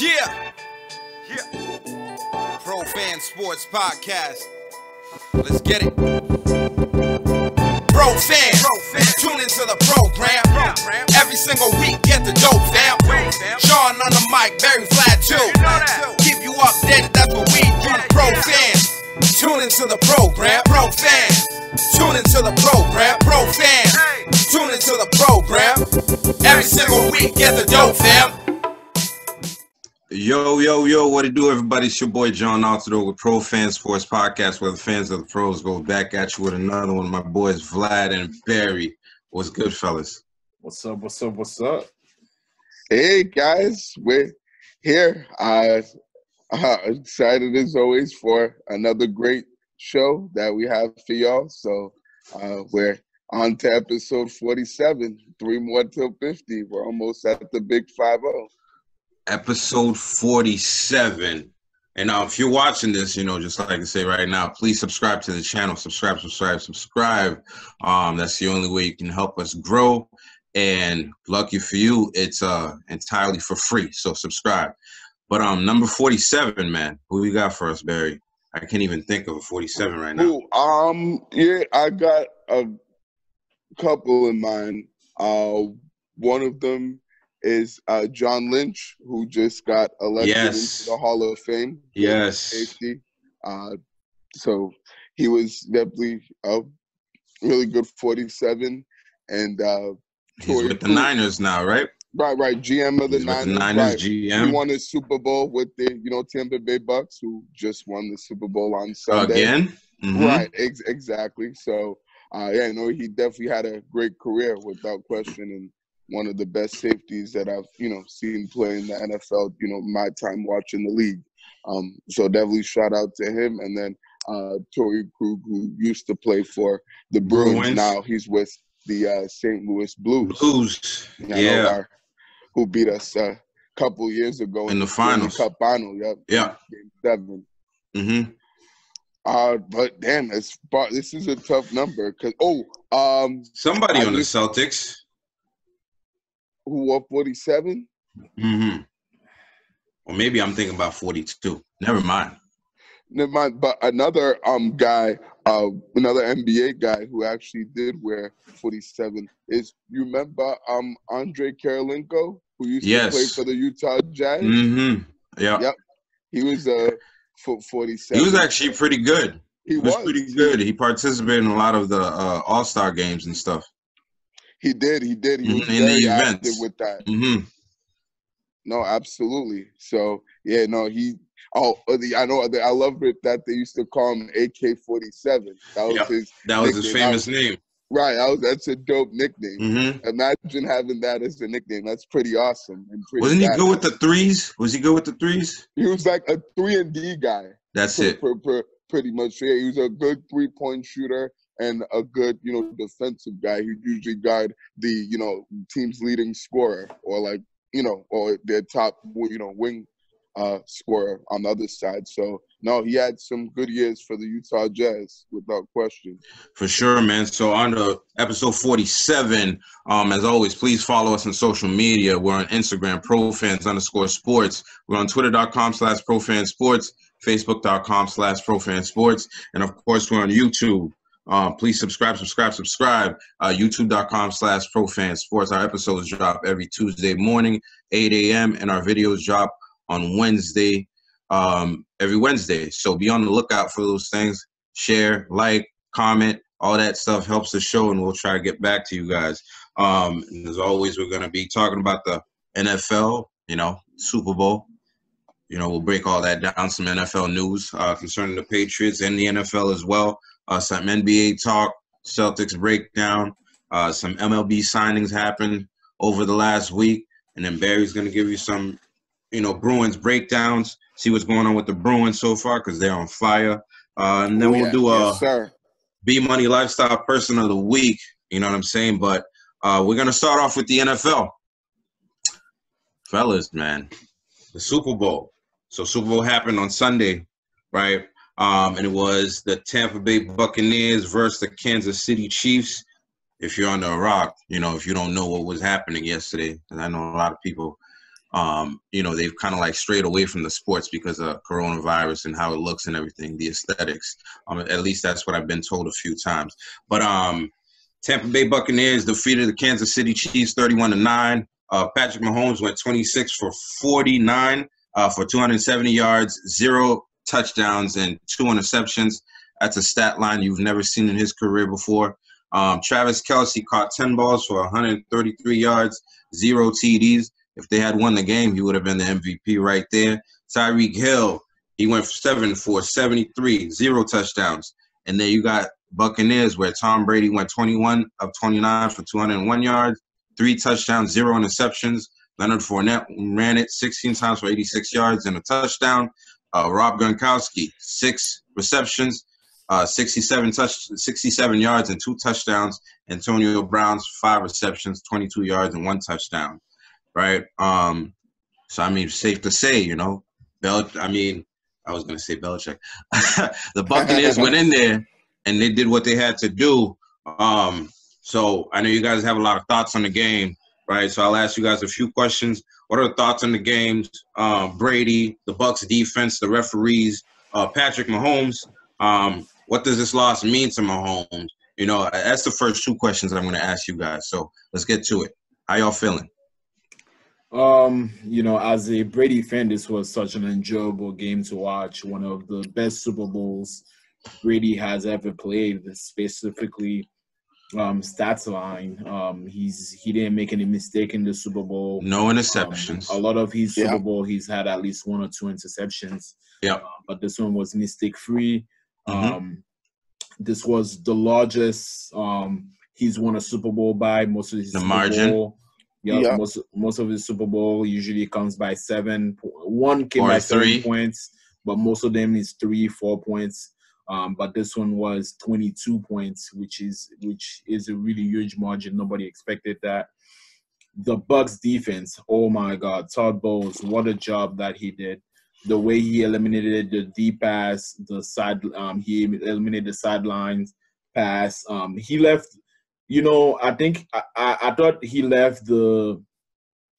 Yeah. Yeah. Pro Fan Sports Podcast. Let's get it. Pro fan, tune into the program. Every single week, get the dope fam. Sean on the mic, very flat too. Keep you updated, that's what we do. Pro fans, tune into the program. Pro fans, tune into the program. Pro fans, tune into the program. Every single week, get the dope fam. Yo, yo, yo, what it do, everybody? It's your boy John Altidore with Pro Fan Sports Podcast, where the fans of the pros go back at you with another one my boys, Vlad and Barry. What's good, fellas? What's up? What's up? What's up? Hey guys, we're here. Uh, uh, excited as always for another great show that we have for y'all. So uh, we're on to episode 47. Three more till 50. We're almost at the big 5 0. Episode 47. And uh, if you're watching this, you know, just like I say right now, please subscribe to the channel. Subscribe, subscribe, subscribe. Um, that's the only way you can help us grow. And lucky for you, it's uh entirely for free. So subscribe. But um, number 47, man, who we got for us, Barry? I can't even think of a 47 right now. Ooh, um, yeah, I got a couple in mind. Uh, one of them is uh, John Lynch, who just got elected Yes. into the Hall of Fame. Yes. Safety. Uh, so he was definitely a really good 47 and uh, He's with the Niners now, right? right, right, GM of the He's Niners. the Niners right. He won the Super Bowl with the you know Tampa Bay Bucks, who just won the Super Bowl on Sunday. again. Mhm. Right, ex- exactly. So, uh, yeah, no, he definitely had a great career without question, and one of the best safeties that I've you know seen play in the NFL. You know, my time watching the league. Um, so definitely shout out to him, and then uh, Torey Krug, who used to play for the Bruins. Bruins. Now he's with the uh, St. Louis Blues. Blues. Yeah. our- who beat us a couple years ago In the Stanley finals. Cup final. Yep. Yeah. Game seven. Mm-hmm. Uh, but damn, it's this is a tough number because oh, um, Somebody I on the Celtics. Who won forty seven? Mm-hmm. Or maybe I'm thinking about 42. Never mind. Never mind. But another um guy, uh, another NBA guy who actually did wear forty seven is you remember um Andrei Kirilenko who used Yes. to play for the Utah Jazz. Mm-hmm. Yeah. Yep. He was uh for forty He was actually pretty good. he He was pretty good. He participated in a lot of the uh, All Star games and stuff. He did. He did. He was Mhm, in the very active with that. Mm-hmm. No, absolutely. So yeah, no, he. Oh, the, I know. I love it that they used to call him AK forty seven. That was Yep. his That was his Nickname. I famous was- name. right. That was, that's a dope nickname. Mm-hmm. Imagine having that as a nickname. That's pretty awesome. And pretty Wasn't he good with the threes? Was he good with the threes? He was like a three and D guy. That's pre- it. pre- pre- pretty much. Yeah, he was a good three point shooter and a good, you know, defensive guy. who usually guard the, you know, team's leading scorer or like, you know, or their top, you know, wing uh scorer on the other side. So no, he had some good years for the Utah Jazz without question. For sure, man. So on to episode 47. Um, as always, please follow us on social media. We're on Instagram, profans underscore sports. We're on twitter.com slash profansports, facebook.com slash profansports, and of course we're on YouTube. Um, please subscribe, subscribe, subscribe. Uh, YouTube.com slash profansports. Our episodes drop every Tuesday morning, 8 a.m., and our videos drop on Wednesday, um, every Wednesday. So be on the lookout for those things. Share, like, comment, all that stuff helps the show, and we'll try to get back to you guys. Um, as always, we're going to be talking about the NFL, you know, Super Bowl. You know, we'll break all that down, some NFL news uh, concerning the Patriots and the NFL as well. Uh, some NBA talk, Celtics breakdown, uh, some MLB signings happened over the last week. And then Barry's going to give you some, you know, Bruins breakdowns, see what's going on with the Bruins so far because they're on fire. Uh, and then Oh, we'll yeah. do a. yes, sir. B Money Lifestyle Person of the Week. You know what I'm saying? But uh, we're gonna start off with the NFL, fellas. Man, the Super Bowl. So Super Bowl happened on Sunday, right? Um, and it was the Tampa Bay Buccaneers versus the Kansas City Chiefs. If you're on the rock, you know if you don't know what was happening yesterday, and I know a lot of people um, you know, they've kind of like strayed away from the sports because of coronavirus and how it looks and everything, the aesthetics. Um, at least that's what I've been told a few times. But um, Tampa Bay Buccaneers defeated the Kansas City Chiefs 31 to 9. Uh, Patrick Mahomes went 26 for 49 uh, for 270 yards, zero touchdowns, and two interceptions. That's a stat line you've never seen in his career before. Um, Travis Kelce caught 10 balls for 133 yards, zero TDs. If they had won the game, he would have been the MVP right there. Tyreek Hill, he went seven for 73, zero touchdowns. And then you got Buccaneers, where Tom Brady went 21 of 29 for 201 yards, three touchdowns, zero interceptions. Leonard Fournette ran it 16 times for 86 yards and a touchdown. Uh, Rob Gronkowski, six receptions, uh, 67 touch, 67 yards and two touchdowns. Antonio Brown's five receptions, 22 yards and one touchdown. Right. Um. So I mean, safe to say, you know, Bel. I mean, I was gonna say Belichick. the Buccaneers went in there and they did what they had to do. Um. So I know you guys have a lot of thoughts on the game, right? So I'll ask you guys a few questions. What are the thoughts on the games? Um, Brady, the Bucks defense, the referees, uh, Patrick Mahomes. Um, what does this loss mean to Mahomes? You know, that's the first two questions I'm going to ask you guys. So let's get to it. How y'all feeling? Um, you know, as a Brady fan, this was such an enjoyable game to watch. One of the best Super Bowls Brady has ever played, specifically um stats line. Um he's he didn't make any mistake in the Super Bowl. No interceptions. Um, a lot of his Yeah. Super Bowl he's had at least one or two interceptions. Yeah, Uh, but this one was mistake free. Mhm. Um this was the largest um he's won a Super Bowl by most of his The Super margin. Bowl. Yeah, Yeah. most most of his Super Bowl usually comes by seven. One came Or by three. seven points, but most of them is three, four points. Um, but this one was 22 points, which is which is a really huge margin. Nobody expected that. The Bucks defense, oh my God, Todd Bowles, what a job that he did. The way he eliminated the deep pass, the side, um, he eliminated the sidelines pass. Um, he left. You know, I think I, I, I thought he left the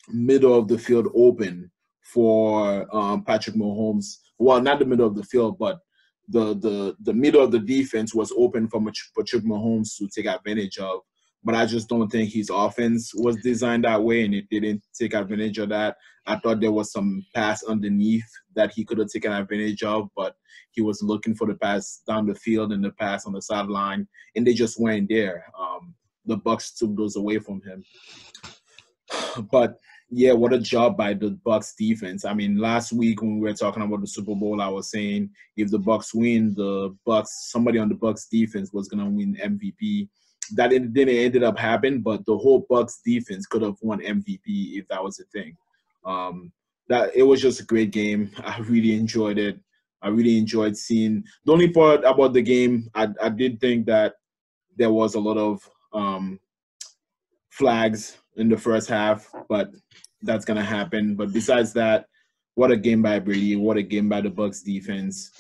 middle of the field open for um, Patrick Mahomes. Well, not the middle of the field, but the the the middle of the defense was open for Patrick Mahomes to take advantage of. But I just don't think his offense was designed that way, and it didn't take advantage of that. I thought there was some pass underneath that he could have taken advantage of, but he was looking for the pass down the field and the pass on the sideline, and they just weren't there. Um, the Bucks took those away from him. But yeah, what a job by the Bucks defense. I mean, last week when we were talking about the Super Bowl, I was saying if the Bucks win, the Bucks somebody on the Bucks defense was gonna win MVP. That didn't ended up happening, but the whole Bucks defense could have won MVP if that was the thing. Um, that it was just a great game. I really enjoyed it. I really enjoyed seeing the only part about the game. I I did think that there was a lot of um, flags in the first half, but that's gonna happen. But besides that, what a game by Brady! What a game by the Bucks defense!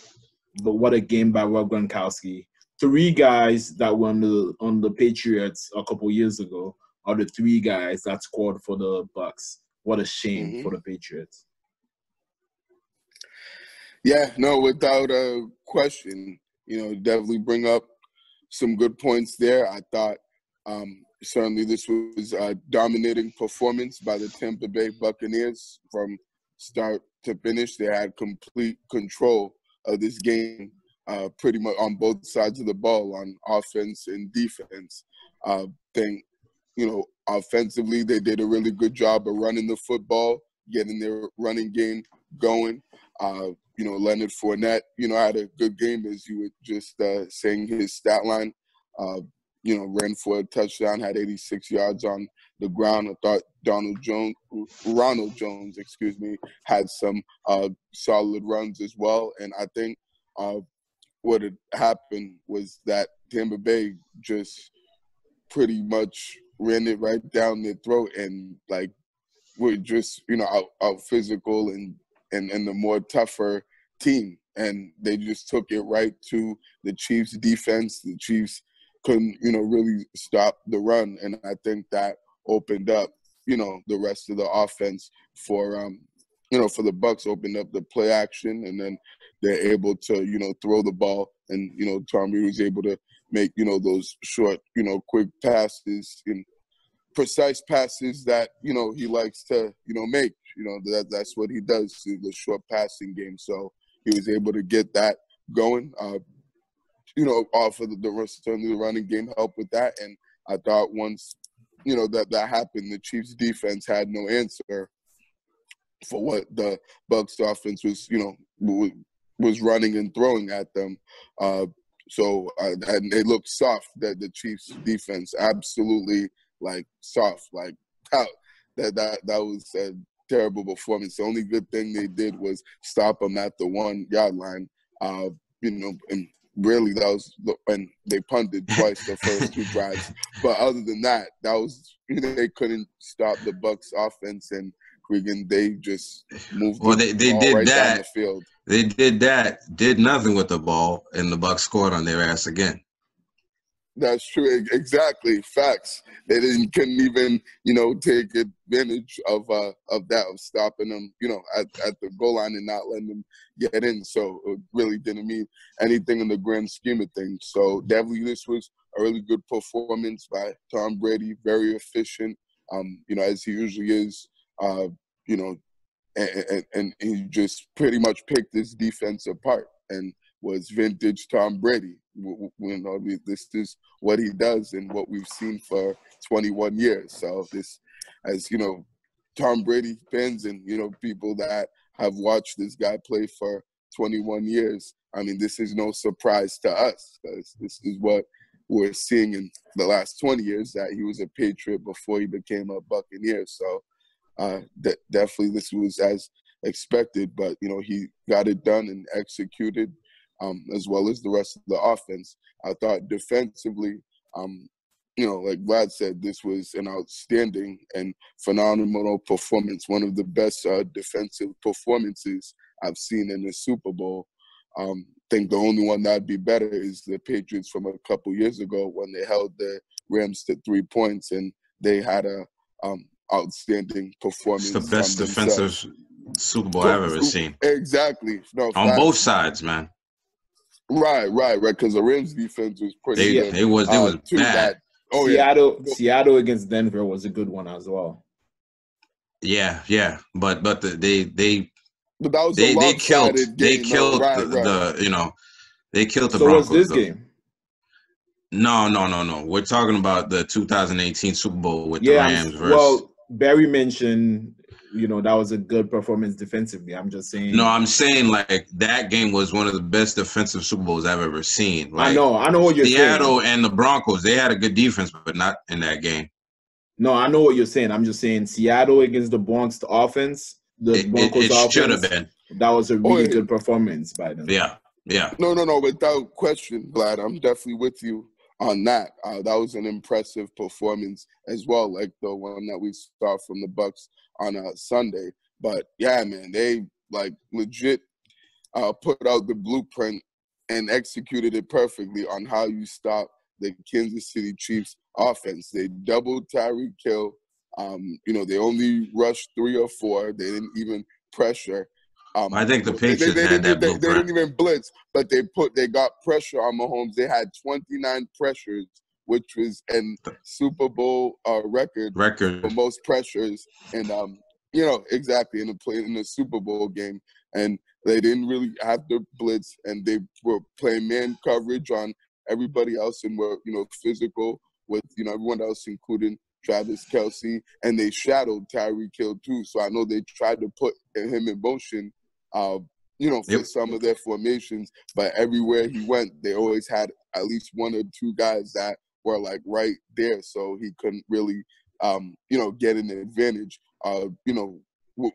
But what a game by Rob Gronkowski! Three guys that were on the on the Patriots a couple years ago are the three guys that scored for the Bucks. What a shame Mhm. for the Patriots. Yeah, no, without a question. You know, definitely bring up some good points there. I thought um, certainly this was a dominating performance by the Tampa Bay Buccaneers from start to finish. They had complete control of this game, uh, pretty much on both sides of the ball, on offense and defense. Uh, think, you know, offensively they did a really good job of running the football, getting their running game going. Uh, you know, Leonard Fournette, you know, had a good game as you were just uh, saying his stat line. Uh, you know, ran for a touchdown, had 86 yards on the ground. I thought Donald Jones, Ronald Jones, excuse me, had some uh, solid runs as well. And I think uh, what had happened was that Tampa Bay just pretty much ran it right down their throat and like were just you know out, out physical and and and the more tougher team and they just took it right to the Chiefs defense the Chiefs couldn't you know really stop the run. And I think that opened up you know the rest of the offense for um you know for the Bucks opened up the play action. And then they're able to you know throw the ball. And you know Tom Brady was able to make you know those short you know quick passes and precise passes that you know he likes to you know make. You know that that's what he does the short passing game. So he was able to get that going. Uh you know off of the, the rest of the running game help with that and I thought once you know that that happened the Chiefs defense had no answer for what the Bucks offense was you know was running and throwing at them. Uh, so uh, and they looked soft. That the Chiefs defense absolutely like soft. Like that that that, that was a terrible performance. The only good thing they did was stop them at the one yard line. Uh, you know, and really that was and they punted twice the first two drives. But other than that, that was they couldn't stop the Bucks offense and Quigan, they just moved. Well, they, they did right that. the field. They did that. Did nothing with the ball, and the Bucks scored on their ass again. That's true. Exactly. Facts. They didn't couldn't even, you know, take advantage of uh of that of stopping them, you know, at, at the goal line and not letting them get in. So it really didn't mean anything in the grand scheme of things. So definitely this was a really good performance by Tom Brady, very efficient. Um, you know, as he usually is uh, you know, and, and, and he just pretty much picked this defense apart and was vintage Tom Brady. You know, this is what he does and what we've seen for 21 years. So this, as you know, Tom Brady fans and you know people that have watched this guy play for 21 years. I mean, this is no surprise to us because this is what we're seeing in the last 20 years that he was a Patriot before he became a Buccaneer. So uh, de- definitely this was as expected, but you know he got it done and executed, um, as well as the rest of the offense. I thought defensively, um, you know, like Vlad said, this was an outstanding and phenomenal performance. One of the best uh, defensive performances I've seen in the Super Bowl. Um, I think the only one that'd be better is the Patriots from a couple years ago when they held the Rams to three points and they had a um, outstanding performance. It's the best defensive Super Bowl I've ever seen. Exactly. No, on both sides, man. Right, right, right. Because the Rams defense was pretty. They, good. It was. It uh, was bad. Oh Seattle, yeah. Seattle against Denver was a good one as well. Yeah, yeah, but but the, they they but that was they they killed game, they killed right, the, right. the, you know they killed the so Broncos. was this game? No, no, no, no. We're talking about the 2018 Super Bowl with yeah, the Rams versus. Well, Barry mentioned, you know, that was a good performance defensively. I'm just saying. No, I'm saying like that game was one of the best defensive Super Bowls I've ever seen. Like, I know, I know what you're Seattle saying. Seattle and the Broncos, they had a good defense, but not in that game. No, I know what you're saying. I'm just saying Seattle against the Bronx the offense, the it, Broncos it, it should have been. That was a really oh, good performance by them. Yeah, yeah. No, no, no. Without question, Vlad, I'm definitely with you on that. Uh, that was an impressive performance as well, like the one that we saw from the Bucks on a Sunday. But yeah, man, they like legit uh, put out the blueprint and executed it perfectly on how you stop the Kansas City Chiefs offense. They doubled Tyreek Hill. Um, you know, they only rushed three or four. They didn't even pressure. Um, I think the Patriots they, they, had they, that they, they, didn't even blitz, but they put they got pressure on Mahomes. They had 29 pressures, which was an Super Bowl uh, record record for most pressures, and um, you know exactly in the play in the Super Bowl game, and they didn't really have to blitz, and they were playing man coverage on everybody else, and were you know physical with you know everyone else, including Travis Kelce, and they shadowed Tyreek Hill too. So I know they tried to put him in motion uh, you know, for yep. some of their formations. But everywhere he went, they always had at least one or two guys that were like right there, so he couldn't really, um, you know, get an advantage. Uh, you know,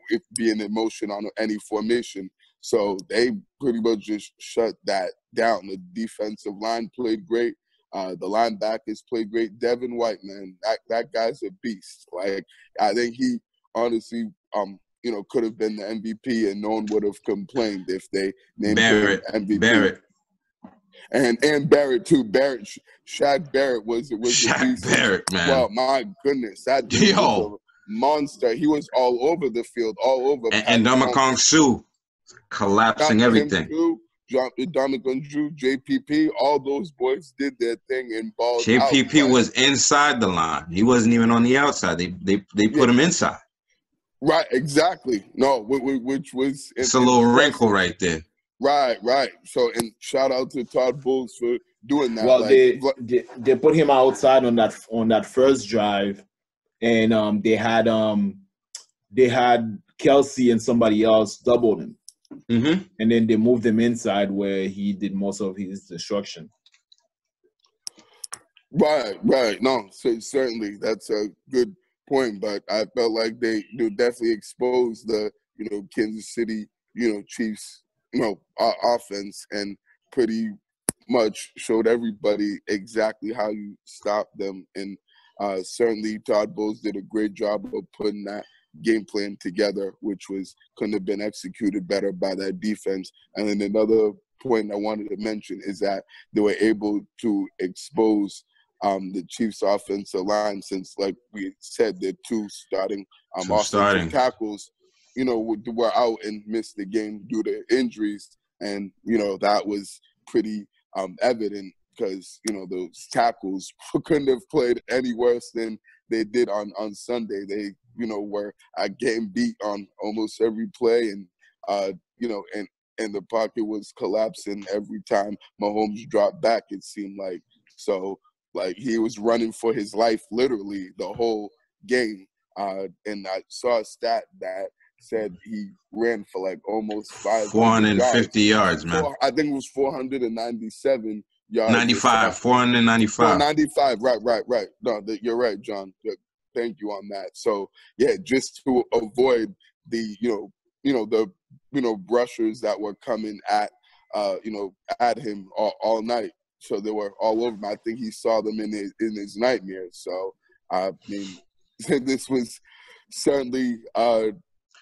if being in motion on any formation. So they pretty much just shut that down. The defensive line played great. Uh, the linebackers played great. Devin White, man, that, that guy's a beast. Like I think he honestly um, you know, could have been the MVP and no one would have complained if they named Barrett, him MVP. Barrett. And and Barrett too. Barrett Shaq Barrett was was Shaq Barrett, man. Well, my goodness, that dude yo, monster. He was all over the field, all over. And, and Ndamukong Suh collapsing everything. Ndamukong Suh, JPP, all those boys did their thing and balled JPP was inside the line. He wasn't even on the outside. They they they put yeah. him inside. Right, exactly. No, which was it's a little wrinkle right there. Right, right. So, and shout out to Todd Bowles for doing that. Well, like, they, they they put him outside on that on that first drive, and um they had um they had Kelce and somebody else double him, mm-hmm. and then they moved him inside where he did most of his destruction. Right, right. No, so certainly that's a good point, but I felt like they, they definitely exposed the you know Kansas City you know Chiefs you know uh, offense and pretty much showed everybody exactly how you stop them. And uh, certainly Todd Bowles did a great job of putting that game plan together, which was couldn't have been executed better by that defense. And then another point I wanted to mention is that they were able to expose um, the Chiefs' offensive line since, like we said, their two starting um, two offensive starting. tackles, you know, were out and missed the game due to injuries, and you know that was pretty um, evident because you know those tackles couldn't have played any worse than they did on on Sunday. They you know were uh, getting beat on almost every play, and uh, you know, and and the pocket was collapsing every time Mahomes dropped back. It seemed like so like he was running for his life literally the whole game. Uh, and I saw a stat that said he ran for like almost five 450 yards, yards man. Four, I think it was 497 yards. 95, 495. 95, right, right, right. No, the, you're right, John. Thank you on that. So yeah, just to avoid the you know you know the you know brushers that were coming at uh you know at him all, all night. So they were all over him. I think he saw them in his in his nightmares. So I mean, this was certainly uh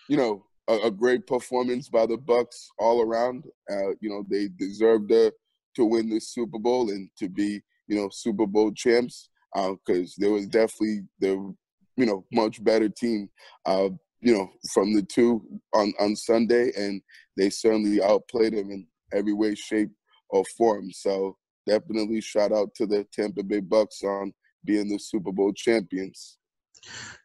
you know, a, a, great performance by the Bucks all around. Uh, you know, they deserved to to win this Super Bowl and to be, you know, Super Bowl champs because uh, there was definitely the, you know, much better team, uh, you know, from the two on on Sunday, and they certainly outplayed them in every way, shape, or form. So definitely shout out to the Tampa Bay Bucks on being the Super Bowl champions.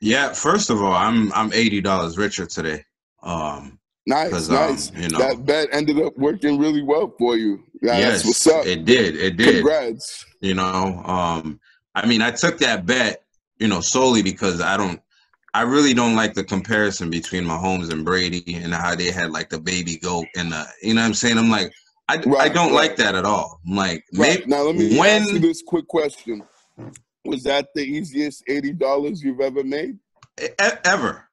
Yeah, first of all, I'm I'm eighty dollars richer today. Um, nice, um, nice. You know, that bet ended up working really well for you. Yeah, yes, what's up. It did. It did. Congrats. You know, um, I mean, I took that bet, you know, solely because I don't. I really don't like the comparison between Mahomes and Brady and how they had like the baby goat and the, you know what I'm saying? I'm like, I, right, I don't right. like that at all. I'm like, right. maybe, now let me when, ask you this quick question. Was that the easiest eighty dollars you've ever made? Ever,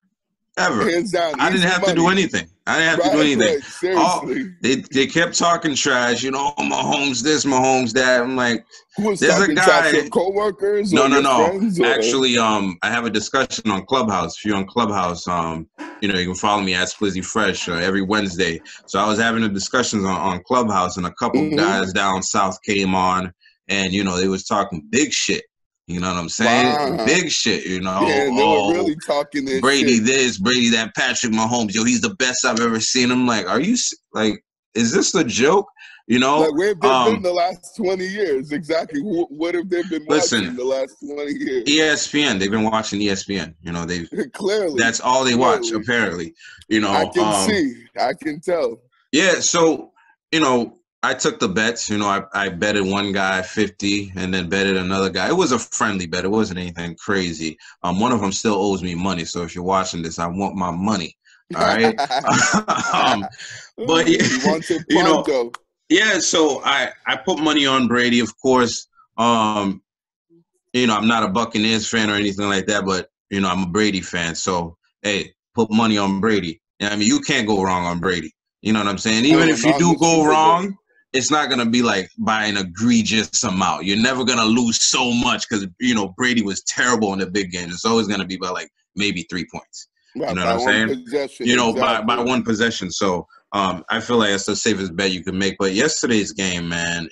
ever. Hands down. I didn't have money. to do anything. I didn't have right, to do anything. Right, All, they they kept talking trash. You know, Mahomes this, Mahomes that. I'm like, there's a guy. coworkers? No, no, no. Actually, um, I have a discussion on Clubhouse. If you're on Clubhouse, um, you know, you can follow me at Splizzy Fresh uh, every Wednesday. So I was having a discussions on, on Clubhouse, and a couple mm-hmm. guys down south came on, and you know, they was talking big shit you know what I'm saying? Wow. Big shit, you know. Yeah, they oh, were really talking this Brady shit. this, Brady that, Patrick Mahomes. Yo, he's the best I've ever seen. I'm like, are you like, is this a joke? You know, like where have they um, been the last 20 years? Exactly. What have they been listen, watching the last 20 years? ESPN. They've been watching ESPN. You know, they clearly that's all they clearly. watch. Apparently, you know. I can um, see. I can tell. Yeah. So you know, I took the bets. You know, I, I betted one guy 50 and then betted another guy. It was a friendly bet. It wasn't anything crazy. Um, one of them still owes me money. So if you're watching this, I want my money. All right. um, but you, you know, yeah. So I, I put money on Brady, of course. Um, you know, I'm not a Buccaneers fan or anything like that, but you know, I'm a Brady fan. So hey, put money on Brady. I mean, you can't go wrong on Brady. You know what I'm saying? Even if you do go wrong, it's not gonna be like by an egregious amount. You're never gonna lose so much because you know Brady was terrible in the big game. It's always gonna be by like maybe three points. Right, you know what I'm saying? You know, exactly. by by one possession. So um, I feel like it's the safest bet you can make. But yesterday's game, man,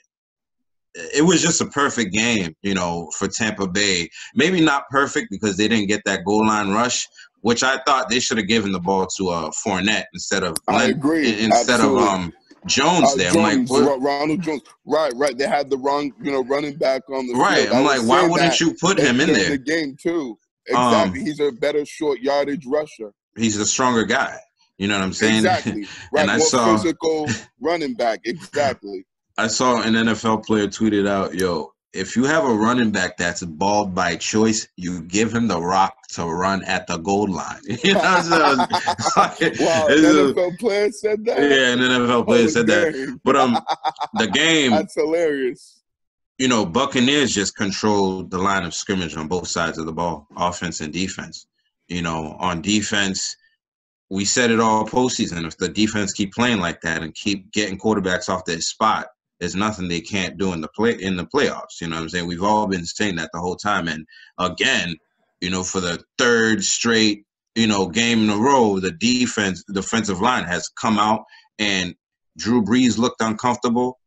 it was just a perfect game, you know, for Tampa Bay. Maybe not perfect because they didn't get that goal line rush, which I thought they should have given the ball to uh Fournette instead of I agree. instead Absolutely. of um Jones Uh, there. Jones, I'm like, what? Ronald Jones. Right, right. They had the wrong, you know, running back on the right. field. I'm like, why wouldn't you put him in there? the game too? Um, Exactly. He's a better short yardage rusher. He's a stronger guy. You know what I'm saying? Exactly. Right. And I More saw- physical running back. Exactly. I saw an NFL player tweeted out, yo, if you have a running back that's bald by choice, you give him the rock to run at the goal line. you know what I'm saying? Wow. NFL player said that. yeah, an NFL player said that. But um, the game, That's hilarious. you know, Buccaneers just controlled the line of scrimmage on both sides of the ball, offense and defense. You know, on defense, we said it all postseason. If the defense keep playing like that and keep getting quarterbacks off their spot, there's nothing they can't do in the play in the playoffs. You know what I'm saying? We've all been saying that the whole time. And again, you know, for the third straight, you know, game in a row, the defense, the defensive line has come out and Drew Brees looked uncomfortable.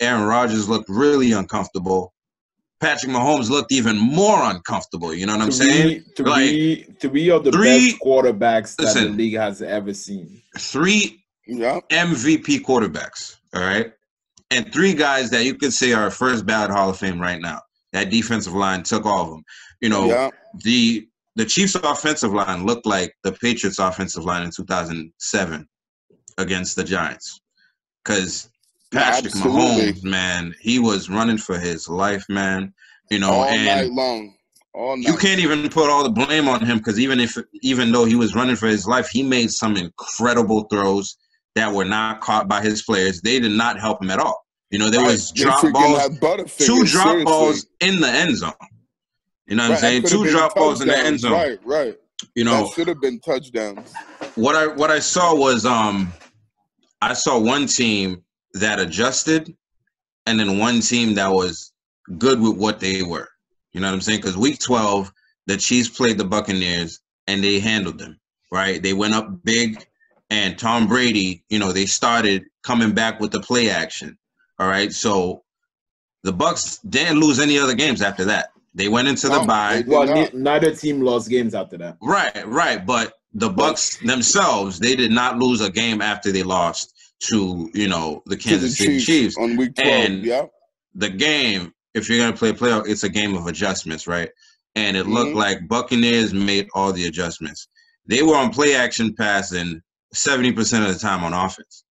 Aaron Rodgers looked really uncomfortable. Patrick Mahomes looked even more uncomfortable. You know what I'm saying? three, Like, three, three of the three- best quarterbacks that listen. the league has ever seen. Three Yeah. MVP quarterbacks, all right? And three guys that you could say are first ballot Hall of Fame right now. That defensive line took all of them. You know, Yeah. the the Chiefs offensive line looked like the Patriots offensive line in 2007 against the Giants. Cuz Patrick Absolutely. Mahomes, man, he was running for his life, man. You know, All and night long. All night. you can't even put all the blame on him because even if even though he was running for his life, he made some incredible throws that were not caught by his players. They did not help him at all. You know, there Right. was drop balls, two drop seriously. balls in the end zone. You know what I'm saying? Two drop balls in the end zone. Right, right. You know, that should have been touchdowns. what I what I saw was um I saw one team that adjusted and then one team that was good with what they were. You know what I'm saying? Because week 12, the Chiefs played the Buccaneers and they handled them, right? They went up big and Tom Brady, you know, they started coming back with the play action. All right. So the Bucks didn't lose any other games after that. They went into the No, bye. Well, not. neither team lost games after that. Right, right. But the Bucks themselves, they did not lose a game after they lost to, you know, the To the Kansas City Chiefs. on week 12. And- yeah. The game, if you're gonna play a playoff, it's a game of adjustments, right? And it looked Mhm. like Buccaneers made all the adjustments. They were on play action passing 70% of the time on offense.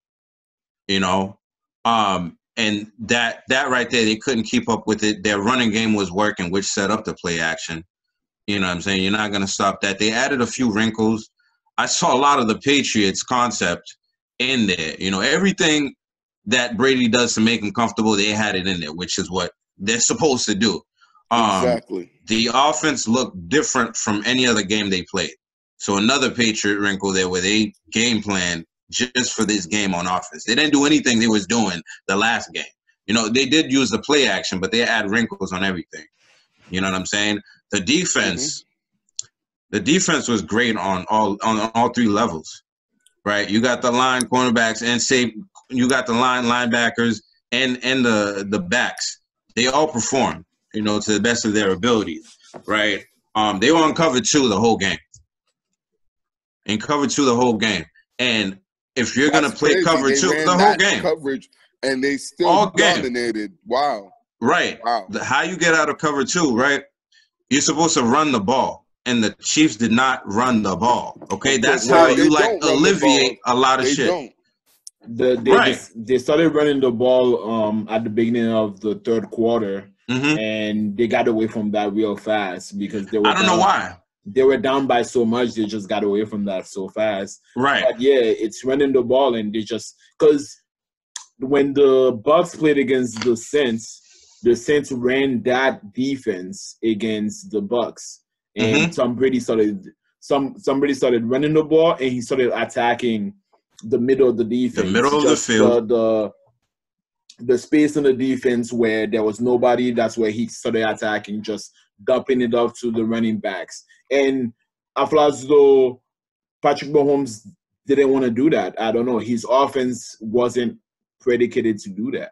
You know? Um, and that that right there, they couldn't keep up with it. Their running game was working, which set up the play action. You know what I'm saying? You're not gonna stop that. They added a few wrinkles. I saw a lot of the Patriots concept in there. You know, everything that Brady does to make him comfortable, they had it in there, which is what they're supposed to do. Um, exactly. the offense looked different from any other game they played. So another Patriot wrinkle there where they game plan just for this game on offense. They didn't do anything they was doing the last game. You know, they did use the play action, but they add wrinkles on everything. You know what I'm saying? The defense, the defense was great on all on all three levels. Right? You got the line cornerbacks and say you got the line linebackers and and the the backs. They all performed you know, to the best of their abilities, right? Um, they were on cover two the whole game. In cover two the whole game. And if you're gonna play crazy. cover They two the whole game, Coverage, and they still All game. dominated. Wow. right? Wow. The, how you get out of cover two, right? You're supposed to run the ball, and the Chiefs did not run the ball. Okay, that's Well, how you like don't run the alleviate a lot of They shit. don't. The, they, Right. just- they started running the ball um, at the beginning of the third quarter, hmm and they got away from that real fast because they were. I don't know why. They were down by so much, they just got away from that so fast. Right. But yeah, it's running the ball, and they just because when the Bucks played against the Saints, the Saints ran that defense against the Bucks, and mm-hmm. Tom Brady started some somebody started running the ball, and he started attacking the middle of the defense, The middle of the field. the, the the space in the defense where there was nobody. That's where he started attacking, just dumping it off to the running backs. And I feel as though Patrick Mahomes didn't want to do that. I don't know. His offense wasn't predicated to do that.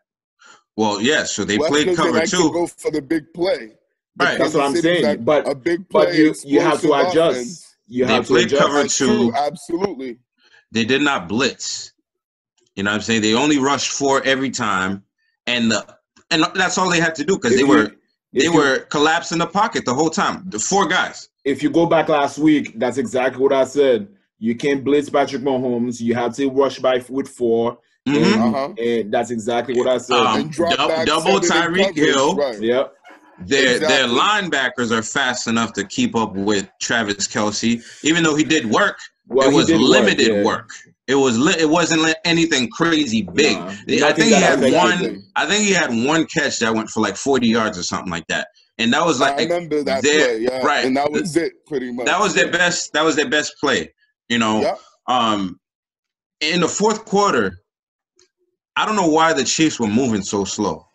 Well, yeah. So they Well, played cover they like two. to go for the big play. The Right. That's what I'm saying. like But a big play. but you you have to adjust. offense. You They to played adjust. cover That's two. Absolutely. They did not blitz. You know what I'm saying? They only rushed four every time, and the and that's all they had to do because they you- were they you- were collapsing the pocket the whole time. The four guys. If you go back last week, that's exactly what I said. You can't blitz Patrick Mahomes. You have to rush by with 4 Mhm. and, Uh-huh. and that's exactly what I said. Um, And drop dou- back double seven in Tyreek Hill. Right. yep. Their their linebackers are fast enough to keep up with Travis Kelce, even though he did work. Well, it was did work, limited yeah. work. It was li- it wasn't li- anything crazy big. Nah, I think he had one. him. I think he had one catch that went for like forty yards or something like that, and that was like I remember that their- play. Yeah. right. And that was it, pretty much. that was their best. That was their best play. You know, Yep. um, in the fourth quarter, I don't know why the Chiefs were moving so slow.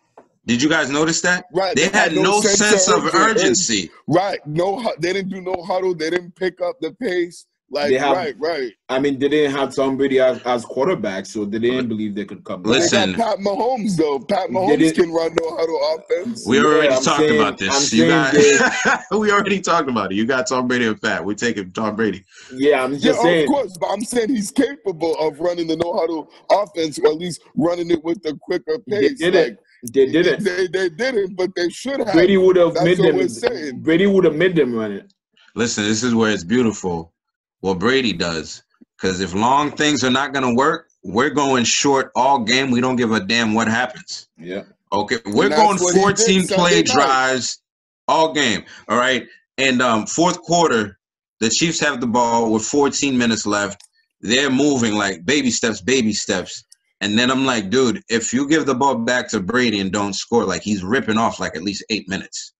Did you guys notice that? Right. They had no sense of urgency. Right. No, they didn't do no huddle. They didn't pick up the pace. Like, They have- right, right. I mean, they didn't have Tom Brady as, as quarterback, so they didn't believe they could come. Listen. They got Pat Mahomes though. Pat Mahomes can run no huddle offense. We already I'm talked saying- about this. I'm You saying got, we already talked about it. You got Tom Brady and Pat. We're taking Tom Brady. Yeah, I'm yeah, just saying. of course, but I'm saying he's capable of running the no huddle offense, or at least running it with a quicker pace. They pace. didn't. Like, They didn't. They, they didn't, but they should have. Brady would have made them. Brady would have made them run it. Listen, this is where it's beautiful. What Brady does. Because if long things are not going to work, we're going short all game. We don't give a damn what happens. Yeah. Okay, we're going what he did 14 play drives all game. All right, and um, fourth quarter, the Chiefs have the ball with 14 minutes left. They're moving like baby steps, baby steps. And then I'm like, dude, if you give the ball back to Brady and don't score, like he's ripping off like at least eight minutes.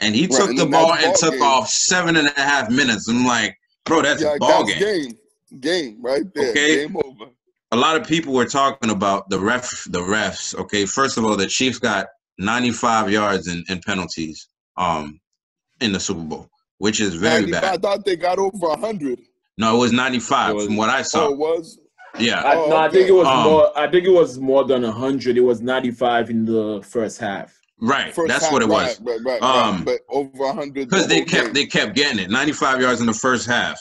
And he Right, took the ball and took game. off seven and a half minutes. I'm like, bro, that's yeah, a ball that's game. game. Game right there. Okay. Game over. a lot of people were talking about the ref the refs okay first of all the chiefs got 95 yards in, in penalties um in the super bowl which is very 95, I thought they got over 100. no it was 95 It was- from what i Oh, saw it was? yeah I, Oh, no, I think it was Um, more. I think it was more than hundred. It was ninety-five in the first half. Right First that's half, what it right, was Right, right, Um, right. But over 100. because the they kept game. they kept getting it 95 yards in the first half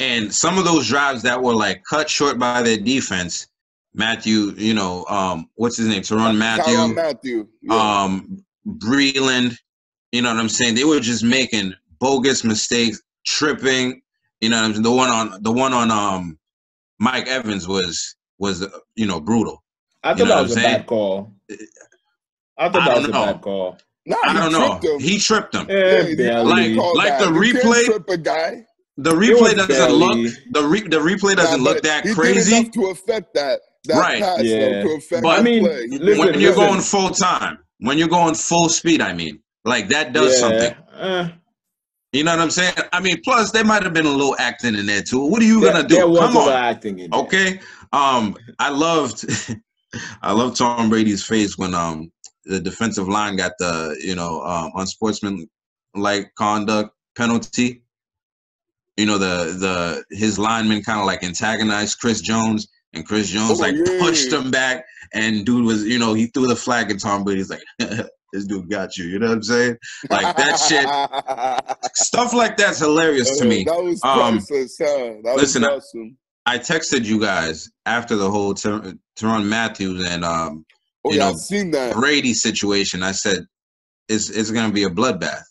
and some of those drives that were like cut short by their defense Mathieu you know um what's his name Tyrann Mathieu Tyrann Mathieu. Yeah. um Breeland, you know what I'm saying? They were just making bogus mistakes, tripping. You know what I'm saying? The one on the one on um Mike Evans was was uh, you know brutal. I You thought know that was a bad call. I thought I that was don't a know. bad call. nah, I he don't know. tripped him. He tripped him. Yeah, he barely. didn't call like that. the You can't replay- trip a guy. The replay doesn't barely- look the re, the replay doesn't Nah, look that he crazy. enough to affect that. That Right. pass, Yeah. though, to affect But- I mean, listen, when you're listen. going full time, when you're going full speed, I mean, like that does yeah. something. eh. You know what I'm saying? I mean, plus there might have been a little acting in there too. What are you There- gonna do? There was Come a on. of acting in there. Okay. Um, I loved I loved Tom Brady's face when um the defensive line got the, you know, um unsportsmanlike conduct penalty. You know, the the his lineman kind of like antagonized Chris Jones and Chris Jones Oh, like yeah. pushed him back and dude was, you know, he threw the flag at Tom Brady's like this dude got you, you know what I'm saying? Like that shit. Stuff like that's hilarious to me. That was Um, priceless, huh? That listen, I- was awesome. I texted you guys after the whole Ter- Tyrann Matthews and um, Oh, you yeah, know, I've seen that. Brady situation. I said it's it's going to be a bloodbath.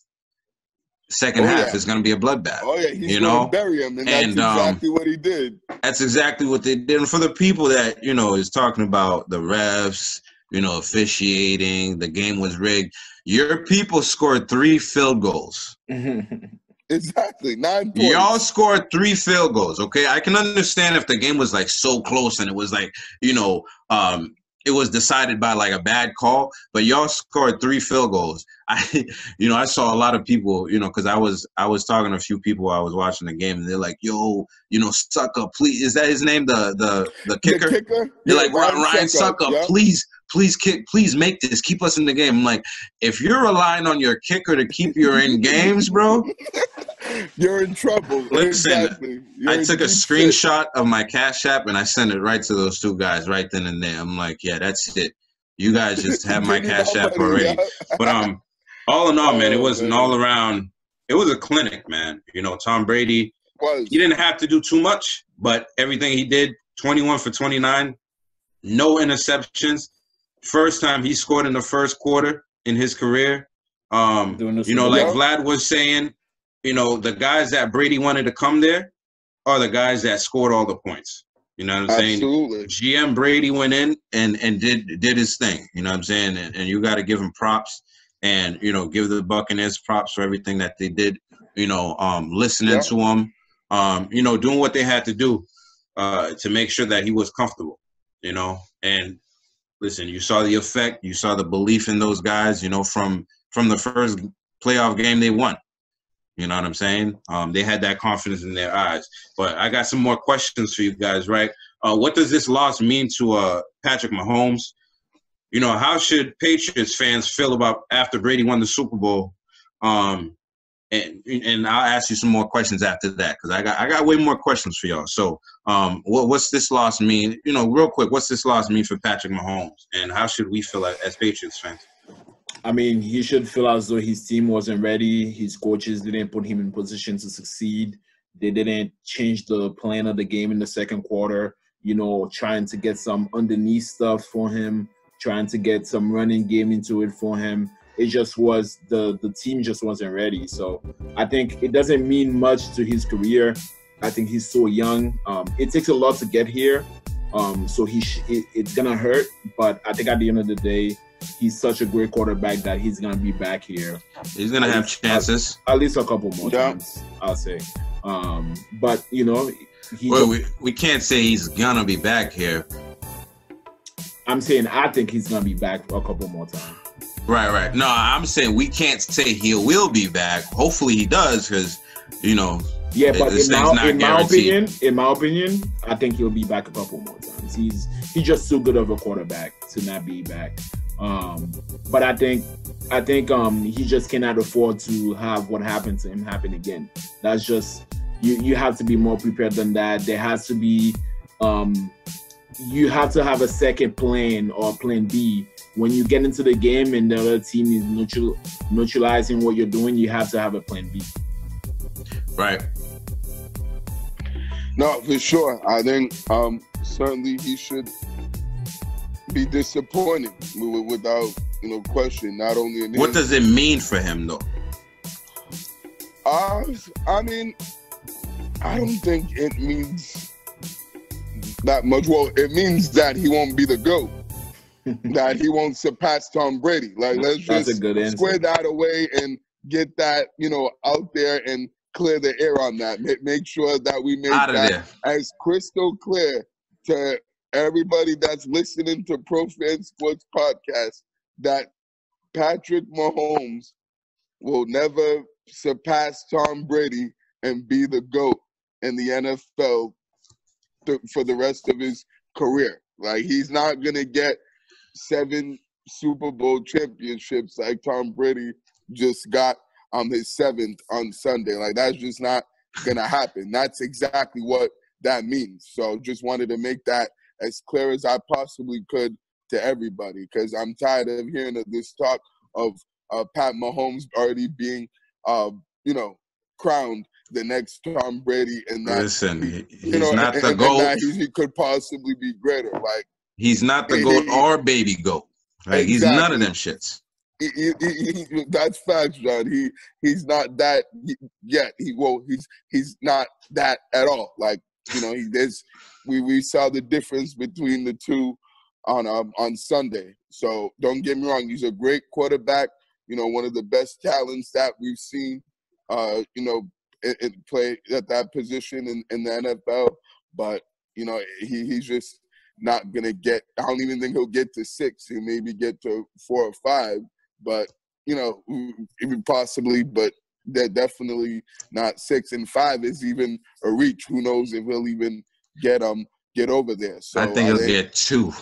Second Oh, half yeah. is going to be a bloodbath. Oh, yeah, he's you know, bury him, and that's and, um, exactly what he did. That's exactly what they did. And for the people that you know is talking about the refs, you know, officiating, the game was rigged. Your people scored three field goals. Exactly. Nine points. Y'all scored three field goals. Okay, I can understand if the game was like so close and it was like you know, um, it was decided by like a bad call. But y'all scored three field goals. I, you know, I saw a lot of people, you know, because I was I was talking to a few people while I was watching the game, and they're like, "Yo, you know, Sucker, please, is that his name? The the the kicker? The kicker? They're Yeah, like Ryan, Ryan Sucker, yeah. please, please kick, please make this, keep us in the game. I'm like, if you're relying on your kicker to keep you in games, bro, You're in trouble. Listen, exactly. I took a deep shit. screenshot of my Cash App and I sent it right to those two guys right then and there. I'm like, yeah, that's it. You guys just have my cash app already. But um, all in all, man, it Oh, was an all around. It was a clinic, man. You know, Tom Brady. Was. He didn't have to do too much, but everything he did, 21 for 29, no interceptions. First time he scored in the first quarter in his career. Um, you know, like Bowl. Vlad was saying, you know, the guys that Brady wanted to come there are the guys that scored all the points. You know what I'm saying? Absolutely. GM Brady went in and and did did his thing. You know what I'm saying? And, and you got to give him props, and you know give the Buccaneers props for everything that they did. You know, um, listening Yeah. to him, um, you know, doing what they had to do uh, to make sure that he was comfortable. You know, and listen, you saw the effect. You saw the belief in those guys. You know, from from the first playoff game they won. You know what I'm saying? Um, they had that confidence in their eyes. But I got some more questions for you guys, right? Uh, what does this loss mean to uh, Patrick Mahomes? You know, how should Patriots fans feel about after Brady won the Super Bowl? Um, and and I'll ask you some more questions after that because I got I got way more questions for y'all. So, um, what what's this loss mean? You know, real quick, what's this loss mean for Patrick Mahomes, and how should we feel as, as Patriots fans? I mean, he should feel as though his team wasn't ready. His coaches didn't put him in position to succeed. They didn't change the plan of the game in the second quarter. You know, trying to get some underneath stuff for him, trying to get some running game into it for him. It just was the the team just wasn't ready. So I think it doesn't mean much to his career. I think he's so young. Um, it takes a lot to get here. Um, so he sh- it, it's gonna hurt, but I think at the end of the day, he's such a great quarterback that he's gonna be back here He's gonna have chances. at least a couple more Yeah. times. I'll say. Um, but you know, he. Well, we, we can't say he's gonna be back here. I'm saying I think he's gonna be back a couple more times. Right, right. No, I'm saying we can't say he will be back. Hopefully he does, because you know, Yeah, but this in thing's my, not in my opinion, in my opinion, I think he'll be back a couple more times. He's he's just too good of a quarterback to not be back. Um, but I think I think um, he just cannot afford to have what happened to him happen again. That's just you. You have to be more prepared than that. There has to be um, you have to have a second plan or plan B when you get into the game and the other team is neutral, neutralizing what you're doing. You have to have a plan B. right. No, for sure. I think um, certainly he should be disappointed without you know question. Not only in What does it mean for him though? Uh, I mean, I don't think it means that much. Well, it means that he won't be the GOAT, that he won't surpass Tom Brady. Like, let's That's a just answer. square that away and get that, you know, out there and clear the air on that. Ma- Make sure that we make that there. as crystal clear to everybody that's listening to Pro Fan Sports Podcast that Patrick Mahomes will never surpass Tom Brady and be the GOAT in the NFL th- for the rest of his career. Like he's not gonna get seven Super Bowl championships like Tom Brady just got um his seventh on Sunday. Like that's just not gonna happen. That's exactly what that means. So just wanted to make that as clear as I possibly could to everybody because I'm tired of hearing this talk of uh, Pat Mahomes already being, uh, you know, crowned the next Tom Brady, and that Listen, he- he's you know, not and, the and- goat. he, could possibly be greater. Like He's not the he- goat he- or baby goat. Like he's none of them shits. he, he, that's facts, John. He he's not that yet. He well, he's he's not that at all. Like you know, he there's we we saw the difference between the two on um on Sunday. So don't get me wrong, he's a great quarterback. You know, one of the best talents that we've seen. Uh, you know, it, it play at that position in, in the NFL. But you know, he he's just not gonna get. I don't even think he'll get to six. He'll maybe get to four or five. But you know, even possibly, but they're definitely not six and five is even a reach. Who knows if he'll even get um get over there? So I think he'll get two.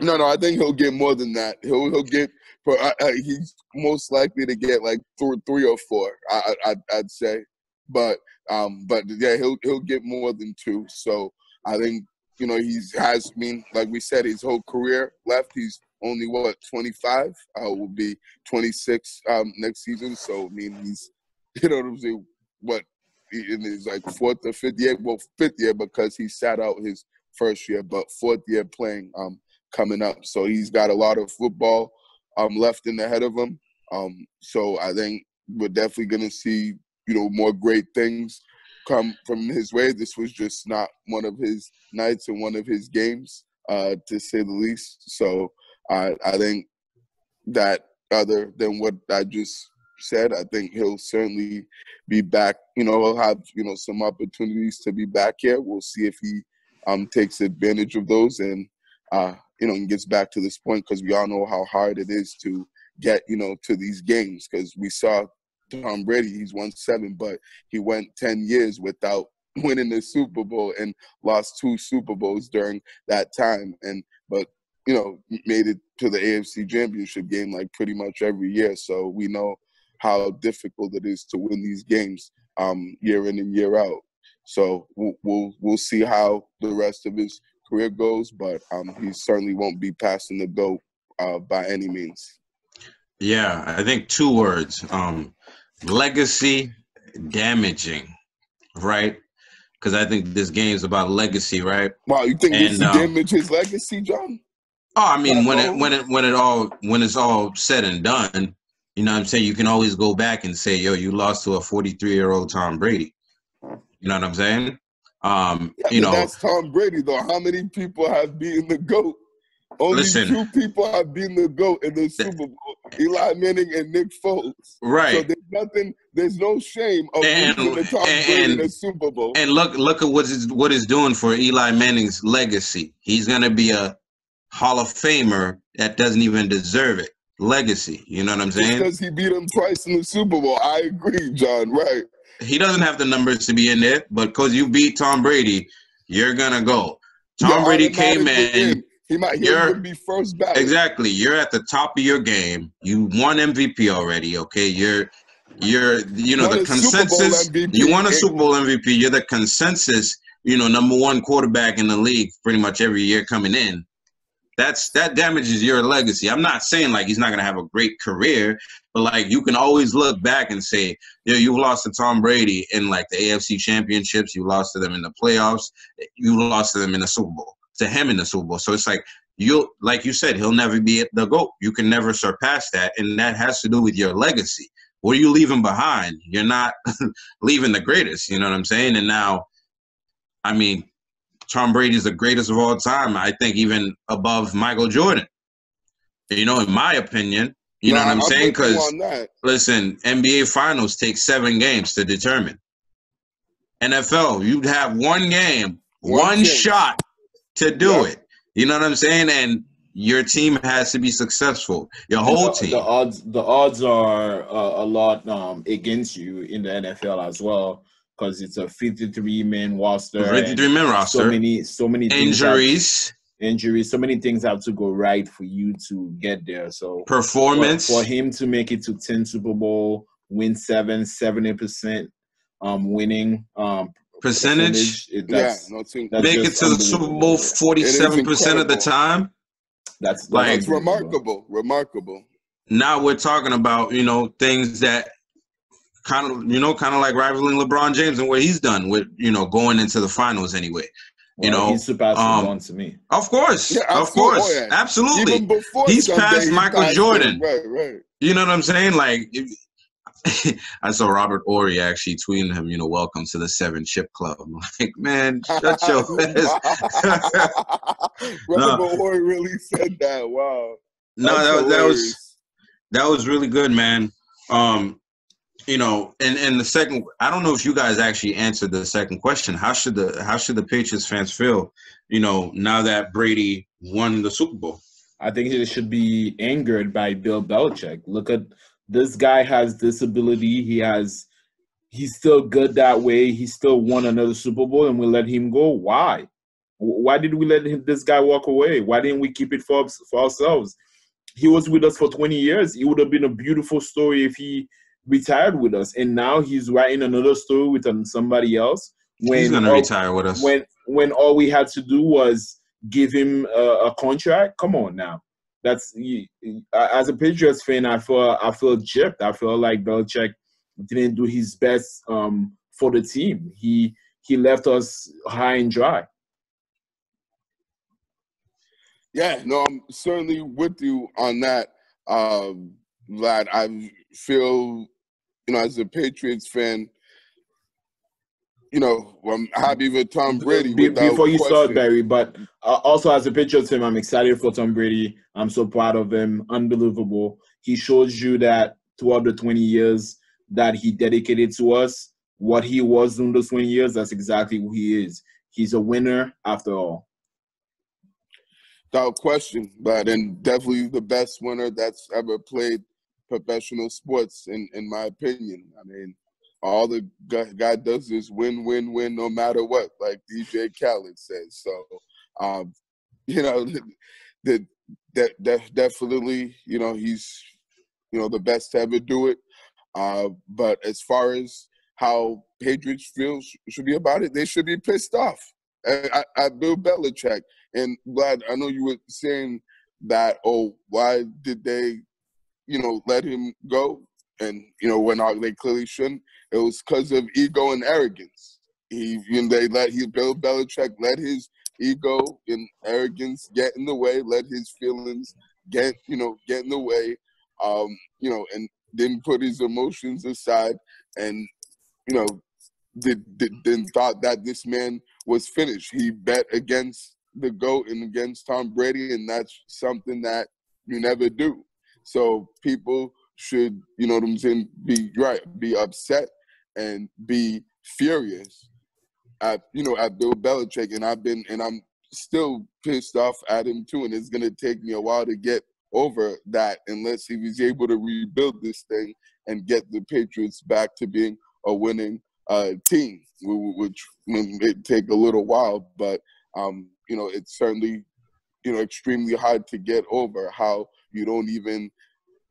no, no, I think he'll get more than that. He'll he'll get for uh, he's most likely to get like three, three or four. I, I I'd- I'd say, but um, but yeah, he'll he'll get more than two. So I think you know, he's has I mean, like we said, his whole career left. He's only what 25. Uh, will be 26 um, next season. So I mean, he's you know what I'm saying. What in his like fourth or fifth year? Well, fifth year because he sat out his first year, but fourth year playing um coming up. So he's got a lot of football um left in the head of him. Um, so I think we're definitely gonna see you know more great things come from his way. This was just not one of his nights and one of his games, uh, to say the least. So I I think that other than what I just said, I think he'll certainly be back. You know, he'll have you know some opportunities to be back here. We'll see if he um, takes advantage of those and uh, you know and gets back to this point because we all know how hard it is to get you know to these games because we saw Tom Brady he's won seven but he went 10 years without winning the Super Bowl and lost two Super Bowls during that time and but you know made it to the AFC championship game like pretty much every year so we know how difficult it is to win these games um, year in and year out so we'll, we'll we'll see how the rest of his career goes, but um, he certainly won't be passing the goat uh, by any means. Yeah, I think two words: um, legacy damaging, right? Because I think this game is about legacy, right? Wow, you think And, this um, damage his legacy, John? Oh, I mean, when it when it when it all when it's all said and done, you know what I'm saying? You can always go back and say, yo, you lost to a 43 year old Tom Brady. You know what I'm saying? Um, Yeah, you know, that's Tom Brady, though. How many people have beaten the goat? Only Listen. two people have beaten the goat in the Super Bowl: Eli Manning and Nick Foles. Right. So there's nothing, there's no shame of And- to Tom and- Brady in the Super Bowl. And look look at what is what is doing for Eli Manning's legacy. He's gonna be a Hall of Famer that doesn't even deserve it. Legacy. You know what I'm saying? because he beat him twice in the Super Bowl. I agree, John. Right. He doesn't have the numbers to be in there, but because you beat Tom Brady, you're gonna go. Tom You're Brady came in. He might he You're- be first back. Exactly. You're at the top of your game. You won MVP already. Okay. You're you're you know Won the a Super Bowl consensus. You won a Super Bowl MVP. You're the consensus. You know number one quarterback in the league pretty much every year coming in. That's that damages your legacy. I'm not saying like he's not gonna have a great career, but like you can always look back and say, yo, you lost to Tom Brady in like the AFC championships. You lost to them in the playoffs. You lost to them in the Super Bowl. To him in the Super Bowl. So it's like you'll like you said, he'll never be the GOAT. You can never surpass that. And that has to do with your legacy. What are you leaving behind? You're not leaving the greatest, you know what I'm saying? And now, I mean, Tom Brady's the greatest of all time. I think even above Michael Jordan. You know, in my opinion, you know what I'm saying? with you Because listen, NBA finals take seven games to determine. NFL, you'd have one game, One one, shot to do Yeah. it. You know what I'm saying? And your team has to be successful. Your whole the, team. The odds, the odds are uh, a lot um, against you in the NFL as well because it's a 53 man roster. 53 and man So many, so many things have- Injuries, injuries. So many things have to go right for you to get there. So performance. for him to make it to 10 Super Bowl, win seven, 70 percent um, winning um, percentage. it- Yeah, no, team. that's Make it to the Super Bowl 47% of the time. That's, that's Like- It's remarkable. Remarkable. Now we're talking about, you know, things that kind of, you know, kind of like rivaling LeBron James and what he's done with, you know, going into the finals anyway. You Well, know, he surpassed um, LeBron to me. Of course. Yeah, of course. Oh, yeah. Absolutely. Even before He's Sunday, past he Michael Jordan. him. Right, right. You know what I'm saying? Like, if, I saw Robert Horry actually tweeting him, you know, welcome to the Seven Chip Club. I'm like, man, shut your ass. Robert Horry really said that. Wow. No, That's that, was- that was that was really good, man. Um, you know, and and the second, I don't know if you guys actually answered the second question. How should the how should the Patriots fans feel? You know, now that Brady won the Super Bowl. I think he should be angered by Bill Belichick. Look at this guy has this ability. He has he's still good that way. He still won another Super Bowl and we let him go. Why? Why did we let him, this guy walk away? Why didn't we keep it for, for ourselves? He was with us for 20 years. It would have been a beautiful story if he retired with us. And now he's writing another story with um, somebody else. when He's gonna all- retire with us. when when all we had to do was give him a, a contract. Come on now, that's as a Patriots fan. I feel I feel gypped. I feel like Belichick didn't do his best um, for the team. He he left us high and dry. Yeah, no, I'm certainly with you on that, um, Vlad. I feel, you know, as a Patriots fan, you know, I'm happy with Tom Brady. Be- before you start, question. Barry, but uh, also as a Patriots fan, I'm excited for Tom Brady. I'm so proud of him. Unbelievable. He shows you that throughout the 20 years that he dedicated to us, what he was in those 20 years, that's exactly who he is. He's a winner after all. without question. But and definitely the best winner that's ever played professional sports, in in my opinion. I mean, all the guy does is win, win, win, no matter what, like DJ Khaled says. So, um, you know, that that definitely, you know, he's you know the best to ever do it. Uh, but as far as how Patriots feel should be about it, they should be pissed off at, at Bill Belichick. And Vlad, I know you were saying that, oh, why did they, you know, let him go? And you know, when they clearly shouldn't. It was because of ego and arrogance. He, you know, they let he Bill Belichick let his ego and arrogance get in the way, let his feelings get, you know, get in the way. Um, you know, and didn't put his emotions aside, and you know, did, did then thought that this man was finished. He bet against the GOAT and against Tom Brady, and that's something that you never do. So people should, you know what I'm saying, be right, be upset and be furious at you know at Bill Belichick. And I've been and I'm still pissed off at him too. And it's gonna take me a while to get over that unless he was able to rebuild this thing and get the Patriots back to being a winning uh, team, which may take a little while, but um, you know it's certainly you know extremely hard to get over how you don't even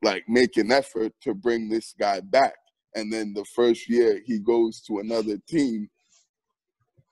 like make an effort to bring this guy back, and then the first year he goes to another team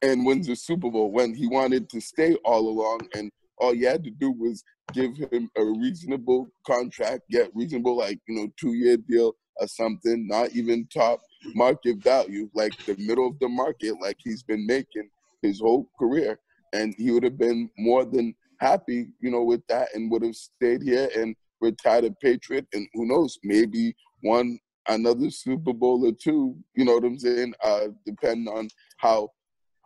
and wins the Super Bowl when he wanted to stay all along, and all you had to do was give him a reasonable contract, get reasonable like you know two year deal or something, not even top market value, like the middle of the market, like he's been making his whole career, and he would have been more than happy, you know, with that, and would have stayed here and retired a Patriot, and who knows, maybe won another Super Bowl or two. You know what I'm saying? Uh, depending on how,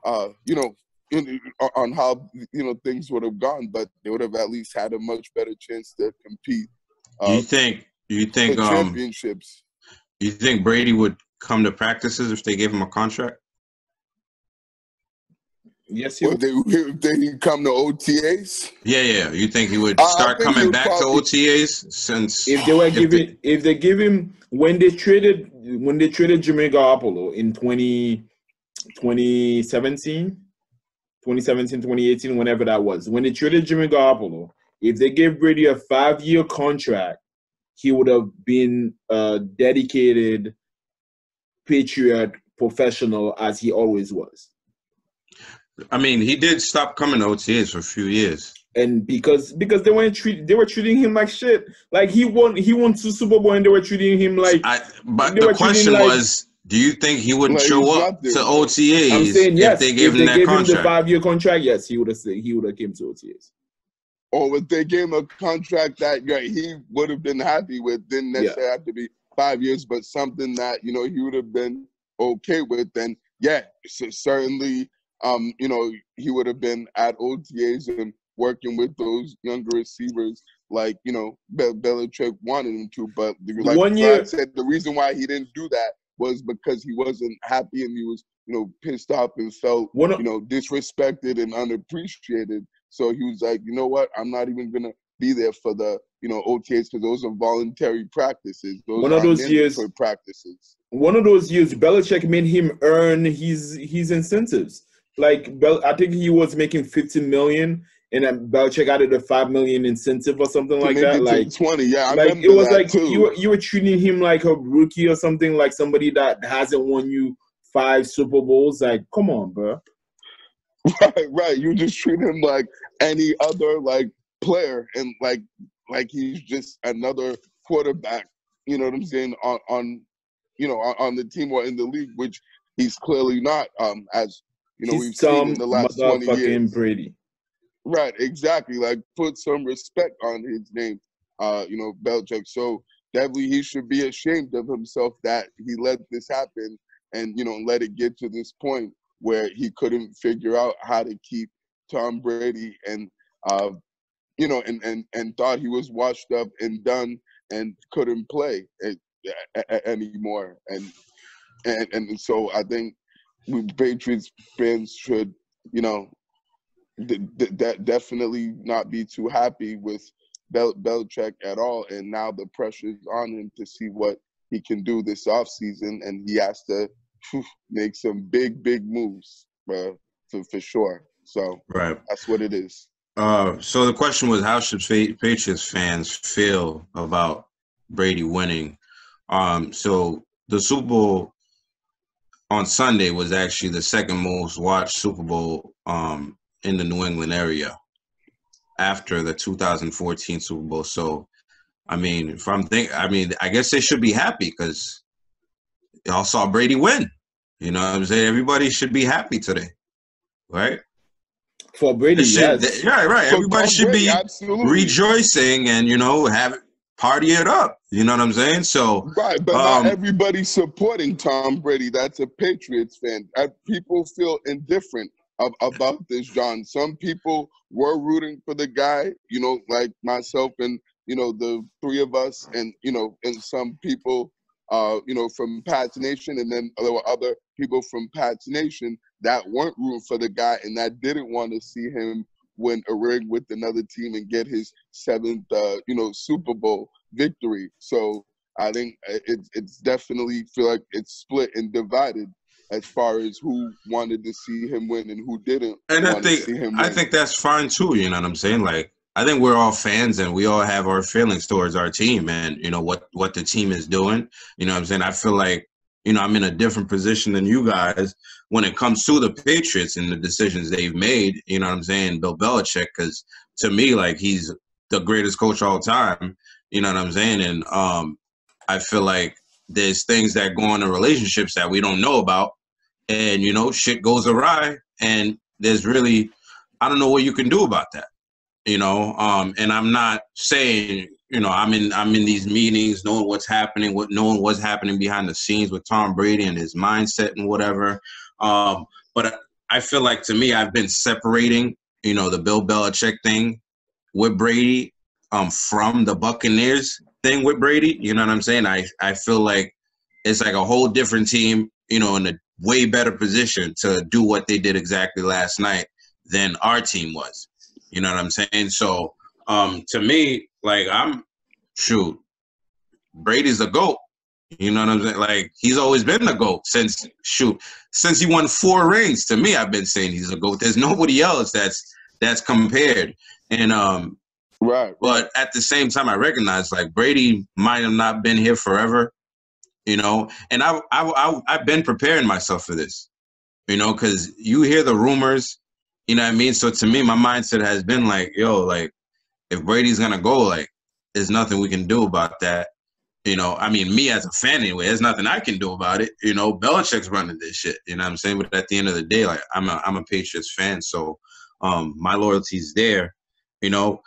uh, you know. In, on how you know things would have gone, but they would have at least had a much better chance to compete uh, you think? Do you think? Um, championships. do you think Brady would come to practices if they gave him a contract? Yes, he Well, they if they come to OTAs. Yeah, yeah. You think he would I- I start think coming would back probably- to OTAs since? if they were if giving if they give him when they traded when they traded Jimmy Garoppolo in 20, 2017 2017 2018 whenever that was when they traded Jimmy Garoppolo if they gave Brady a five year contract he would have been a dedicated patriot professional as he always was I mean, he did stop coming to OTAs for a few years. and because because they weren't treat they were treating him like shit like he won he won two Super Bowl and they were treating him like I, but the were treating question like- was, do you think he wouldn't Like, show up not there. to OTAs I'm saying yes. if they gave him that the contract? five year contract, yes, he would have said he would have came to OTAs. or if they gave him a contract that yeah, he would have been happy with, didn't necessarily have to be five years, but something that you know he would have been okay with, then yeah, so certainly, um, you know, he would have been at OTAs and working with those younger receivers, like you know, Bel- Belichick wanted him to. But like One year- said, the reason why he didn't do that was because he wasn't happy and he was, you know, pissed off and felt One of, you know, disrespected and unappreciated. So he was like, you know what? I'm not even gonna be there for the, you know, OTAs because those are voluntary practices. Those One of those years- practices. one of those years, Belichick made him earn his his incentives. Like Bel, I think he was making 15 million, and then Belichick added a five million incentive or something like that. Like, 20. Yeah, I like it was like too. you were you were treating him like a rookie or something, like somebody that hasn't won you five Super Bowls. Like, come on, bro. Right, right. You just treat him like any other like player, and like like he's just another quarterback. You know what I'm saying on on you know on, on the team or in the league, which he's clearly not. Um, as you know, He's we've seen in the last twenty years. Brady. Right, exactly. Like put some respect on his name. Uh, you know, Belichick. So definitely he should be ashamed of himself that he let this happen and you know let it get to this point where he couldn't figure out how to keep Tom Brady and uh you know and and and thought he was washed up and done and couldn't play a- anymore and and and so I think we Patriots fans should you know th- th- that definitely not be too happy with Bel- Belichick at all. And now the pressure is on him to see what he can do this offseason, and he has to phew, make some big, big moves, bro, for, for sure. So Right. that's what it is. Uh, so the question was, how should Fa- Patriots fans feel about Brady winning? Um, so the Super Bowl on Sunday was actually the second most watched Super Bowl um, in the New England area after the 2014 Super Bowl. So, I mean, if I'm think, I mean, I guess they should be happy because y'all saw Brady win. You know what I'm saying? Everybody should be happy today, right? For Brady, should- yes. right, right. So Everybody Tom should Brady, be absolutely. rejoicing and you know have party it up. You know what I'm saying? So Right, but Um, not everybody's supporting Tom Brady. That's a Patriots fan. Uh, People feel indifferent ab- about this, John. Some people were rooting for the guy, you know, like myself and you know the three of us, and you know, and some people, uh, you know, from Pats Nation, and then there were other people from Pats Nation that weren't rooting for the guy and that didn't want to see him win a ring with another team and get his seventh, uh, you know, Super Bowl victory. So I think uh, it's it's definitely feel like it's split and divided as far as who wanted to see him win and who didn't and I think see him win. I think that's fine too. You know what I'm saying? Like I think we're all fans and we all have our feelings towards our team and you know what what the team is doing. You know what I'm saying? I feel like you know I'm in a different position than you guys when it comes to the Patriots and the decisions they've made. You know what I'm saying? Bill Belichick, because to me, like he's the greatest coach all time. You know what I'm saying? And um, I feel like there's things that go on in relationships that we don't know about, and you know, shit goes awry, and there's really, I don't know what you can do about that. You know, um, and I'm not saying, you know, I'm in I'm in these meetings, knowing what's happening, what knowing what's happening behind the scenes with Tom Brady and his mindset and whatever. Um, but I feel like to me, I've been separating, you know, the Bill Belichick thing with Brady um, from the Buccaneers thing with Brady. You know what I'm saying? I, I feel like it's like a whole different team, you know, in a way better position to do what they did exactly last night than our team was. You know what I'm saying? So um, to me, like I'm shoot, Brady's the GOAT. You know what I'm saying? Like he's always been the GOAT since shoot, since he won four rings. To me, I've been saying he's a GOAT. There's nobody else that's that's compared. And um, right, but at the same time, I recognize like Brady might have not been here forever, you know. And I, I, I I've been preparing myself for this, you know, because you hear the rumors, you know what I mean. So to me, my mindset has been like, yo, like if Brady's gonna go, like there's nothing we can do about that. You know, I mean, me as a fan anyway, there's nothing I can do about it. You know, Belichick's running this shit. You know what I'm saying? But at the end of the day, like I'm a I'm a Patriots fan, so um my loyalty's there. You know,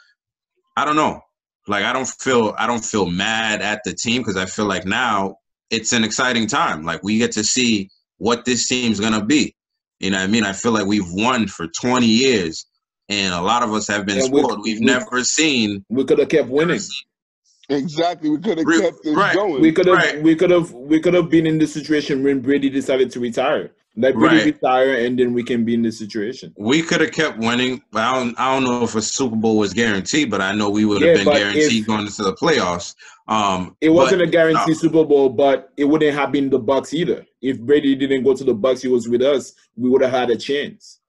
I don't know. Like I don't feel I don't feel mad at the team because I feel like now it's an exciting time. Like we get to see what this team's gonna be. You know what I mean? I feel like we've won for 20 years and a lot of us have been And we- spoiled. We've we- never seen We could have kept winning. exactly. We could have Re- kept this right. going. We could have Right. we could have we could have been in this situation when Brady decided to retire. Let Brady Right. retire and then we can be in this situation. we could have kept winning, but I don't I don't know if a Super Bowl was guaranteed, but I know we would have Yeah, been guaranteed if- going into the playoffs. Um It wasn't but- a guaranteed Super Bowl, but it wouldn't have been the Bucks either. If Brady didn't go to the Bucks, he was with us, we would have had a chance.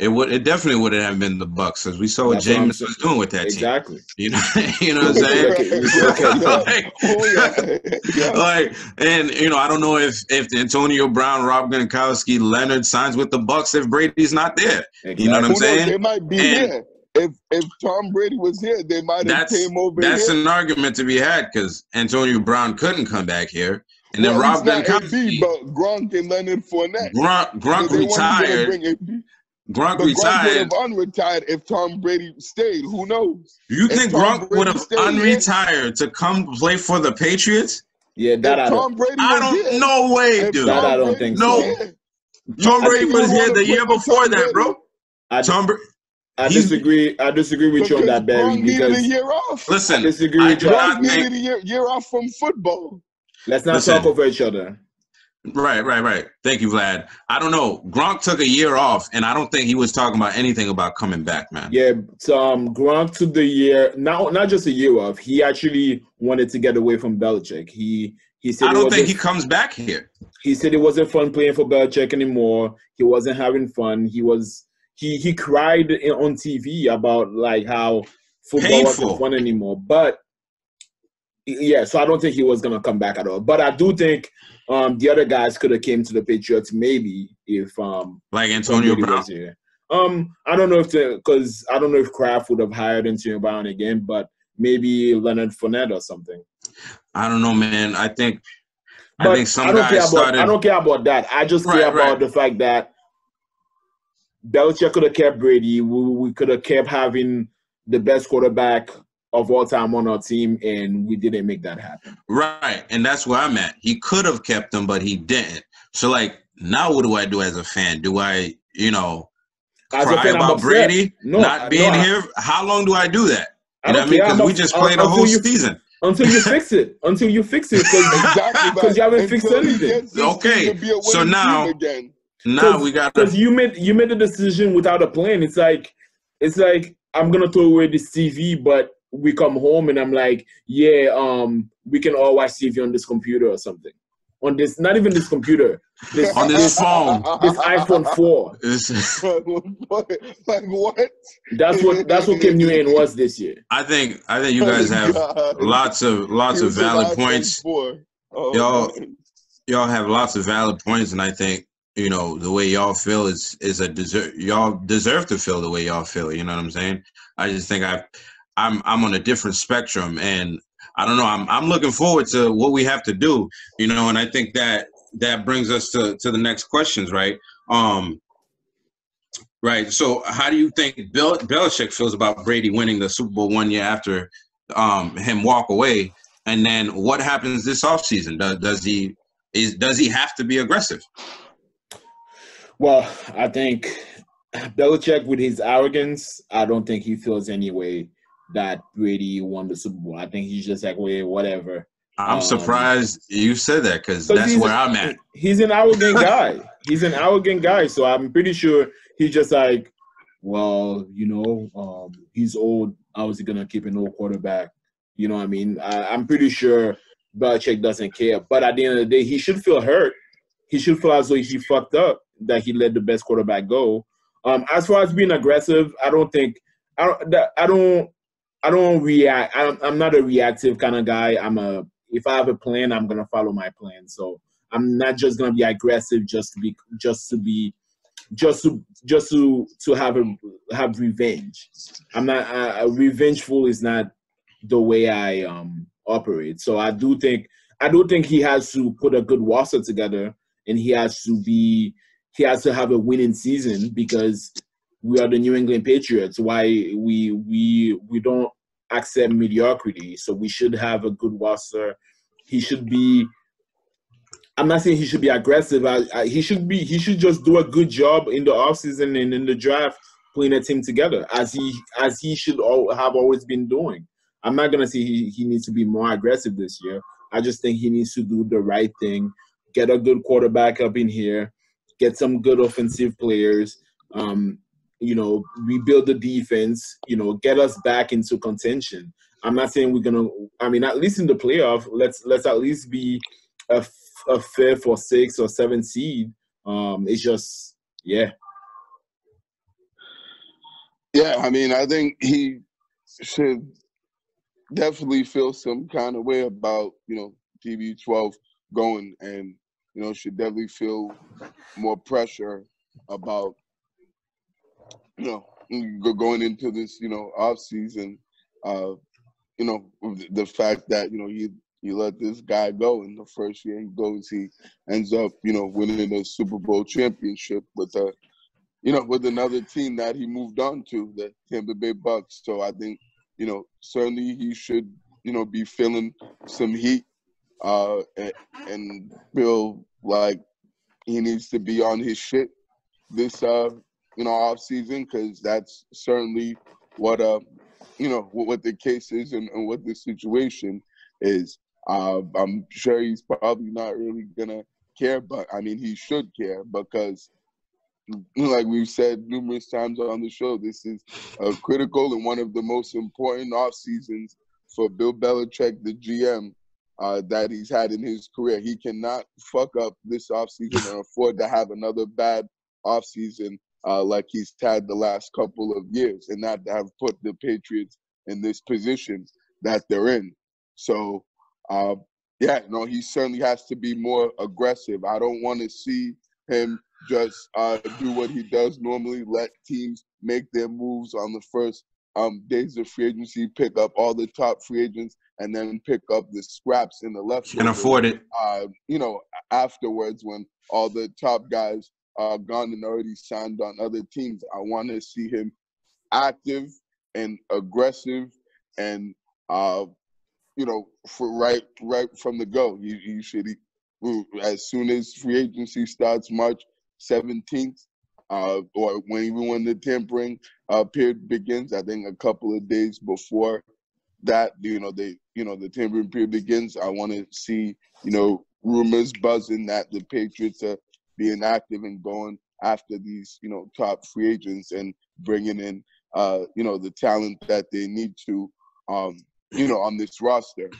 It would it definitely wouldn't have been the Bucks as we saw what That's James was doing with that Exactly. team. You know, you know what I'm saying? Look at- like, Oh, yeah. Like, and you know, I don't know if if Antonio Brown, Rob Gronkowski, Leonard signs with the Bucks if Brady's not there. You know what I'm Who knows? saying? They might be And- here. If if Tom Brady was here, they might have came over that's here. an argument to be had because Antonio Brown couldn't come back here, and then Rob Gronkowski, but Gronk and Leonard Fournette. Gronk, Gronk retired. Bring AB. Gronk But Gronk would retired. have unretired if Tom Brady stayed. Who knows? You if think Tom Gronk Brady would have stayed here- unretired to come play for the Patriots? Yeah, that I if don't. Tom Brady I don't. here, No way, dude. That I Tom don't Brady think was so. here, Tom Brady was here the year put Tom before that, bro. I, Tom Brady. I he's- disagree. I disagree with you on that, because Barry, Gronk needed a year off. I Listen, disagree I with do you. not Gronk needed a year, year off from football. Let's not Listen. talk over each other. Right, right, right. Thank you, Vlad. I don't know. Gronk took a year off, and I don't think he was talking about anything about coming back, man. Yeah, so, um, Gronk took the year, not not just a year off. He actually wanted to get away from Belichick. He he said I don't think he comes back here. he said it wasn't fun playing for Belichick anymore. He wasn't having fun. He was he he cried on TV about like how football Painful. wasn't fun anymore. But yeah, so I don't think he was gonna come back at all. But I do think um the other guys could have came to the Patriots maybe if um Like Antonio Brown. here. Um, I don't know if because I don't know if Kraft would have hired Antonio Brown again, but maybe Leonard Fournette or something. I don't know, man. I think I think some don't care guys about started. I don't care about that. I just Right, care about right. the fact that Belichick could have kept Brady. We, we could have kept having the best quarterback of all time on our team, and we didn't make that happen. Right, and that's where I'm at. He could have kept him, but he didn't. So, like, now what do I do as a fan? Do I, you know, As a cry fan, about. Brady No, not I- being no, I- here? How long do I do that? I You know what I mean? Because we just played a whole you- season. Until you fix it. Until you fix it. Exactly, Because you haven't fixed anything. Okay, team to be a so now- again. Now we got because you made you made a decision without a plan. It's like it's like I'm gonna throw away this TV, but we come home and I'm like, yeah, um, we can all watch TV on this computer or something. On this, not even this computer, this On this phone. this iPhone four. It's- like what? That's what that's what Cam Newton was this year. I think I think you guys have God. lots of lots of valid points. 4. Oh, Y'all- man. Y'all have lots of valid points, and I think you know the way y'all feel is is a deserve. Y'all deserve to feel the way y'all feel. You know what I'm saying? I just think I, I'm I'm on a different spectrum, and I don't know. I'm I'm looking forward to what we have to do. You know, and I think that that brings us to to the next questions, right? Um, right. So, how do you think Bill Belichick feels about Brady winning the Super Bowl one year after um him walk away? And then what happens this offseason? Does, does he is does he have to be aggressive? Well, I think Belichick, with his arrogance, I don't think he feels any way that Brady won the Super Bowl. I think he's just like, wait, whatever. I'm Um, surprised you said that because that's where I'm at. He's an arrogant guy. He's an arrogant guy. So I'm pretty sure he's just like, well, you know, um, he's old. How is he gonna keep an old quarterback? You know what I mean? I, I'm pretty sure Belichick doesn't care. But at the end of the day, he should feel hurt. He should feel as though he fucked up that he let the best quarterback go. Um, as far as being aggressive, I don't think I don't I don't I don't react. I'm, I'm not a reactive kind of guy. I'm a if I have a plan, I'm gonna follow my plan. So I'm not just gonna be aggressive just to be just to be just to just to to have a have revenge. I'm not uh, revengeful is not the way I um operate. So I do think I do think he has to put a good roster together, and he has to be he has to have a winning season because we are the New England Patriots. Why we we we don't accept mediocrity, so we should have a good roster. He should be. I'm not saying he should be aggressive. I, I, he should be. He should just do a good job in the offseason and in the draft, putting a team together as he as he should all, have always been doing. I'm not gonna say he, he needs to be more aggressive this year. I just think he needs to do the right thing, get a good quarterback up in here, get some good offensive players. Um, you know, rebuild the defense. You know, get us back into contention. I'm not saying we're gonna. I mean, at least in the playoff, let's let's at least be a, a fifth or sixth or seventh seed. Um, it's just yeah. Yeah, I mean, I think he should definitely feel some kind of way about you know TB12 going, and you know should definitely feel more pressure about you know going into this you know off season. Uh, you know the fact that you know he you let this guy go in the first year he goes he ends up you know winning a super bowl championship with a you know with another team that he moved on to the tampa bay bucks so i think you know certainly he should you know be feeling some heat uh and, and feel like he needs to be on his shit this uh you know off season because that's certainly what uh you know what, what the case is and, and what the situation is uh, I'm sure he's probably not really gonna care, but I mean, he should care because, like we've said numerous times on the show, this is a critical and one of the most important off seasons for Bill Belichick, the GM, uh, that he's had in his career. He cannot fuck up this off season and afford to have another bad off season uh, like he's had the last couple of years, and not to have put the Patriots in this position that they're in. So uh, yeah, no, he certainly has to be more aggressive. I don't want to see him just uh, do what he does normally, let teams make their moves on the first um, days of free agency, pick up all the top free agents, and then pick up the scraps in the left. Can afford it. Uh, you know, afterwards when all the top guys are gone and already signed on other teams, I want to see him active and aggressive and uh, you know, for right right from the go. You you should as soon as free agency starts March 17th, uh, or when even when the tampering uh, period begins. I think a couple of days before that, you know, they you know the tampering period begins. I want to see you know rumors buzzing that the Patriots are being active and going after these you know top free agents and bringing in uh, you know the talent that they need to um, you know, on this roster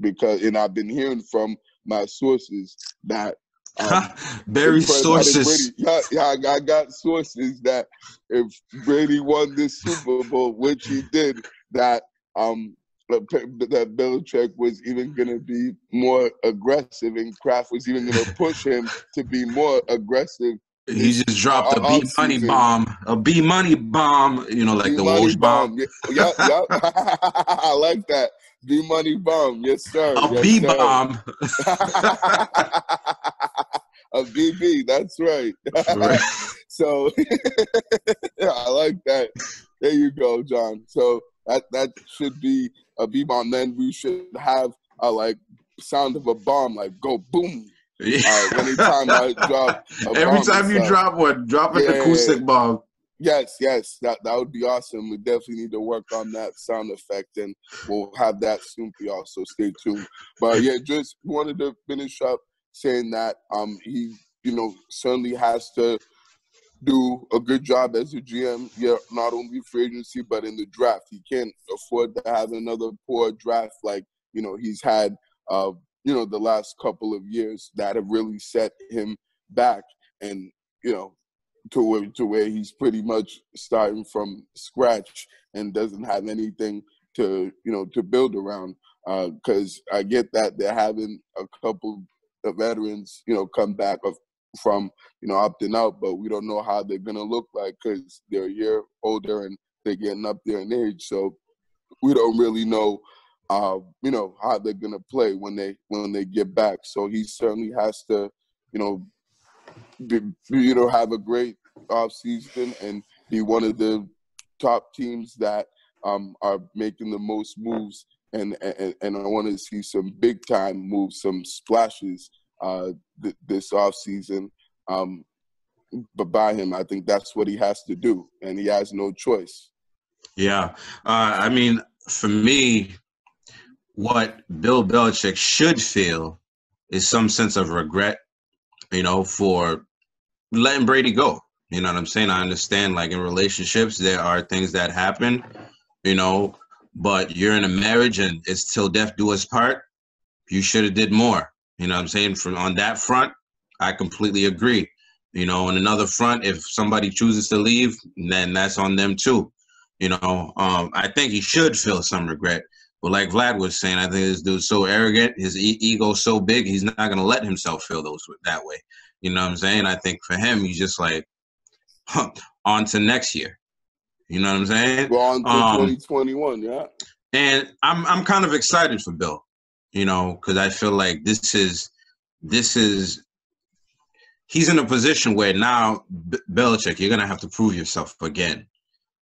because, and I've been hearing from my sources that um, Barry sources. Brady, yeah, yeah, I, I got sources that if Brady won this Super Bowl, which he did, that um that Belichick was even going to mm-hmm. be more aggressive, and Kraft was even going to push him to be more aggressive he just dropped a B money bomb, a B money bomb. You know, like B the Woj bomb. bomb. Yeah, yeah, I like that. B money bomb. Yes, sir. A yes, B sir. bomb. a BB. That's right. right. so I like that. There you go, John. So that that should be a B bomb. Then we should have a like sound of a bomb, like go boom yeah. Uh, anytime I drop, every time you drop one, drop an yeah, acoustic bomb. Yes, yes, that that would be awesome. We definitely need to work on that sound effect, and we'll have that soon for y'all. So stay tuned. But yeah, just wanted to finish up saying that um he, you know, certainly has to do a good job as a GM. Yeah, not only free agency but in the draft. He can't afford to have another poor draft like you know he's had uh, you know, the last couple of years that have really set him back and, you know, to where, to where he's pretty much starting from scratch and doesn't have anything to, you know, to build around. Because uh, I get that they're having a couple of veterans, you know, come back of, from, you know, opting out, but we don't know how they're to look like because they're a year older and they're getting up there in age. So we don't really know uh, you know how they're gonna play when they when they get back. So he certainly has to, you know, be, you know have a great off season and be one of the top teams that um, are making the most moves. And and, and I want to see some big time moves, some splashes uh, th- this off season. Um, but by him, I think that's what he has to do, and he has no choice. Yeah, uh, I mean, for me, what Bill Belichick should feel is some sense of regret, you know, for letting Brady go. You know what I'm saying? I understand, like in relationships, there are things that happen, you know, but you're in a marriage and it's till death do us part. You should have did more. You know what I'm saying? From on that front, I completely agree. You know, on another front, if somebody chooses to leave, then that's on them too. You know, um, I think he should feel some regret. But like Vlad was saying, I think this dude's so arrogant, his e- ego so big, he's not gonna let himself feel those that way. You know what I'm saying? I think for him, he's just like huh, on to next year. You know what I'm saying? Well, on to Um, 2021, yeah. and I'm I'm kind of excited for Bill, you know, because I feel like this is this is he's in a position where now B- Belichick, you're gonna have to prove yourself again,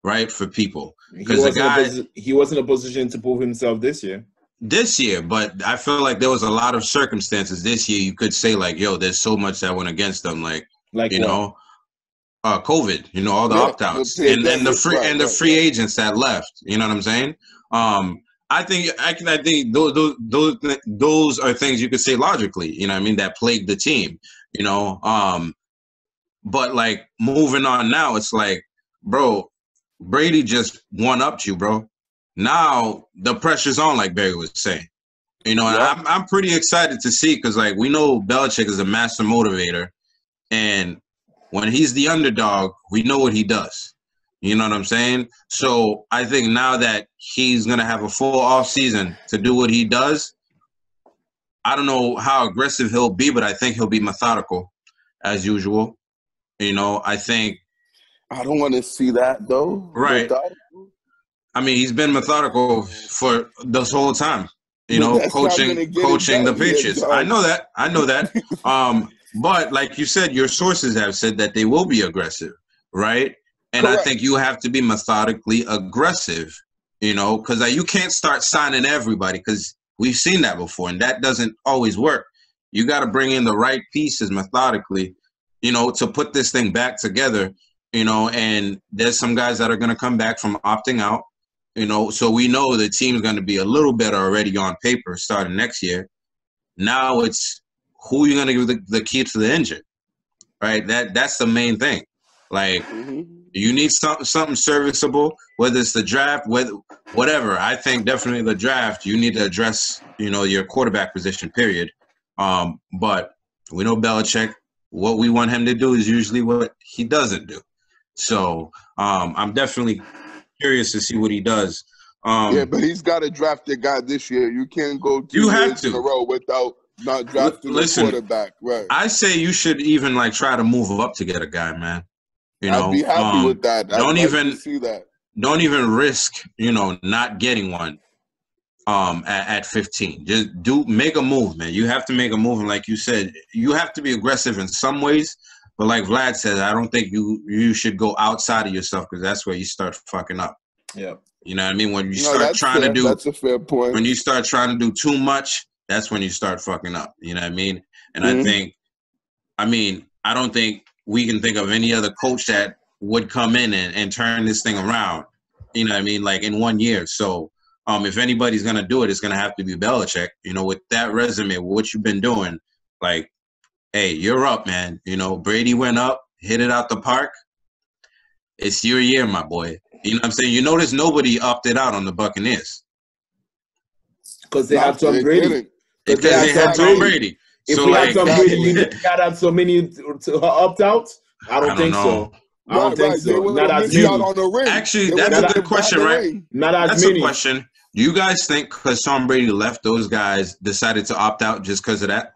right? For people because the guy posi- he was in a position to prove himself this year. this year, but I feel like there was a lot of circumstances this year. You could say like, yo, there's so much that went against them, like Like you what? know. Uh, COVID, you know, all the Yeah, opt outs and, and the free right, and the free right. agents that left. You know what I'm saying? Um, I think I can. I think those those those those are things you could say logically. You know, what I mean that plagued the team. You know, um, but like moving on now, it's like, bro, Brady just one upped you, bro. Now the pressure's on, like Barry was saying. You know, Yeah. I'm I'm pretty excited to see because like we know Belichick is a master motivator, and when he's the underdog, we know what he does. You know what I'm saying? So I think now that he's gonna have a full off season to do what he does, I don't know how aggressive he'll be, but I think he'll be methodical as usual. You know, I think I don't want to see that though. Right. Without- I mean he's been methodical for this whole time. You know, that's not gonna coaching coaching the Patriots. I know that. I know that. Um, but like you said, your sources have said that they will be aggressive, right? And I think you have to be methodically aggressive, you know, because you can't start signing everybody because we've seen that before, and that doesn't always work. You got to bring in the right pieces methodically, you know, to put this thing back together, you know. And there's some guys that are going to come back from opting out, you know, so we know the team's going to be a little better already on paper starting next year. Now it's who you're going to give the, the key to the engine, right? That that's the main thing. Like Mhm. You need something something serviceable, whether it's the draft, whether whatever. I think definitely the draft. You need to address, you know, your quarterback position. Period. Um, but we know Belichick. What we want him to do is usually what he doesn't do. So um, I'm definitely curious to see what he does. Um, yeah, but he's got to draft a guy this year. You can't go two You have years in a row without not drafting listen, a quarterback. Right. I say you should even like try to move up to get a guy, man. You know, I'd be happy um, with that. I'd don't like even- see that. don't even risk, you know, not getting one um at, at 15. Just do make a move, man. You have to make a move. And like you said, you have to be aggressive in some ways. But like Vlad said, I don't think you you should go outside of yourself because that's where you start fucking up. Yeah. You know what I mean? When you start trying fair. to do That's a fair point. when you start trying to do too much, that's when you start fucking up. You know what I mean? And I Mhm. think, I mean, I don't think we can think of any other coach that would come in and, and turn this thing around. You know what I mean? Like in one year. So um, if anybody's gonna do it, it's gonna have to be Belichick. You know, with that resume, what you've been doing, like, hey, you're up, man. You know, Brady went up, hit it out the park. It's your year, my boy. You know what I'm saying? You notice nobody opted out on the Buccaneers. Because they Nah, had Tom Brady. Because because they have Tom Brady. Brady. If so we like, had Tom exactly. Brady, you think so many to, to opt outs, I don't I don't think know. so. I don't Right, think right. So. Not as many. out on the ring. Actually, that's a good question, right? Not as That's many. a question. Do you guys think because Tom Brady left, those guys decided to opt out just because of that?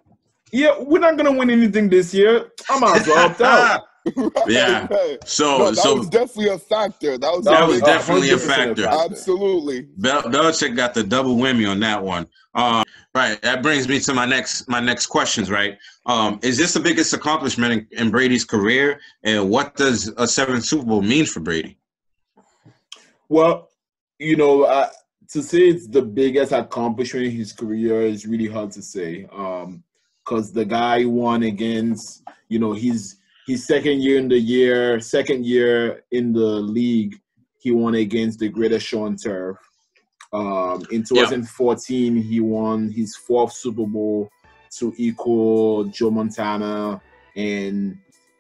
Yeah, we're not gonna win anything this year. I'm out to opt out. Right, Yeah. right. So, No, that so was definitely a factor. That was, That was definitely a factor. absolutely. Bel- Belichick got the double whammy on that one. Um, right. That brings me to my next my next questions. Right. Um, is this the biggest accomplishment in, in Brady's career, and what does a seventh Super Bowl mean for Brady? Well, you know, uh, to say it's the biggest accomplishment in his career is really hard to say. Um, because the guy won against, you know, his his second year in the year, second year in the league, he won against the greatest show on turf. Um, in 2014, he won his fourth Super Bowl to equal Joe Montana, and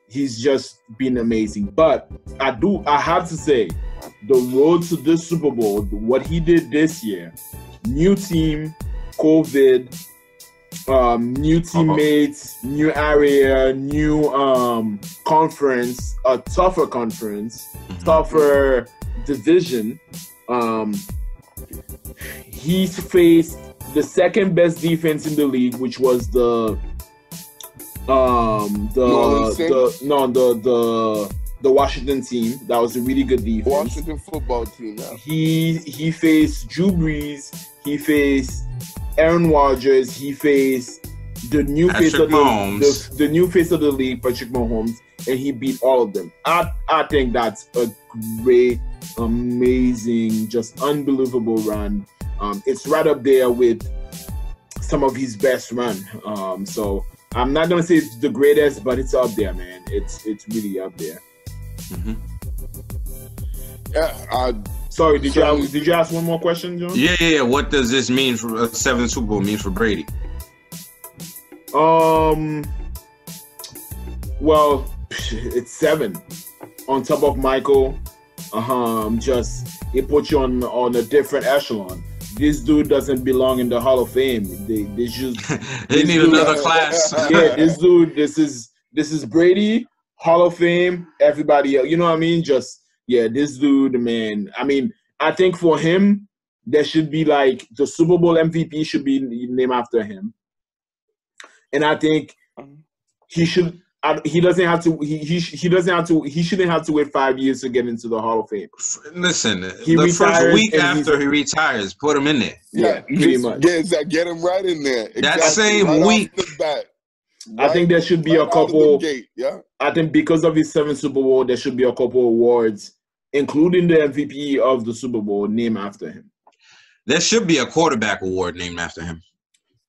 he's just been amazing. But I do, I have to say, the road to this Super Bowl, what he did this year, new team, COVID, um, new teammates, new area, new um, conference, a tougher conference, Mhm. tougher division. Um, he's faced the second best defense in the league, which was the um the the no the the the Washington team. That was a really good defense. Washington football team. Yeah. He he faced Drew Brees. He faced Aaron Rodgers. He faced the new face of the, the the new face of the league, Patrick Mahomes, and he beat all of them. I I think that's a great, amazing, just unbelievable run. Um, it's right up there with some of his best run. Um, so I'm not gonna say it's the greatest, but it's up there, man. It's it's really up there. Mhm. Yeah, I, Sorry, did you So- ask, did you ask one more question, John? Yeah, yeah, yeah. What does this mean for a seventh Super Bowl mean for Brady? Um. Well, it's seven on top of Michael. Um, just it puts you on on a different echelon. This dude doesn't belong in the Hall of Fame. They they just They need another class. yeah. This dude, this is this is Brady Hall of Fame. Everybody else, you know what I mean? Just yeah, this dude, man. I mean, I think for him, there should be like the Super Bowl MVP should be named after him, and I think um, he should. I, he doesn't have to. He, he he doesn't have to. He shouldn't have to wait five years to get into the Hall of Fame. Listen, He the first week after he retires, put him in there. Yeah, pretty much. Get, get him right in there. That same right off week. The. I think there should be a out of the couple. gate, yeah. I think because of his seven Super Bowl, there should be a couple awards, including the MVP of the Super Bowl, named after him. There should be a quarterback award named after him.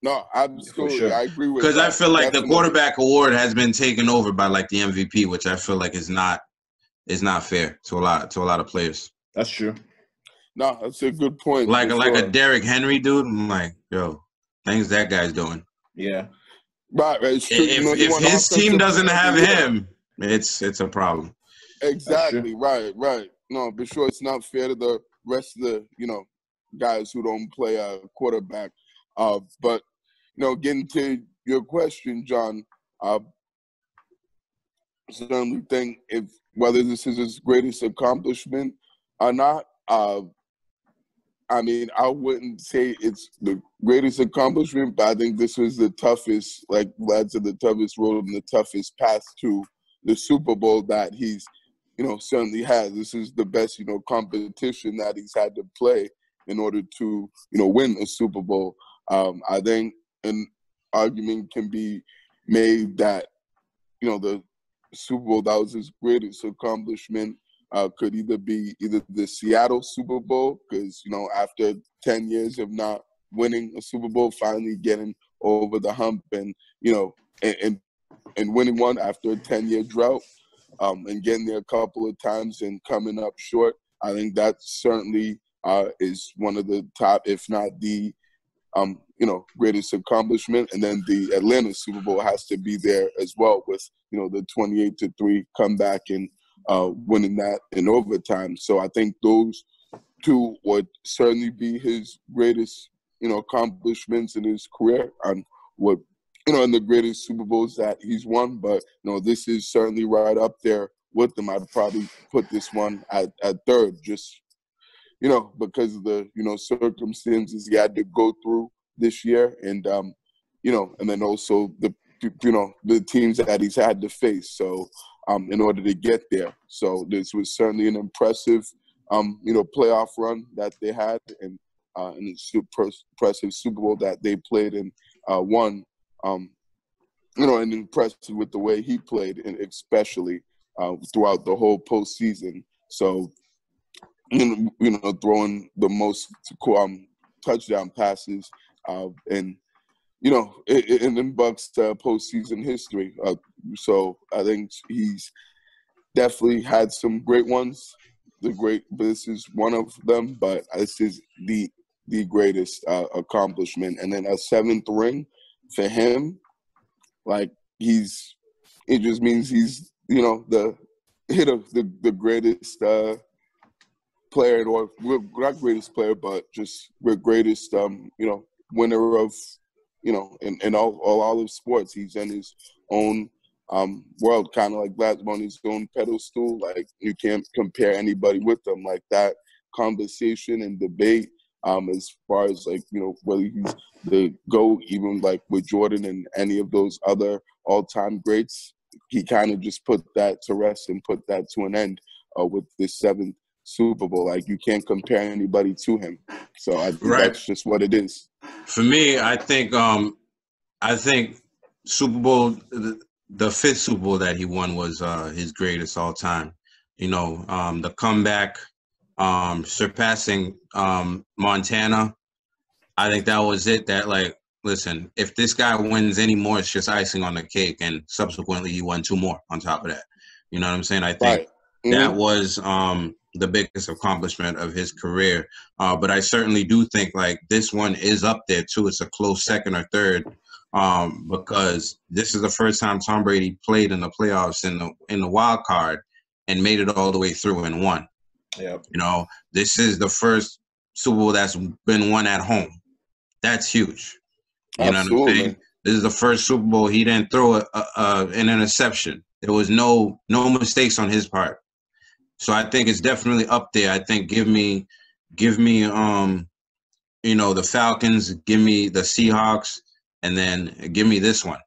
No, absolutely. sure. I agree with Because I feel like the quarterback award has been taken over by like the MVP, which I feel like is not is not fair to a lot to a lot of players. That's true. No, that's a good point. Like like sure. a uh, Derrick Henry dude. I'm like, yo, things that guy's doing. Yeah. Right, right. If, You know, if his team doesn't have him, it's it's a problem. Exactly. Right. Right. No, but sure, it's not fair to the rest of the you know guys who don't play a quarterback. Uh, but you know, getting to your question, John, uh, certainly think if whether this is his greatest accomplishment or not. Uh, I mean, I wouldn't say it's the greatest accomplishment, but I think this was the toughest, like led to the toughest road and the toughest path to the Super Bowl that he's, you know, certainly has. This is the best, you know, competition that he's had to play in order to, you know, win a Super Bowl. Um, I think an argument can be made that, you know, the Super Bowl that was his greatest accomplishment uh, could either be either the Seattle Super Bowl because you know after ten years of not winning a Super Bowl, finally getting over the hump and you know and and, and winning one after a ten year drought um, and getting there a couple of times and coming up short. I think that certainly uh, is one of the top, if not the um, you know, greatest accomplishment. And then the Atlanta Super Bowl has to be there as well with, you know, the 28 to 3 comeback and uh, winning that in overtime. So I think those two would certainly be his greatest, you know, accomplishments in his career and what you know, in the greatest Super Bowls that he's won. But you know, this is certainly right up there with them. I'd probably put this one at, at third, just you know, because of the you know circumstances he had to go through this year, and um, you know, and then also the you know the teams that he's had to face. So um, in order to get there, so this was certainly an impressive um, you know playoff run that they had, and uh, and a super impressive Super Bowl that they played and uh, won. Um, you know, and impressed with the way he played, and especially uh, throughout the whole postseason. So, you know, you know, throwing the most um, touchdown passes, uh, and you know, in, in Bucks uh, postseason history. Uh, so I think he's definitely had some great ones. The great, this is one of them, but this is the the greatest uh, accomplishment. And then a seventh ring for him, like he's, it just means he's, you know, the hit of the the greatest uh, player, or not greatest player, but just the greatest, um, you know, winner of you know, in, in all, all all of sports, he's in his own um world, kind of like Glasgow on his own pedestal. Like you can't compare anybody with him. Like that conversation and debate um, as far as like you know whether he's the go even like with Jordan and any of those other all-time greats. He kind of just put that to rest and put that to an end uh, with this seventh Super Bowl. Like you can't compare anybody to him. So I think Right. that's just what it is. For me, I think um, I think Super Bowl the, the fifth Super Bowl that he won was uh, his greatest all time. You know, um, the comeback, um, surpassing um, Montana. I think that was it. That like, listen, if this guy wins any more, it's just icing on the cake, and subsequently he won two more on top of that. You know what I'm saying? I think Right. that Mhm. was um the biggest accomplishment of his career. Uh, but I certainly do think like this one is up there too. It's a close second or third um, because this is the first time Tom Brady played in the playoffs in the in the wild card and made it all the way through and won. Yep. You know, this is the first Super Bowl that's been won at home. That's huge. You know what I'm Absolutely. saying? This is the first Super Bowl he didn't throw a, a, a, an interception. There was no no mistakes on his part. So I think it's definitely up there. I think give me give me um you know the Falcons, give me the Seahawks, and then give me this one.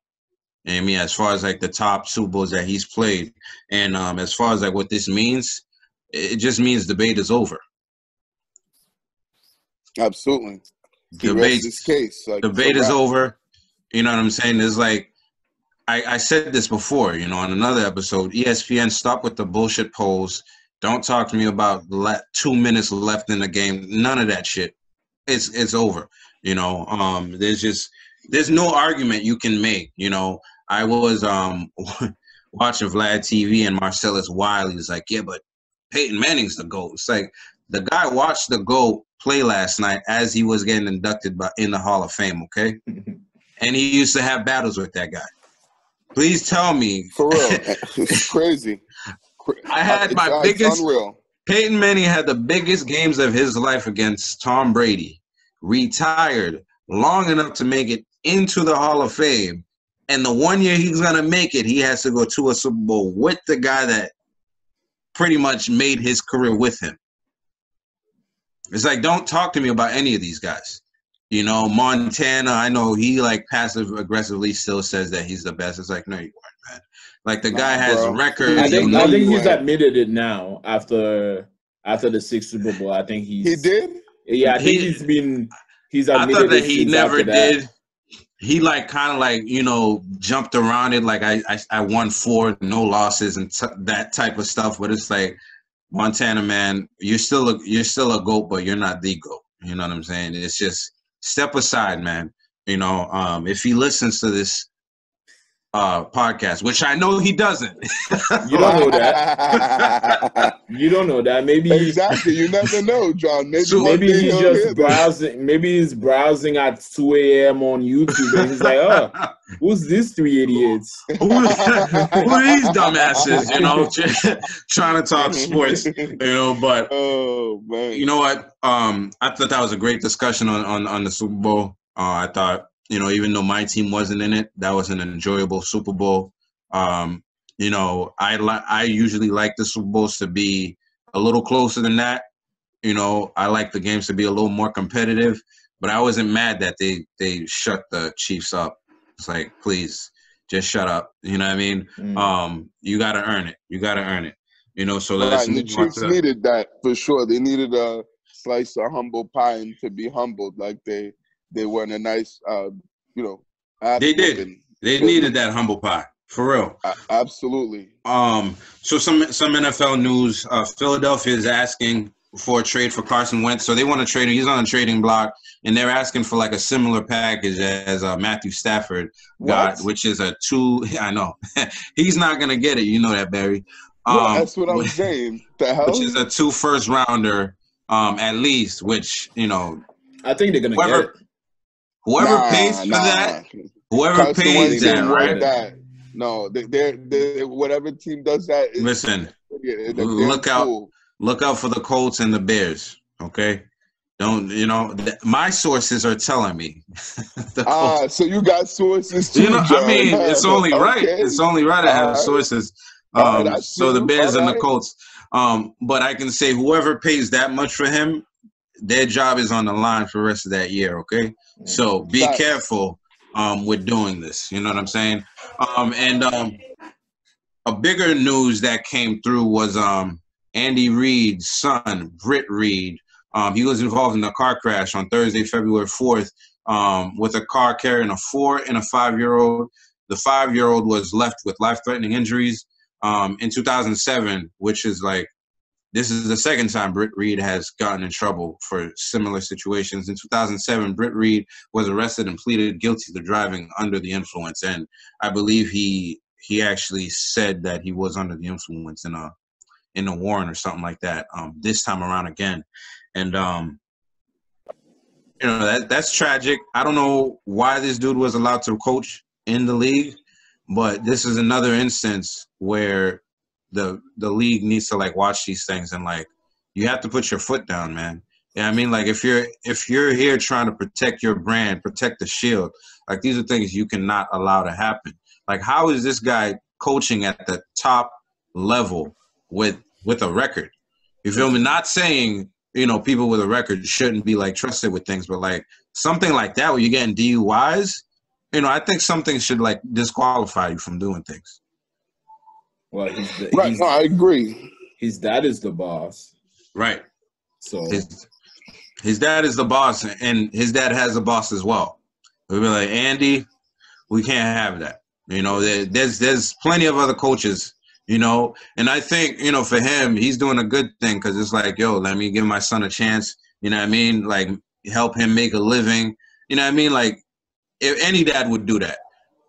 I mean, as far as like the top Super Bowls that he's played, and um as far as like what this means, it just means debate is over. Absolutely. He Debate rests his case. Like, debate is over. You know what I'm saying? It's like I, I said this before, you know, on another episode. ESPN, stop with the bullshit polls. Don't talk to me about le- two minutes left in the game. None of that shit. It's it's over. You know, um, there's just there's no argument you can make. You know, I was um watching Vlad TV and Marcellus Wiley is like, yeah, but Peyton Manning's the GOAT. It's like the guy watched the GOAT play last night as he was getting inducted by, in the Hall of Fame, okay? And he used to have battles with that guy. Please tell me, For real. it's crazy. I uh, had my it's biggest- unreal. Peyton Manning had the biggest games of his life against Tom Brady, retired long enough to make it into the Hall of Fame. And the one year he's going to make it, he has to go to a Super Bowl with the guy that pretty much made his career with him. It's like, don't talk to me about any of these guys. You know, Montana, I know he like passive aggressively still says that he's the best. It's like, no, you weren't, man. Like the Nah, guy has bro. records. I think I think he's admitted it now after after the sixth Super Bowl. I think he's He did? Yeah, I think He- he's been he's I admitted thought that it he never after that. did. He like kind of like you know jumped around it like I I, I won four no losses and t- that type of stuff. But it's like Montana man, you're still a you're still a goat, but you're not the goat. You know what I'm saying? It's just step aside, man. You know, um, if he listens to this uh podcast, which I know he doesn't. You don't know that. You don't know that. Maybe exactly. You never know, John. Maybe, So maybe he's just this. browsing. Maybe he's browsing at two a.m. on YouTube, and he's like, "Oh, who's these three idiots?" who, who are these dumbasses? You know, trying to talk sports. You know, but Oh man. you know what? Um, I thought that was a great discussion on on, on the Super Bowl. Uh, I thought, you know, even though my team wasn't in it, that was an enjoyable Super Bowl. Um, you know, I like I usually like the Super Bowls to be a little closer than that. You know, I like the games to be a little more competitive, but I wasn't mad that they they shut the Chiefs up. It's like, please, just shut up. You know what I mean? Mm. Um, you got to earn it. You got to earn it. You know, so let's and the Chiefs to- needed that for sure. They needed a slice of humble pie and to be humbled, like they they were in a nice, uh, you know. They did. whooping. They needed that humble pie for real. A- absolutely. Um, so some some NFL news. Uh, Philadelphia is asking for a trade for Carson Wentz, so they want to trade him. He's on a trading block, and they're asking for like a similar package as uh, Matthew Stafford got, What? which is a two. I know he's not gonna get it. You know that, Barry. Yeah, Um, that's what I'm saying. The hell? which is a two first rounder, um, at least. Which you know, I think they're gonna whoever get it. Whoever Nah, pays for nah. that, whoever pays that, right? that. No, they, they're, they whatever team does that. Is, Listen, they're look out. look out for the Colts and the Bears. Okay, Don't you know? Th- my sources are telling me. Ah, Colts- so you got sources too. you know, I mean, it's only right. It's only right to have Alright. sources. Um, I so the. Bears and the Colts. Um, but I can say whoever pays that much for him, their job is on the line for the rest of that year. Okay, so be careful um, with doing this. You know what I'm saying? Um, and um, a bigger news that came through was um, Andy Reid's son, Britt Reid. Um, he was involved in a car crash on Thursday, February 4th, um, with a car carrying a four and a five year old. The five year old was left with life threatening injuries um, in 2007, which is like, this is the second time Britt Reid has gotten in trouble for similar situations. In 2007, Britt Reid was arrested and pleaded guilty to driving under the influence, and I believe he he actually said that he was under the influence in a in a warrant or something like that. Um, this time around again, and um, you know that that's tragic. I don't know why this dude was allowed to coach in the league, but this is another instance where the the league needs to like watch these things and like you have to put your foot down, man. Yeah, I mean, like if you're if you're here trying to protect your brand, protect the shield, like these are things you cannot allow to happen. Like, how is this guy coaching at the top level with with a record? You feel me? Not saying you know people with a record shouldn't be like trusted with things, but like something like that where you're getting DUIs, you know, I think something should like disqualify you from doing things. Well, he's the, Right. he's, No, I agree. his dad is the boss, Right. so His his dad is the boss, and his dad has a boss as well. We'll be like, Andy, we can't have that. You know, there, there's there's plenty of other coaches. You know, and I think you know for him, he's doing a good thing because it's like, yo, let me give my son a chance. You know what I mean? Like help him make a living. You know what I mean? Like if any dad would do that,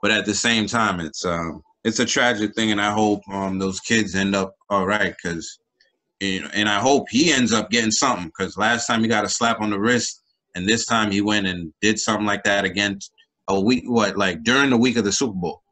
but at the same time, it's um it's a tragic thing, and I hope um those kids end up all right because you know, and I hope he ends up getting something because last time he got a slap on the wrist, and this time he went and did something like that again a week, what like during the week of the Super Bowl.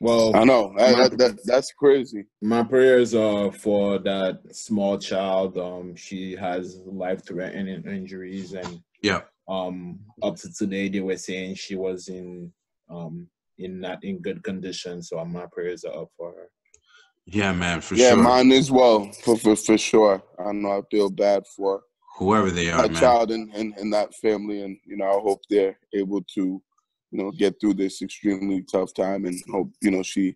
well, I know. That, that, that, that's crazy. my prayers are for that small child. Um, she has life-threatening injuries, and Yeah. um, up to today they were saying she was in um in not in good condition. So my prayers are up for her. Yeah, man, for yeah, sure. mine as well, for, for for sure. I know I feel bad for Whoever they are, my man. child and, and, and that family, and you know, I hope they're able to, you know, get through this extremely tough time, and hope you know she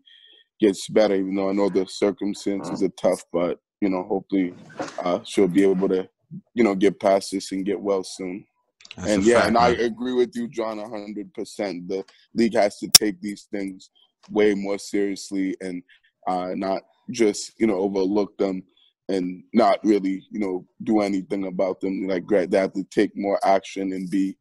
gets better. Even though I know the circumstances are tough, but you know, hopefully, uh, she'll be able to, you know, get past this and get well soon. That's and yeah, fact, and I agree with you, John, hundred percent. The league has to take these things way more seriously and uh, not just you know overlook them and not really you know do anything about them. Like they have to take more action and be,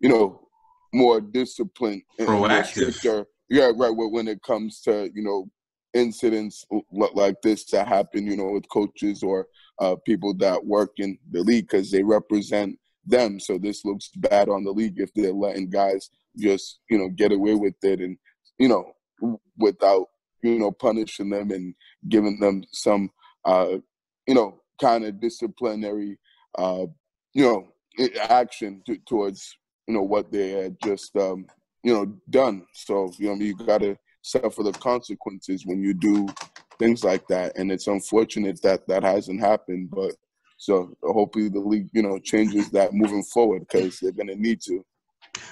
you know, more disciplined and Proactive. Yeah, right. when- When it comes to you know incidents like this to happen, you know, with coaches or uh, people that work in the league because they represent them. So this looks bad on the league if they're letting guys just you know get away with it and you know without you know punishing them and giving them some uh, you know kind of disciplinary uh, you know action to, towards you know what they had just um, you know done. So you know you got to suffer the consequences when you do things like that, and it's unfortunate that that hasn't happened, but. So hopefully the league, you know, changes that moving forward because they're gonna need to.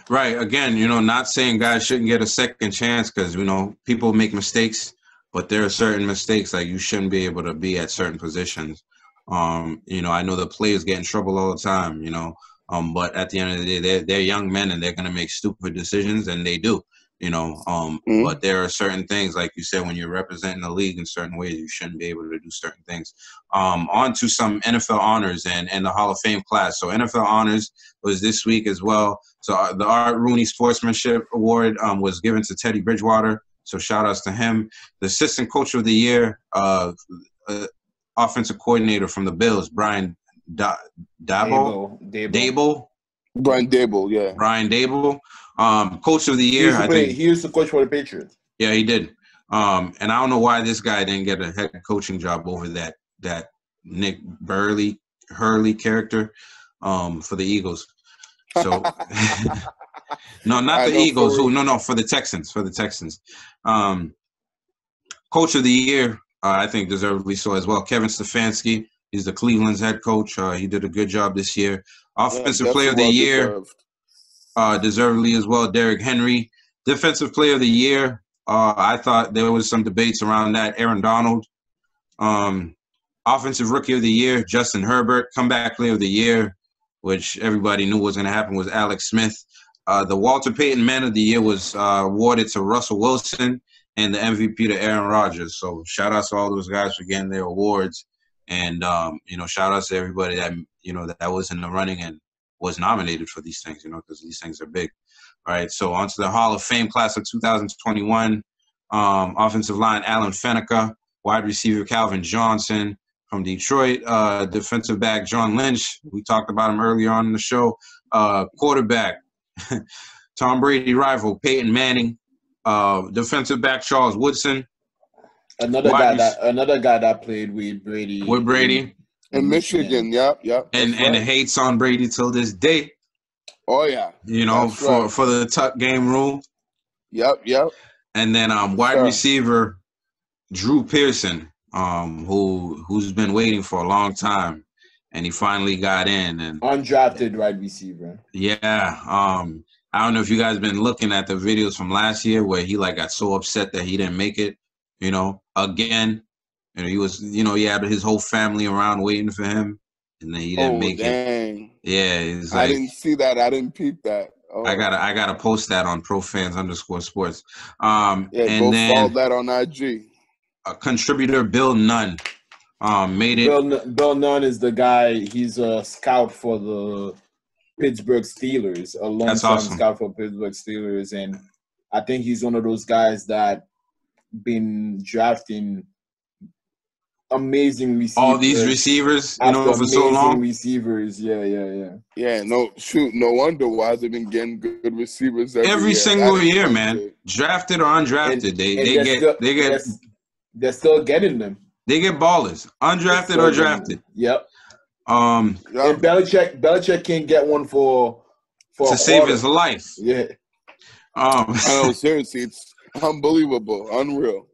Right. Again, you know, not saying guys shouldn't get a second chance because you know people make mistakes, but there are certain mistakes like you shouldn't be able to be at certain positions. Um, you know, I know the players get in trouble all the time. You know, um, but at the end of the day, they're they're young men and they're gonna make stupid decisions, and they do. You know, um, Mhm. but there are certain things, like you said, when you're representing the league in certain ways, you shouldn't be able to do certain things. Um, on to some NFL honors and and the Hall of Fame class. So NFL honors was this week as well. So uh, the Art Rooney Sportsmanship Award um, was given to Teddy Bridgewater. So shout outs to him. The Assistant Coach of the Year, uh, uh, Offensive Coordinator from the Bills, Brian da- Dabo, Daboll, Daboll. Daboll, Brian Daboll, yeah. Brian Daboll. Um, Coach of the He Year, used, I play, think. he used to coach for the Patriots. Yeah, he did. Um, and I don't know why this guy didn't get a head coaching job over that that Nick Burley Hurley character um, for the Eagles. So no, not I the Eagles. Who? No, no, for the Texans. For the Texans. Um, coach of the year, uh, I think deservedly so as well. Kevin Stefanski. He's the Cleveland's head coach. Uh, he did a good job this year. Offensive Yeah, player of the definitely year, well-deserved. Uh, deservedly as well. Derrick Henry, defensive player of the year. Uh, I thought there was some debates around that. Aaron Donald, um, offensive rookie of the year. Justin Herbert, comeback player of the year, which everybody knew was going to happen. Was Alex Smith. Uh, the Walter Payton Man of the Year was uh, awarded to Russell Wilson, and the MVP to Aaron Rodgers. So shout out to all those guys for getting their awards, and um, you know shout out to everybody that you know that, that was in the running and was nominated for these things. You know because these things are big. All right, so on to the Hall of Fame class of 2021. Um, offensive line, Alan Faneca. Wide receiver, Calvin Johnson from Detroit. Uh, defensive back, John Lynch. We talked about him earlier on in the show. Uh, quarterback, Tom Brady rival, Peyton Manning. Uh, defensive back, Charles Woodson. Another Wide guy rec- that another guy that played with Brady. With Brady. In Michigan, yep, yep. And, that's and right. hates on Brady till this day, oh yeah, you know, That's for, right. for the tuck game rule. yep, yep. And then um, wide Sure. receiver Drew Pearson, um, who who's been waiting for a long time, and he finally got in. And Undrafted wide receiver. yeah, um, I don't know if you guys been looking at the videos from last year where he like got so upset that he didn't make it. You know, again, you know, he was, you know, he had his whole family around waiting for him, and then he didn't oh make it. dang! Yeah, it's I didn't see that. I didn't peep that. Oh. I gotta I gotta post that on ProFans underscore Sports. Um, Yeah, and go then follow that on IG. a contributor Bill Nunn um, made it. Bill, N- Bill Nunn is the guy. He's a scout for the Pittsburgh Steelers, a long-time awesome. scout for Pittsburgh Steelers, and I think he's one of those guys that been drafting amazing receivers. all these receivers, you know, for so long. Receivers, yeah, yeah, yeah. Yeah, no shoot, no wonder why they've been getting good receivers every, Every year. single That is year, crazy. man. Drafted or undrafted, And- they and they get still- they get they're, they're still getting them. they get ballers, undrafted or drafted. Yep. Um, Yeah, And Belichick, Belichick can't get one for for to save quarter. his life. Yeah. Um, I know seriously, it's unbelievable, unreal.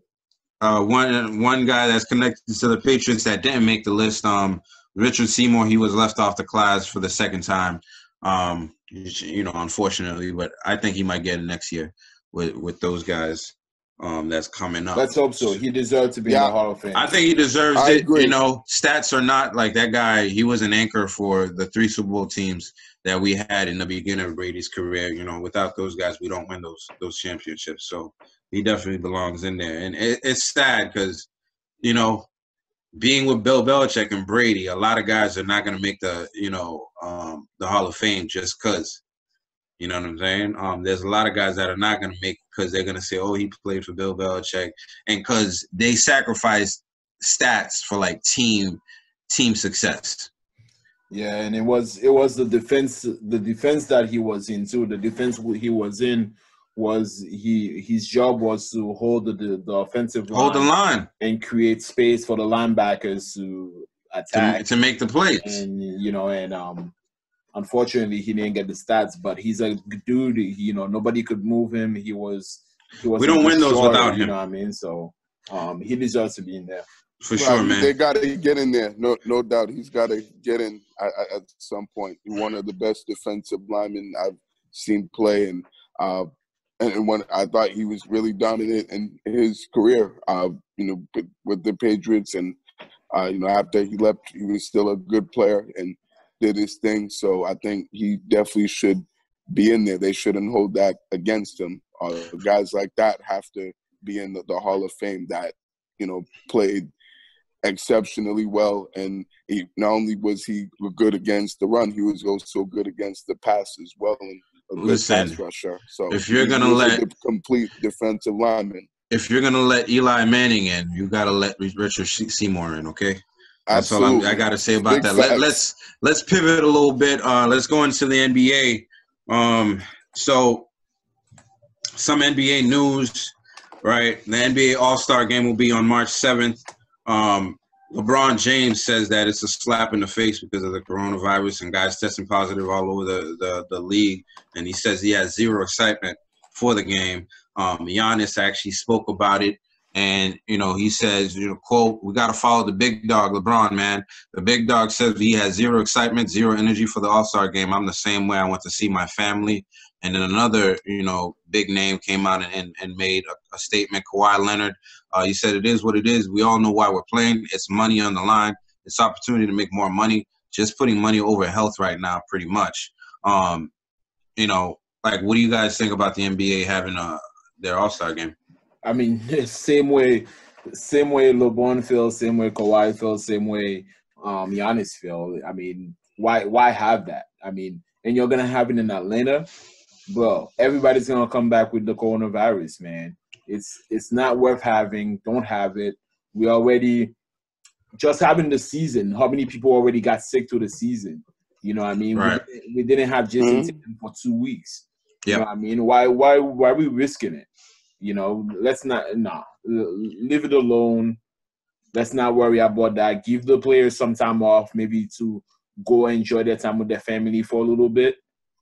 Uh, one one guy that's connected to the Patriots that didn't make the list. Um, Richard Seymour, he was left off the class for the second time. Um, you know, unfortunately, but I think he might get it next year with with those guys. Um, that's coming up. Let's hope so. He deserves to be in the Hall of Fame. I think he deserves I it. agree. You know, stats are not like that guy. He was an anchor for the three Super Bowl teams that we had in the beginning of Brady's career. You know, without those guys, we don't win those those championships. So he definitely belongs in there. And it, it's sad because, you know, being with Bill Belichick and Brady, a lot of guys are not going to make the you know um, the Hall of Fame just because. You know what I'm saying? Um, there's a lot of guys that are not going to make because they're going to say, "Oh, he played for Bill Belichick," and because they sacrificed stats for like team team success. yeah, and it was it was the defense the defense that he was in too. The defense he was in was he his job was to hold the the, the offensive line Hold the line and create space for the linebackers to to, attack. to make the plays. and you know, and um, unfortunately, he didn't get the stats. But he's a dude. He, you know, nobody could move him. He was. He was We don't win those without You him. know what I mean? So, um, he deserves to be in there. For Right, sure, They man. got to get in there. No, no doubt. He's got to get in at, at- at some point. One of the best defensive linemen I've seen play, and uh, and when I thought he was really dominant in his career, uh, you know, with, with the Patriots, and uh, you know, after he left, he was still a good player and did his thing. So I think he definitely should be in there. They shouldn't hold that against him. Uh, guys like that have to be in the, the Hall of Fame. That you know played exceptionally well, and he not only was he good against the run, he was also good against the pass as well, and Listen, rusher. So if you're gonna let- complete defensive lineman, If you're gonna let Eli Manning in, you gotta let Richard Seymour in. Okay. That's all. I'm, I gotta say about Big that. Let, facts. let's let's pivot a little bit. Uh, let's go into the NBA. Um, so some NBA news, right? The NBA All Star Game will be on March 7th. Um, LeBron James says that it's a slap in the face because of the coronavirus and guys testing positive all over the, the, the league. And he says he has zero excitement for the game. Um, Giannis actually spoke about it. And, you know, he says, you know, quote, we got to follow the big dog, LeBron, man. The big dog says he has zero excitement, zero energy for the All Star game. I'm the same way. I want to see my family. And then another, you know, big name came out and, and made a, a statement. Kawhi Leonard, uh, he said, "It is what it is. We all know why we're playing. It's money on the line. It's opportunity to make more money. Just putting money over health right now, pretty much. Um, you know, like, what do you guys think about the NBA having a uh, their All Star game? I mean, same way, same way LeBron feels, same way Kawhi feels, same way um, Giannis feels. I mean, why why have that? I mean, and you're gonna have it in Atlanta bro, everybody's gonna come back with the coronavirus, man. It's it's not worth having. Don't have it. We already just having the season. How many people already got sick to the season? You know what I mean? Right. We, we didn't have Jayson mm-hmm. for two weeks. Yeah. You know I mean? Why why why are we risking it? You know, let's not nah. Leave it alone. Let's not worry about that. Give the players some time off, maybe to go enjoy their time with their family for a little bit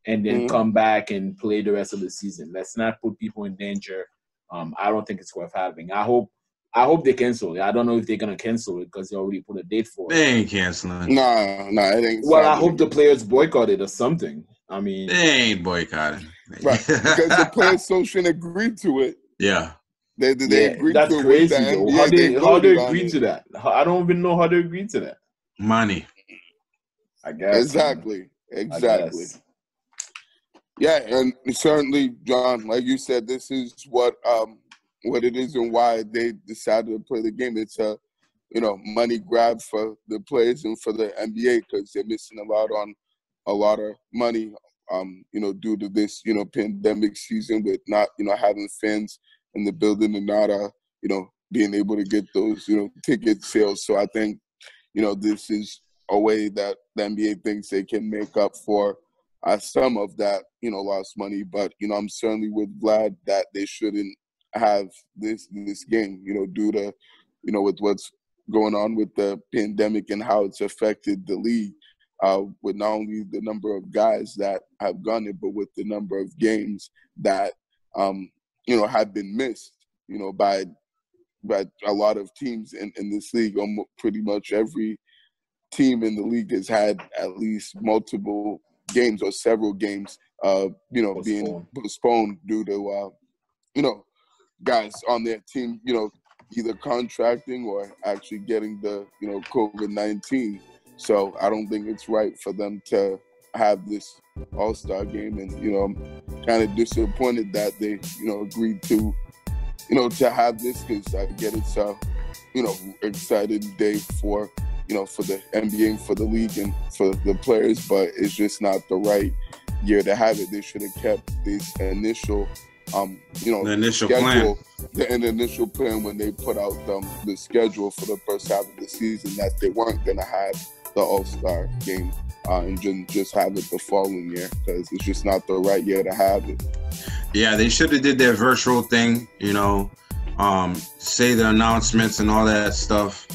and then mm-hmm. come back and play the rest of the season. Let's not put people in danger. Um, I don't think it's worth having. I hope I hope they cancel it. I don't know if they're gonna cancel it because they already put a date for it. They ain't canceling. No, no, it ain't. Well, I hope the players boycott it or something. I mean, they ain't boycotting. Right, because the players so shouldn't agree to it. Yeah. They, they, they yeah, agreed that's to crazy though. How they, they how they agree to that? I don't even know how they agree to that. Money. I guess exactly, exactly. Guess. Yeah, and certainly, John, like you said, this is what um what it is and why they decided to play the game. It's a you know money grab for the players and for the NBA because they're missing a lot on a lot of money. Um, you know, due to this you know pandemic season with not you know having fans in the building and not uh you know being able to get those you know ticket sales. So I think you know this is a way that the NBA thinks they can make up for uh, some of that, you know, lost money. But you know, I'm certainly with Vlad that they shouldn't have this this game, you know, due to you know with what's going on with the pandemic and how it's affected the league. Uh, with not only the number of guys that have gone it, but with the number of games that um, you know have been missed, you know, by by a lot of teams in, in this league. Pretty much every team in the league has had at least multiple games or several games, uh, you know, postponed. being postponed due to, uh, you know, guys on their team, you know, either contracting or actually getting the, you know, COVID 19. So I don't think it's right for them to have this All Star game. And, you know, I'm kind of disappointed that they, you know, agreed to, you know, to have this because I get it's a, you know, excited day for you know, for the NBA and for the league and for the players, but it's just not the right year to have it. They should have kept this initial, um, you know, the initial schedule, plan. The, the initial plan when they put out um, the schedule for the first half of the season that they weren't going to have the All Star game uh, and just, just have it the following year because it's just not the right year to have it. Yeah, they should have did their virtual thing, you know, um, say the announcements and all that stuff,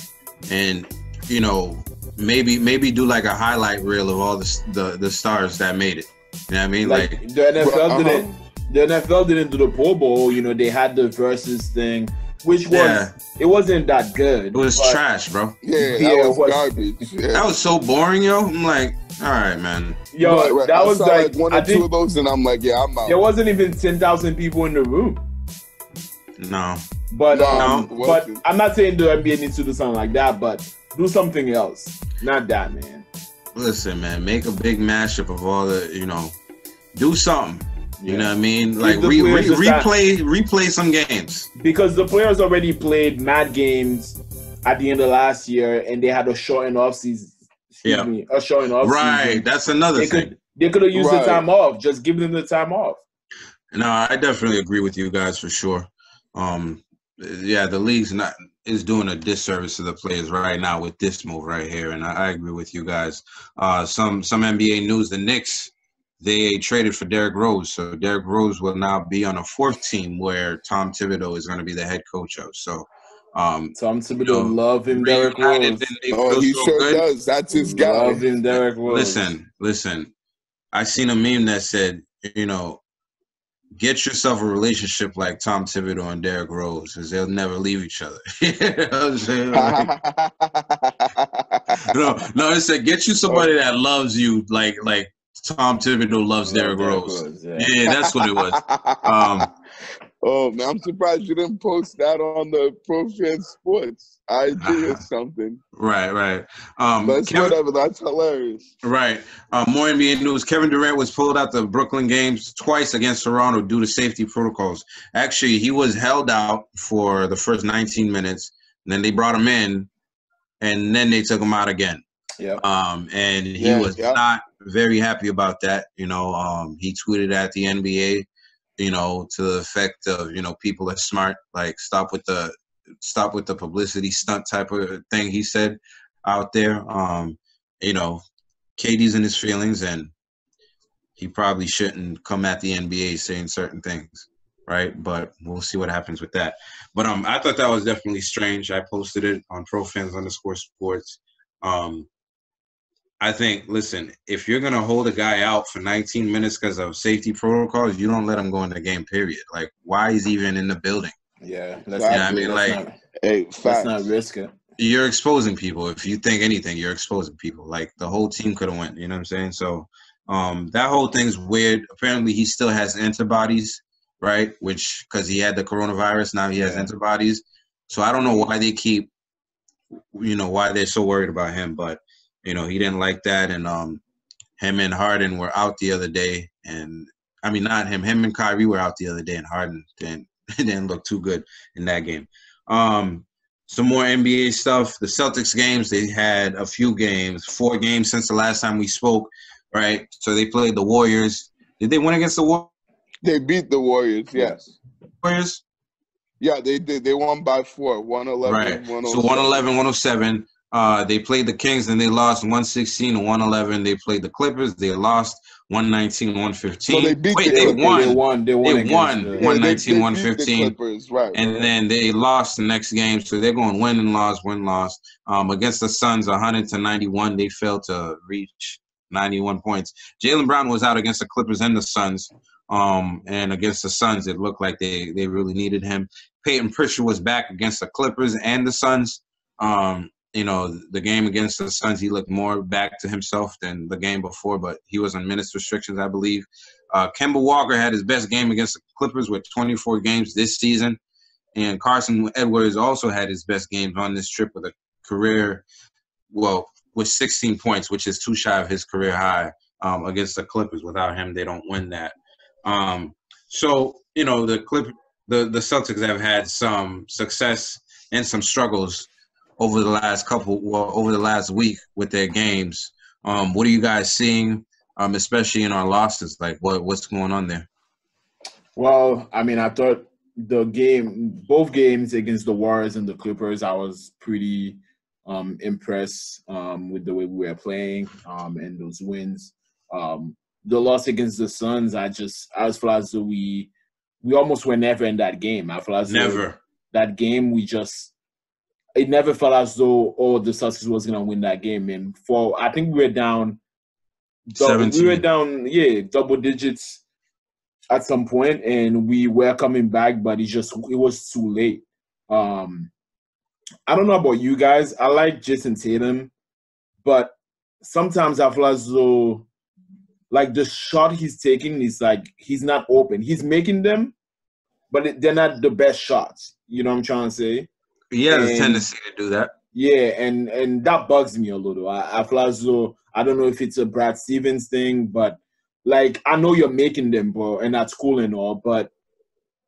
and you know, maybe maybe do like a highlight reel of all the the, the stars that made it. You know what I mean? Like, like the NFL uh-huh. didn't the NFL didn't do the Pro Bowl. You know, they had the versus thing, which was yeah. it wasn't that good. It was trash, bro. Yeah, yeah, that was, was garbage. Yeah. That was so boring, yo. I'm like, all right, man. Yo, right, right. that I was like, like, one or I two of those, and I'm like, yeah, I'm out. There wasn't even ten thousand people in the room. No. But no, um, but I'm not saying the NBA needs to do something like that, but do something else. Not that, man. Listen, man, make a big mashup of all the, you know, do something. You yeah. know what I mean? Like re, re, replay, replay some games. Because the players already played mad games at the end of last year, and they had a short off season. Excuse yeah. me, a short off Right, season. that's another they thing. Could, they could have used right. the time off. Just give them the time off. No, I definitely agree with you guys for sure. Um, yeah, the league's not is doing a disservice to the players right now with this move right here, and I, I agree with you guys. Uh, some some NBA news: the Knicks they traded for Derrick Rose, so Derrick Rose will now be on a fourth team where Tom Thibodeau is going to be the head coach of. So Um, Tom Thibodeau Yo, love him, Derrick Rose. Oh, he so sure good. does. That's his guy. Love him, Derrick Rose. Listen, listen. I seen a meme that said, you know, get yourself a relationship like Tom Thibodeau and Derrick Rose, because they'll never leave each other. you know what I'm saying? Like, no, no, it said get you somebody that loves you like like Tom Thibodeau loves Love Derrick Rose. yeah. Yeah, that's what it was. Um, oh man, I'm surprised you didn't post that on the Pro Fan Sports IG or something. Right, right. Um, But it's Kevin, whatever. That's hilarious. right. Uh, more NBA news. Kevin Durant was pulled out the Brooklyn games twice against Toronto due to safety protocols. Actually, he was held out for the first 19 minutes. And then they brought him in, and then they took him out again. Yep. Um, and he Yeah, was yeah. not very happy about that. You know, um, he tweeted at the NBA, you know, to the effect of, you know, people are smart. Like, stop with the stop with the publicity stunt type of thing. He said out there. Um, you know, KD's in his feelings, and he probably shouldn't come at the NBA saying certain things, right? But we'll see what happens with that. But um, I thought that was definitely strange. I posted it on ProFans underscore Sports. Um, I think, listen, if you're gonna hold a guy out for 19 minutes because of safety protocols, you don't let him go in the game. Period. Like, why is he even in the building? Yeah. Let's Yeah, not, I mean, like, not, Hey, let's not risk it. You're exposing people. If you think anything, you're exposing people. Like the whole team could have went. You know what I'm saying? So, um, that whole thing's weird. Apparently, he still has antibodies, right? Which because he had the coronavirus, now he has Yeah. antibodies. So I don't know why they keep, you know, why they're so worried about him. But you know, he didn't like that, and um, him and Harden were out the other day, and I mean not him, him and Kyrie were out the other day, and Harden didn't didn't look too good in that game. Um, some more NBA stuff. The Celtics games, they had a few games, four games since the last time we spoke, right? So they played the Warriors. Did they win against the Warriors? They beat the Warriors. Yes. Warriors? Yeah, they did. They won by four. 111, Right. So 107. 111, 107. Uh, they played the Kings and they lost 116 111. They played the Clippers. They lost 119 115. So they beat Wait, the they Clippers. won. They won. They won. They won. the- 119, they beat the 115. Right. and right. then they lost the next game, so they're going win and loss, win loss. Um, against the Suns, 100 to 91, they failed to reach 91 points. Jaylen Brown was out against the Clippers and the Suns, um, and against the Suns, it looked like they they really needed him. Payton Pritchard was back against the Clippers and the Suns. Um, you know, the game against the Suns, he looked more back to himself than the game before, but he was on minutes restrictions, I believe. Uh, Kemba Walker had his best game against the Clippers with 24 games this season. And Carson Edwards also had his best games on this trip with a career, well, with 16 points, which is too shy of his career high um, against the Clippers. Without him, they don't win that. Um, so you know the Clip, the the Celtics have had some success and some struggles over the last couple, well, over the last week with their games. Um, what are you guys seeing, um, especially in our losses? Like, what what's going on there? Well, I mean, I thought the game, both games against the Warriors and the Clippers, I was pretty um, impressed um, with the way we were playing um, and those wins. Um, the loss against the Suns, I just, I feel as though we, we almost were never in that game. I feel as Never. that game, we just, it never felt as though, oh, the Celtics was going to win that game. And for, I think we were down, double, we were down, yeah, double digits at some point and we were coming back but it just it was too late. Um i don't know about you guys. I like Jayson Tatum but sometimes i feel as though like the shot he's taking is like he's not open. He's making them but they're not the best shots. You know what i'm trying to say He has a tendency to do that. yeah, and and that bugs me a little. I, I feel as though I don't know if it's a Brad Stevens thing, but like I know you're making them, bro, and that's cool and all, but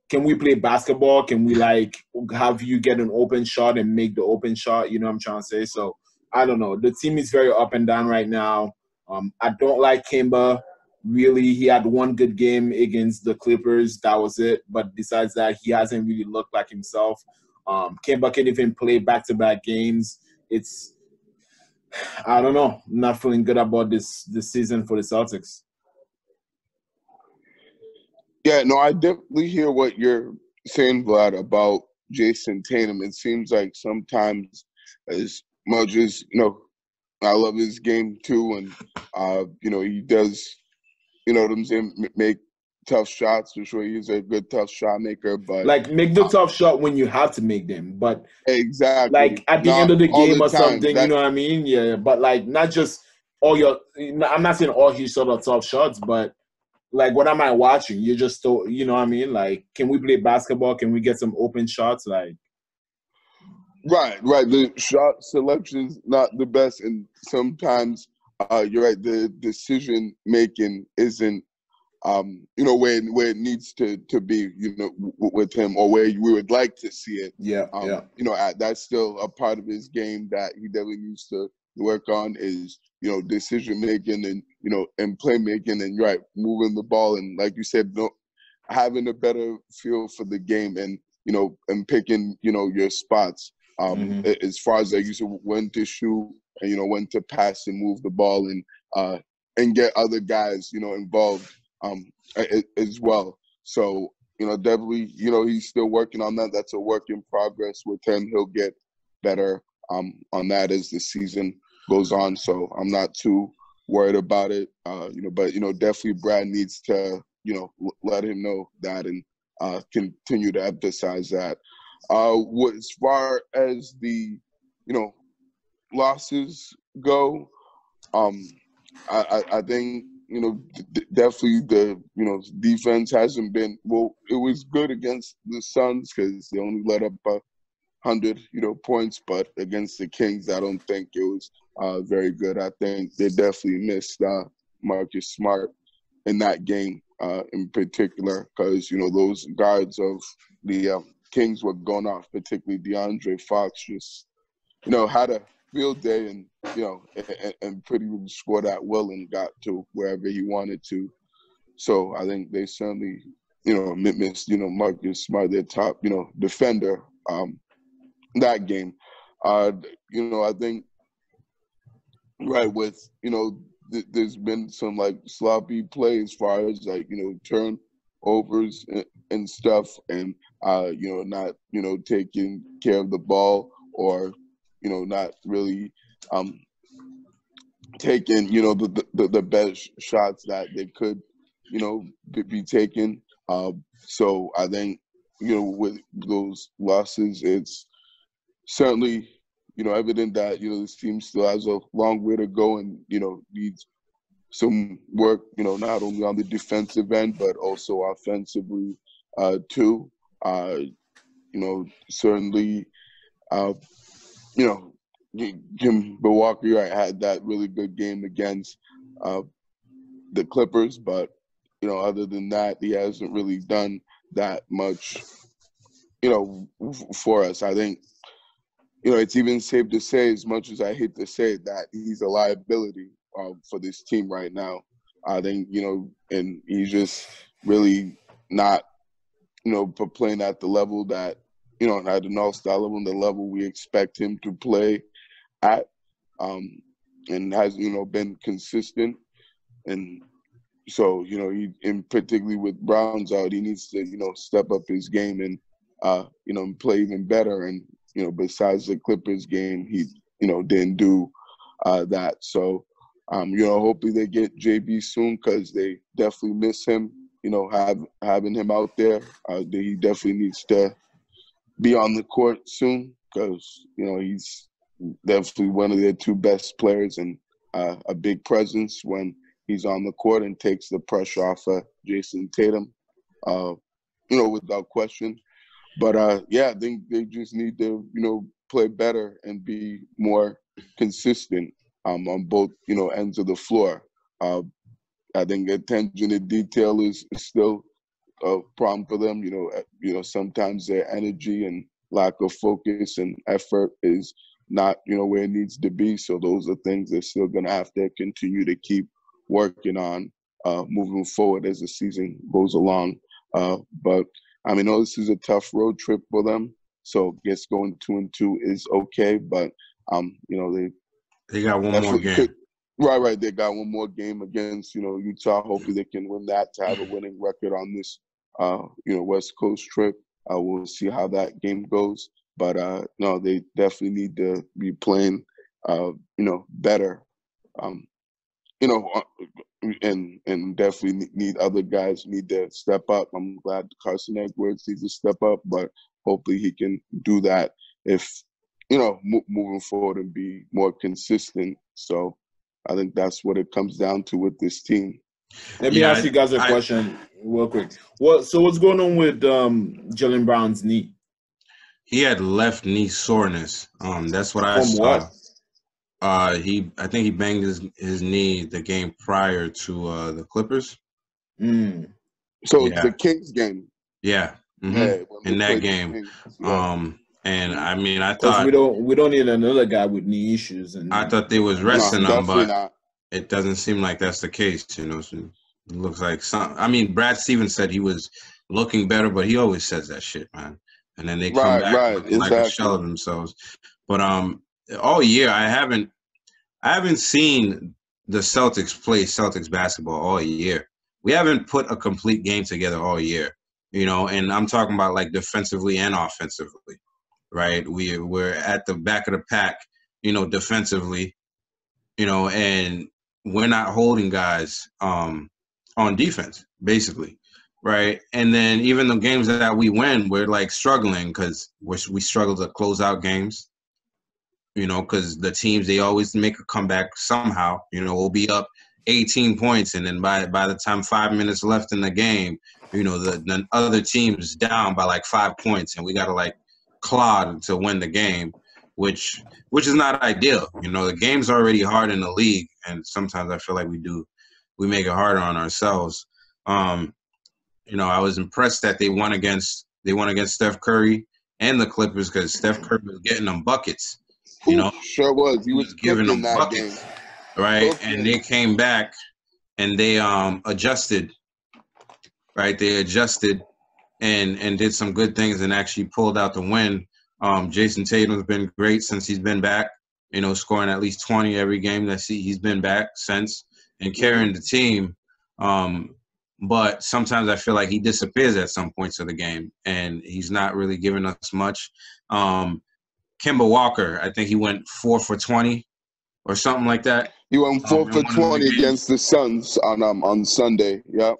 can we play basketball? Can we like have you get an open shot and make the open shot? You know what I'm trying to say? So I don't know. The team is very up and down right now. Um, I don't like Kemba. Really, he had one good game against the Clippers. That was it. But besides that, he hasn't really looked like himself. Um, Kemba can even play back-to-back games. It's I don't know. I'm not feeling good about this this season for the Celtics. Yeah, no, I definitely hear what you're saying, Vlad, about Jayson Tatum. It seems like sometimes, as much as you know, I love his game too, and uh, you know he does, you know what I'm saying, make tough shots for sure. He's a good tough shot maker, but like make the tough shot when you have to make them. But exactly, like at the end of the game the or time. something, you know what I mean? Yeah, but like not just all your. I'm not saying all his sort of tough shots, but like what am I watching? You're just so you know what I mean? Like, can we play basketball? Can we get some open shots? Like, Right, right. The shot selection's not the best, and sometimes uh, you're right. The decision making isn't, um, you know, where where it needs to to be. You know, w- with him, or where we would like to see it. yeah, Um, yeah, You know, that's still a part of his game that he definitely needs to work on. Is you know decision making and you know and playmaking and right moving the ball and like you said, no, having a better feel for the game and you know and picking you know your spots. Um, Mhm. as far as like you said, when to shoot and you know when to pass and move the ball and uh and get other guys you know involved um as well. So you know definitely you know he's still working on that. That's a work in progress with him. He'll get better um on that as the season goes on. So I'm not too worried about it. Uh, you know, but you know definitely Brad needs to you know let him know that and uh continue to emphasize that. Uh, as far as the, you know, losses go, um, I, I, I think you know d- definitely the you know defense hasn't been well. It was good against the Suns because they only let up a hundred you know points, but against the Kings, I don't think it was uh, very good. I think they definitely missed uh, Marcus Smart in that game uh, in particular because you know those guards of the um, Kings were going off, particularly De'Aaron Fox, just you know had a field day and you know and, and pretty much scored at will and got to wherever he wanted to. So I think they certainly you know mi- missed you know Marcus Smart, their top you know defender um, that game. Uh, you know I think right with you know th- there's been some like sloppy play as far as like you know turnovers and, and stuff and uh you know not you know taking care of the ball or you know not really um taking you know the the, the best shots that they could you know be, be taken uh so i think you know with those losses it's certainly you know evident that you know this team still has a long way to go and you know needs some work you know not only on the defensive end but also offensively uh too. Uh you know certainly uh you know Kemba Walker right, had that really good game against uh the Clippers but you know other than that he hasn't really done that much you know for us I think you know, it's even safe to say, as much as I hate to say it, that he's a liability uh, for this team right now. I think, you know, and he's just really not, you know, playing at the level that, you know, at an all-star level, the level we expect him to play at, um, and has, you know, been consistent. And so, you know, he, and particularly with Browns out, he needs to, you know, step up his game and, uh, you know, and play even better. And you know, besides the Clippers game, he, you know, didn't do uh, that. So, um, you know, hopefully they get JB soon because they definitely miss him. You know, have having him out there, uh, he definitely needs to be on the court soon because you know he's definitely one of their two best players and uh, a big presence when he's on the court and takes the pressure off of Jayson Tatum. Uh, you know, without question. But uh, yeah, I think they just need to, you know, play better and be more consistent um, on both, you know, ends of the floor. Uh, I think attention to detail is, is still a problem for them. You know, you know, sometimes their energy and lack of focus and effort is not, you know, where it needs to be. So those are things they're still gonna have to continue to keep working on uh, moving forward as the season goes along. Uh, but I mean, oh, this is a tough road trip for them. So I guess going two and two is okay, but um, you know, they They got one more game. could- right, right. They got one more game against, you know, Utah. Hopefully they can win that to have a winning record on this uh, you know, West Coast trip. Uh, we'll see how that game goes. But uh, no, they definitely need to be playing, uh, you know, better. Um, you know, uh, and and definitely need other guys need to step up. I'm glad Carson Edwards needs to step up, but hopefully he can do that if you know mo- moving forward and be more consistent. So I think that's what it comes down to with this team. Let me Yeah, ask you guys a I- question real quick. What so what's going on with um Jaylen Brown's knee? He had left knee soreness. Um, that's what I From saw. what? Uh, he I think he banged his his knee the game prior to uh the Clippers. Mm. So Yeah. the Kings game, Yeah. mhm. yeah, In that game. Kings, yeah. Um, and I mean, I thought we don't we don't need another guy with knee issues and I thought they was No, resting him, definitely but not. it doesn't seem like that's the case. You know, so it looks like some. I mean, Brad Stevens said he was looking better, but he always says that shit, man. And then they come Right, back right, looking like a exactly. shell of themselves. But um, all year I haven't, I haven't seen the Celtics play Celtics basketball all year. We haven't put a complete game together all year. You know, and I'm talking about like defensively and offensively, right? We we're at the back of the pack, you know, defensively, you know, and we're not holding guys um, on defense, basically, right? And then even the games that we win, we're like struggling because we we struggle to close out games, you know, because the teams they always make a comeback somehow. You know, we'll be up 18 points, and then by by the time five minutes left in the game, you know, the, the other team's down by like five points, and we got to like claw to win the game which which is not ideal. You know, the game's already hard in the league, and sometimes I feel like we do we make it harder on ourselves. Um, you know, I was impressed that they won against they won against Steph Curry and the Clippers because Steph Curry was getting them buckets, you know, sure was. He was giving them that game. buckets, right? And they came back and they um adjusted, right? They adjusted and and did some good things and actually pulled out the win. Um, Jayson Tatum's been great since he's been back. You know, scoring at least twenty every game that he he's been back since and carrying the team. Um, but sometimes I feel like he disappears at some points of the game, and he's not really giving us much. Um, Kemba Walker, I think he went four for twenty or something like that, He went four Um, for in one of the twenty against the Suns on um on Sunday. Yep.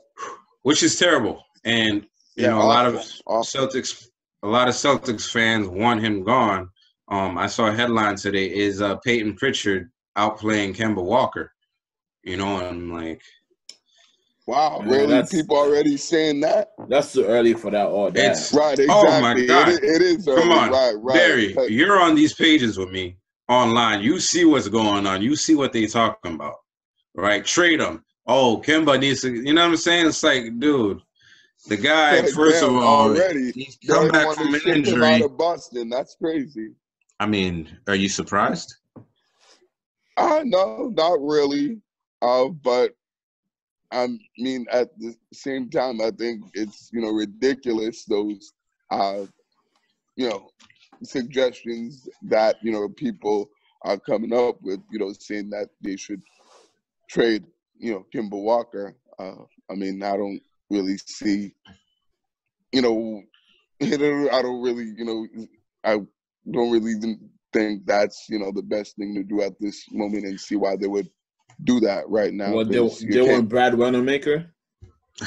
which is terrible. And you Yeah, know, a lot of awful, awful. Celtics, a lot of Celtics fans want him gone. Um, I saw a headline today: is uh, Payton Pritchard outplaying Kemba Walker? You know, I'm like, Wow, Man, really? that's- People already saying that? that's too early for that all that. It's- Right, exactly. Oh, my God. is- it is early. come on, Right, right. Barry, you're on these pages with me online. You see what's going on. You see what they talking about, right? Trade him. Oh, Kemba needs to. You know what I'm saying? It's like, dude, the guy. Yeah, first of all, already. he's come back from an injury. out of Boston. That's crazy. I mean, are you surprised? Uh no, not really. Uh, but I mean, at the same time, I think it's you know ridiculous those uh, you know suggestions that you know people are coming up with. You know, saying that they should trade you know Kemba Walker. Uh, I mean, I don't really see. You know, I don't really. You know, I don't really even think that's you know the best thing to do at this moment and see why they would do that right now. well, they, they want Brad Wanamaker.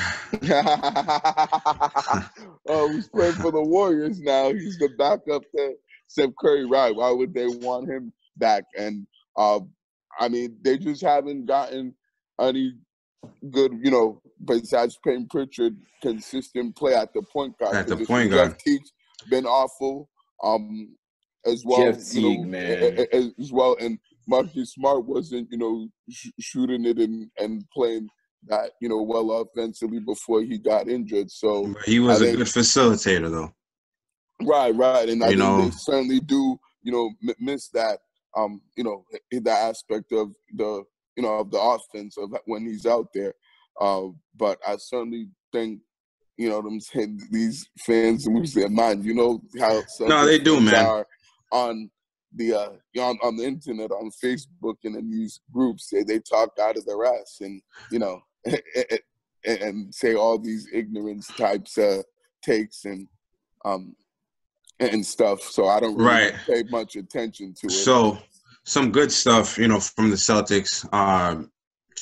oh, he's playing for the Warriors now. He's the backup to Steph Curry. Right? Why would they want him back? And uh, I mean, they just haven't gotten any good, you know, besides Payne Pritchard, consistent play at the point guard. At the point Jeff guard. Teague's been awful. Um, as well, Jeff you know, man. as, as well, and Marcus Smart wasn't, you know, sh- shooting it and, and playing that, you know, well offensively before he got injured. So he was I a think- good facilitator, though. right, right, and I You think know- they certainly do, you know, m- miss that, um, you know, that aspect of the, you know, of the offense of when he's out there. Uh, but I certainly think. You know what I'm saying? These fans lose their mind. You know how No, they do, man. Are on the uh on, on the internet on facebook and in these groups they, they talk out of their ass and you know and, say all these ignorance types uh takes and um, and stuff. So I don't really Right. pay much attention to it. So some good stuff, you know, from the Celtics. Um,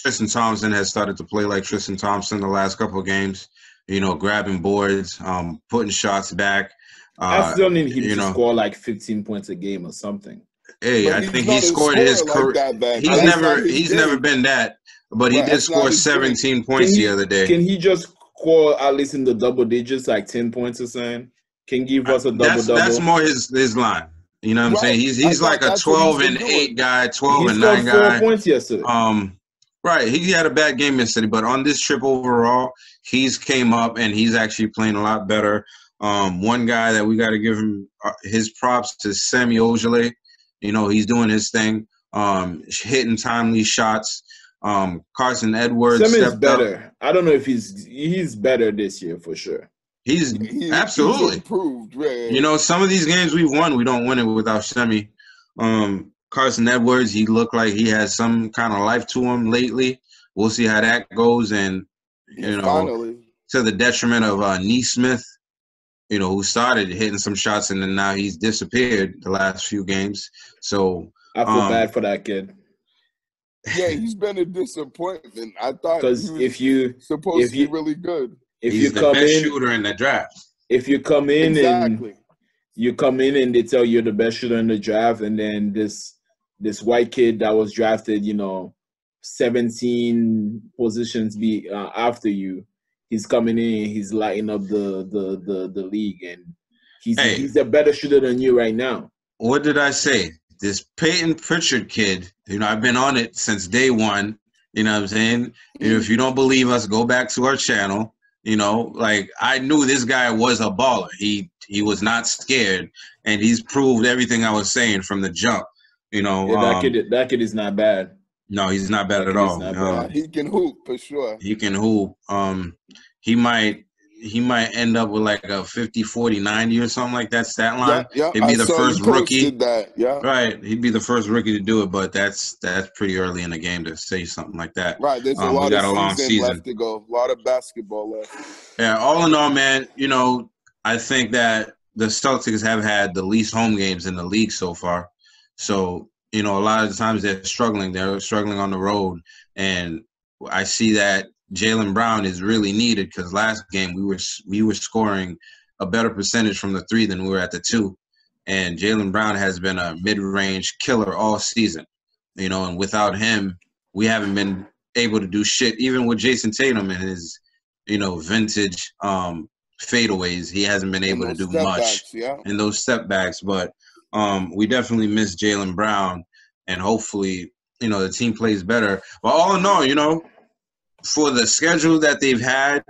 Tristan Thompson has started to play like Tristan Thompson the last couple of games. You know, grabbing boards, um, putting shots back. I Uh, still need him you to know. score like 15 points a game or something. hey, But I think he scored his scorer career. like that, that- he's that's never he's game. never been that, but he Right, did score his game. 17 points Can the other day. Can he just score at least in the double digits, like 10 points or something? Can give us a double that's double. that's more his his line. You know what I'm Right. saying? He's he's thought like a that's what he's 12 and doing. 8 guy, 12 he and scored 9 four guy. points yesterday. Um, right. He had a bad game yesterday, but on this trip overall, he's came up and he's actually playing a lot better. Um, one guy that we got to give him uh, his props to Sammy Ojale. You know, he's doing his thing, um, hitting timely shots. Um, Carson Edwards Simmons stepped up. better. I don't know if he's he's better this year for sure. He's He- he's absolutely. improved. Yeah, You know, some of these games we've won, we don't win it without Semi. Um, Carson Edwards, he looked like he has some kind of life to him lately. We'll see how that goes, and you know, finally. to the detriment of uh, Nesmith, you know, who started hitting some shots and then now he's disappeared the last few games. So I feel Um, bad for that kid Yeah, he's been a disappointment. I thought because if you supposed if to you- be really good. if he's you the come best in shooter in the draft. if you come in and you come in and they tell you you're the best shooter in the draft, and then this this white kid that was drafted, you know, 17 positions be uh, after you, he's coming in, he's lighting up the the the, the league, and he's Hey. he's a better shooter than you right now. What did I say? This Payton Pritchard kid, you know, I've been on it since day one. You know what I'm saying? If you don't believe us, go back to our channel. You know, like I knew this guy was a baller. He he was not scared, and he's proved everything I was saying from the jump. You know, Yeah, that um, kid that kid is not bad. no, he's not bad that at all. not Um, Yeah, he can hoop for sure. he can hoop. Um, he might he might end up with like a 50, 40, 90 or something like that stat line. Yeah, yeah. He'd be I the first rookie. That. Yeah. Right, he'd be the first rookie to do it, but that's that's pretty early in the game to say something like that. Right. There's a Um, we lot got of a long season, season. left to go. A lot of basketball left. Yeah, all in all, man, you know, I think that the Celtics have had the least home games in the league so far. So, you know, a lot of the times they're struggling. They're struggling on the road. And I see that Jaylen Brown is really needed because last game we were we were scoring a better percentage from the three than we were at the two. And Jaylen Brown has been a mid-range killer all season. You know, and without him, we haven't been able to do shit. Even with Jayson Tatum and his you know, vintage um fadeaways. He hasn't been able to do much backs, Yeah. in those step backs, but um we definitely miss Jaylen Brown and hopefully, you know, the team plays better. But all in all, you know, for the schedule that they've had,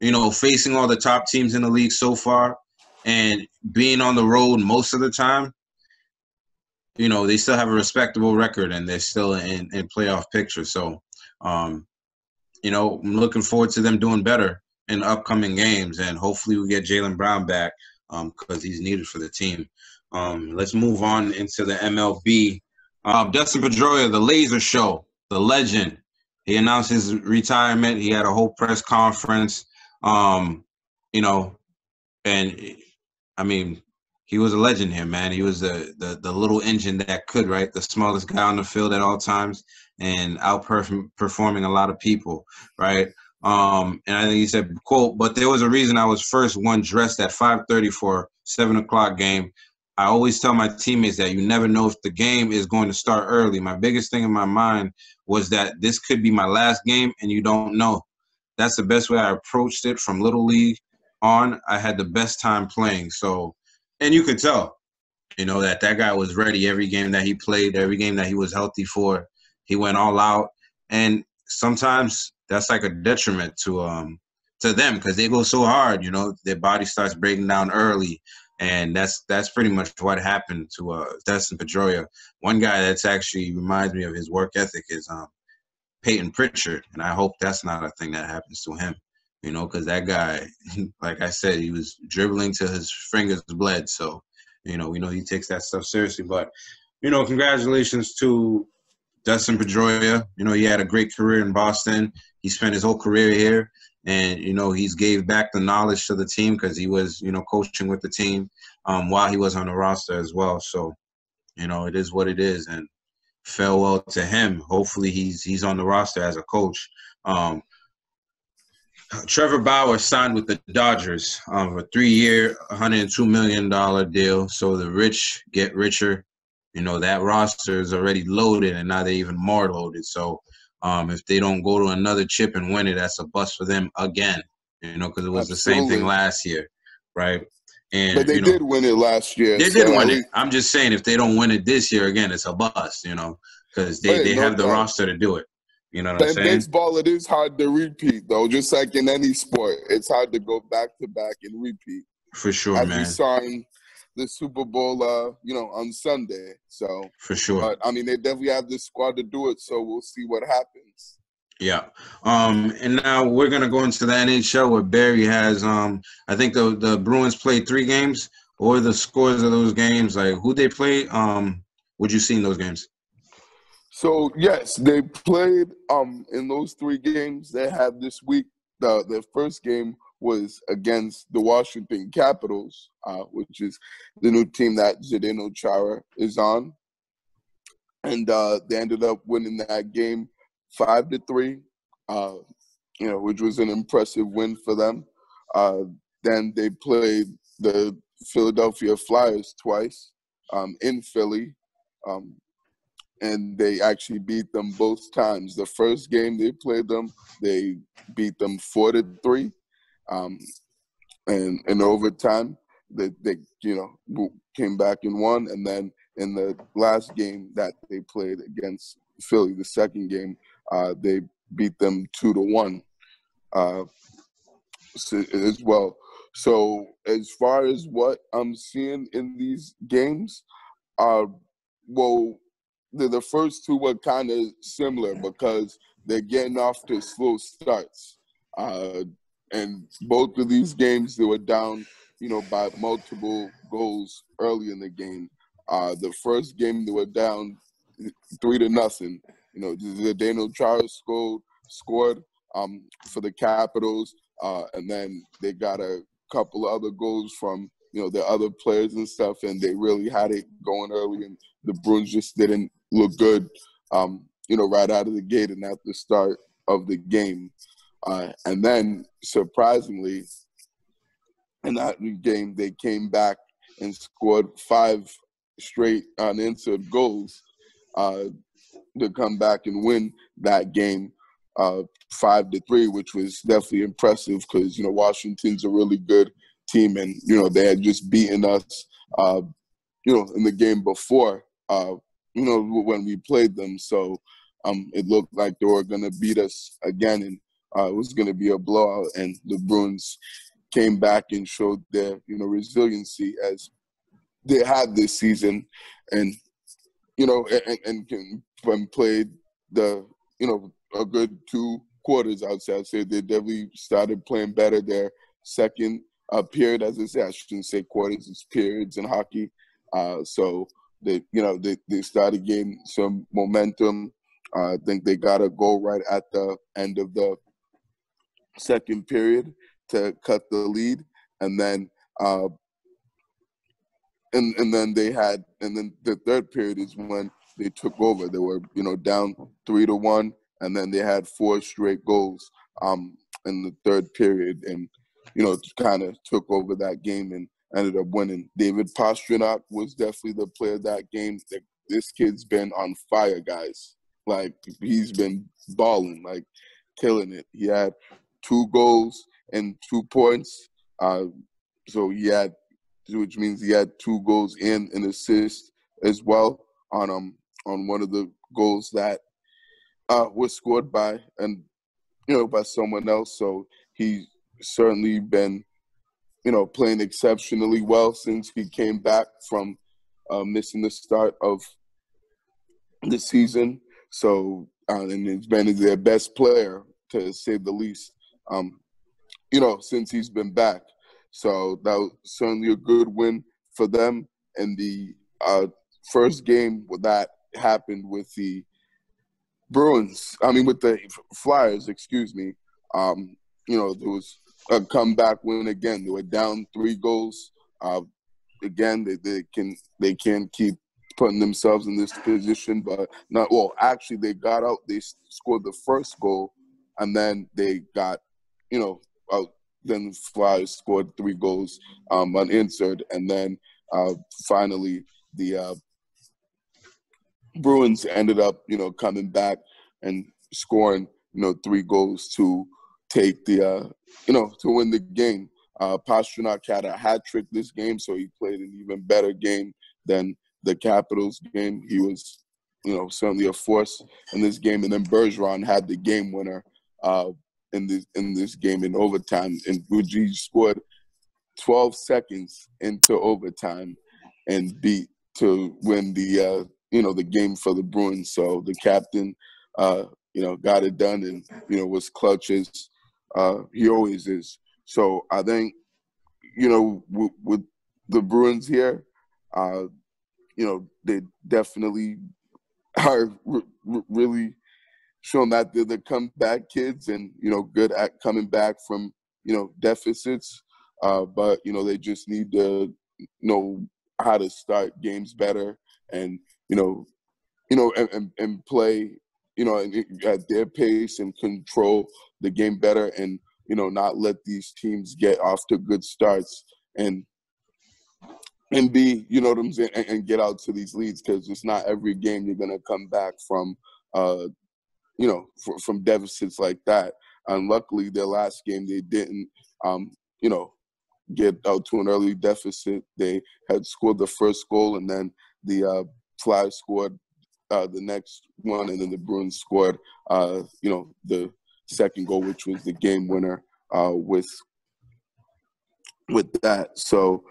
you know, facing all the top teams in the league so far and being on the road most of the time, you know, they still have a respectable record and they're still in, in playoff picture. So um you know, I'm looking forward to them doing better in upcoming games, and hopefully we get Jaylen Brown back because he's needed for the team. Um, let's move on into the MLB. Um, Dustin Pedroia, the Laser Show, the legend. He announced his retirement. He had a whole press conference. Um, you know, and I mean, he was a legend here, man. He was the, the the little engine that could, right? The smallest guy on the field at all times, and outperforming a lot of people, right? Um, and I think he said, "quote." But there was a reason I was first one dressed at 5:30 for seven o'clock game. I always tell my teammates that you never know if the game is going to start early. My biggest thing in my mind was that this could be my last game, and you don't know. That's the best way I approached it from little league on. I had the best time playing. So, and you could tell, you know, that that guy was ready every game that he played, every game that he was healthy for. He went all out, and sometimes that's like a detriment to um to them because they go so hard. You know, their body starts breaking down early, and that's that's pretty much what happened to uh Dustin Pedroia. One guy that's actually reminds me of his work ethic is um Payton Pritchard, and I hope that's not a thing that happens to him. You know, because that guy, like I said, he was dribbling till his fingers bled. So, you know, we know he takes that stuff seriously. But, you know, congratulations to Dustin Pedroia. You know, he had a great career in Boston. He spent his whole career here, and you know he's gave back the knowledge to the team because he was you know coaching with the team um, while he was on the roster as well. So you know it is what it is, and farewell to him. Hopefully he's he's on the roster as a coach. Um, Trevor Bauer signed with the Dodgers um, a three-year, 102 million dollar deal. So the rich get richer. You know that roster is already loaded, and now they're even more loaded. So um, if they don't go to another chip and win it, that's a bust for them again. You know, because it was Absolutely. the same thing last year, right? And but they you know, did win it last year. They so did win it. I'm just saying, if they don't win it this year again, it's a bust. You know, because they, they no have the doubt. roster to do it. You know what I'm saying? Baseball, it is hard to repeat though. Just like in any sport, it's hard to go back to back and repeat. For sure, As man. We saw in the Super Bowl, uh, you know, on Sunday. So for sure. But I mean, they definitely have the squad to do it. So we'll see what happens. Yeah. Um, and now we're gonna go into the NHL where Barry has um I think the the Bruins played three games. Or the scores of those games? Like who they play? Um, would you see in those games? So yes, they played um in those three games they had this week. The the first game was against the Washington Capitals, uh, which is the new team that Zdeno Chara is on, and uh, they ended up winning that game five to three. Uh, you know, which was an impressive win for them. Uh, then they played the Philadelphia Flyers twice um, in Philly. Um, and they actually beat them both times. The first game they played them, they beat them four to three, um, and in overtime, they, they you know came back and won. And then in the last game that they played against Philly, the second game, uh, they beat them two to one uh, as well. So as far as what I'm seeing in these games, uh, well, the, the first two were kind of similar because they're getting off to slow starts. Uh, and both of these games, they were down, you know, by multiple goals early in the game. Uh, the first game, they were down three to nothing. You know, the Zdeno Chara scored scored um, for the Capitals, uh, and then they got a couple of other goals from you know the other players and stuff, and they really had it going early, and the Bruins just didn't look good, um, you know, right out of the gate and at the start of the game. Uh, and then, surprisingly, in that game, they came back and scored five straight unanswered goals uh, to come back and win that game uh, five to three, which was definitely impressive because you know Washington's a really good team, and you know they had just beaten us, uh, you know, in the game before, uh, you know, when we played them. So um, it looked like they were going to beat us again, and uh, it was going to be a blowout. And the Bruins came back and showed their, you know, resiliency as they had this season, and you know, and, and, and played the, you know, a good two quarters. I'd say. I'd say they definitely started playing better. Their second uh, period, as I say, I shouldn't say quarters, it's periods in hockey. Uh, so they, you know, they, they started getting some momentum. Uh, I think they got a goal right at the end of the second period to cut the lead, and then uh, and and then they had, and then the third period is when they took over. They were, you know, down three to one, and then they had four straight goals um, in the third period, and you know, kind of took over that game and ended up winning. David Pastrnak was definitely the player that game. This kid's been on fire, guys. Like he's been balling, like killing it. He had two goals and two points. Uh, so he had, which means he had two goals in and an assist as well on um on one of the goals that uh, was scored by and you know by someone else. So he's certainly been you know, playing exceptionally well since he came back from uh, missing the start of the season. So, uh, and he's been their best player to say the least. Um, you know, since he's been back. So that was certainly a good win for them. And the uh, first game that happened with the Bruins, I mean, with the Flyers, excuse me, um, you know, there was a comeback win again. They were down three goals. Uh, again, they, they can they can't keep putting themselves in this position, but not well. Actually, they got out. They scored the first goal, and then they got, you know, out. Then Flyers scored three goals um, unanswered, and then uh, finally the uh, Bruins ended up, you know, coming back and scoring, you know, three goals to take the, uh, you know, to win the game. Uh, Pastrnak had a hat trick this game, so he played an even better game than the Capitals game. He was, you know, certainly a force in this game. And then Bergeron had the game winner uh, in this in this game in overtime, and Gucci scored 12 seconds into overtime and beat to win the uh, you know the game for the Bruins. So the captain, uh, you know, got it done and you know was clutch as uh, he always is. So I think you know with, with the Bruins here, uh, you know they definitely are really showing that they're the comeback kids and you know good at coming back from you know deficits. Uh, but you know they just need to know how to start games better and you know, you know, and, and, and play, you know, at their pace and control the game better, and you know, not let these teams get off to good starts and and be, you know what I'm saying, and, and get out to these leads because it's not every game you're gonna come back from, uh, you know, f- from deficits like that. And luckily, their last game they didn't, um, you know, get out to an early deficit. They had scored the first goal, and then the uh, Flyers scored uh, the next one, and then the Bruins scored, uh, you know, the second goal, which was the game winner uh, with with that. So,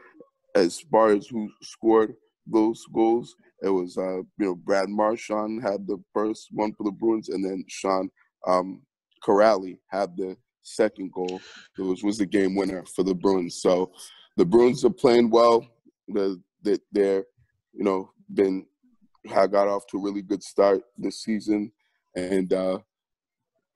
as far as who scored those goals, it was uh, you know Brad Marchand had the first one for the Bruins, and then Sean um, Kuraly had the second goal. It was the game winner for the Bruins. So, the Bruins are playing well. The, the they're you know been I got off to a really good start this season, and uh,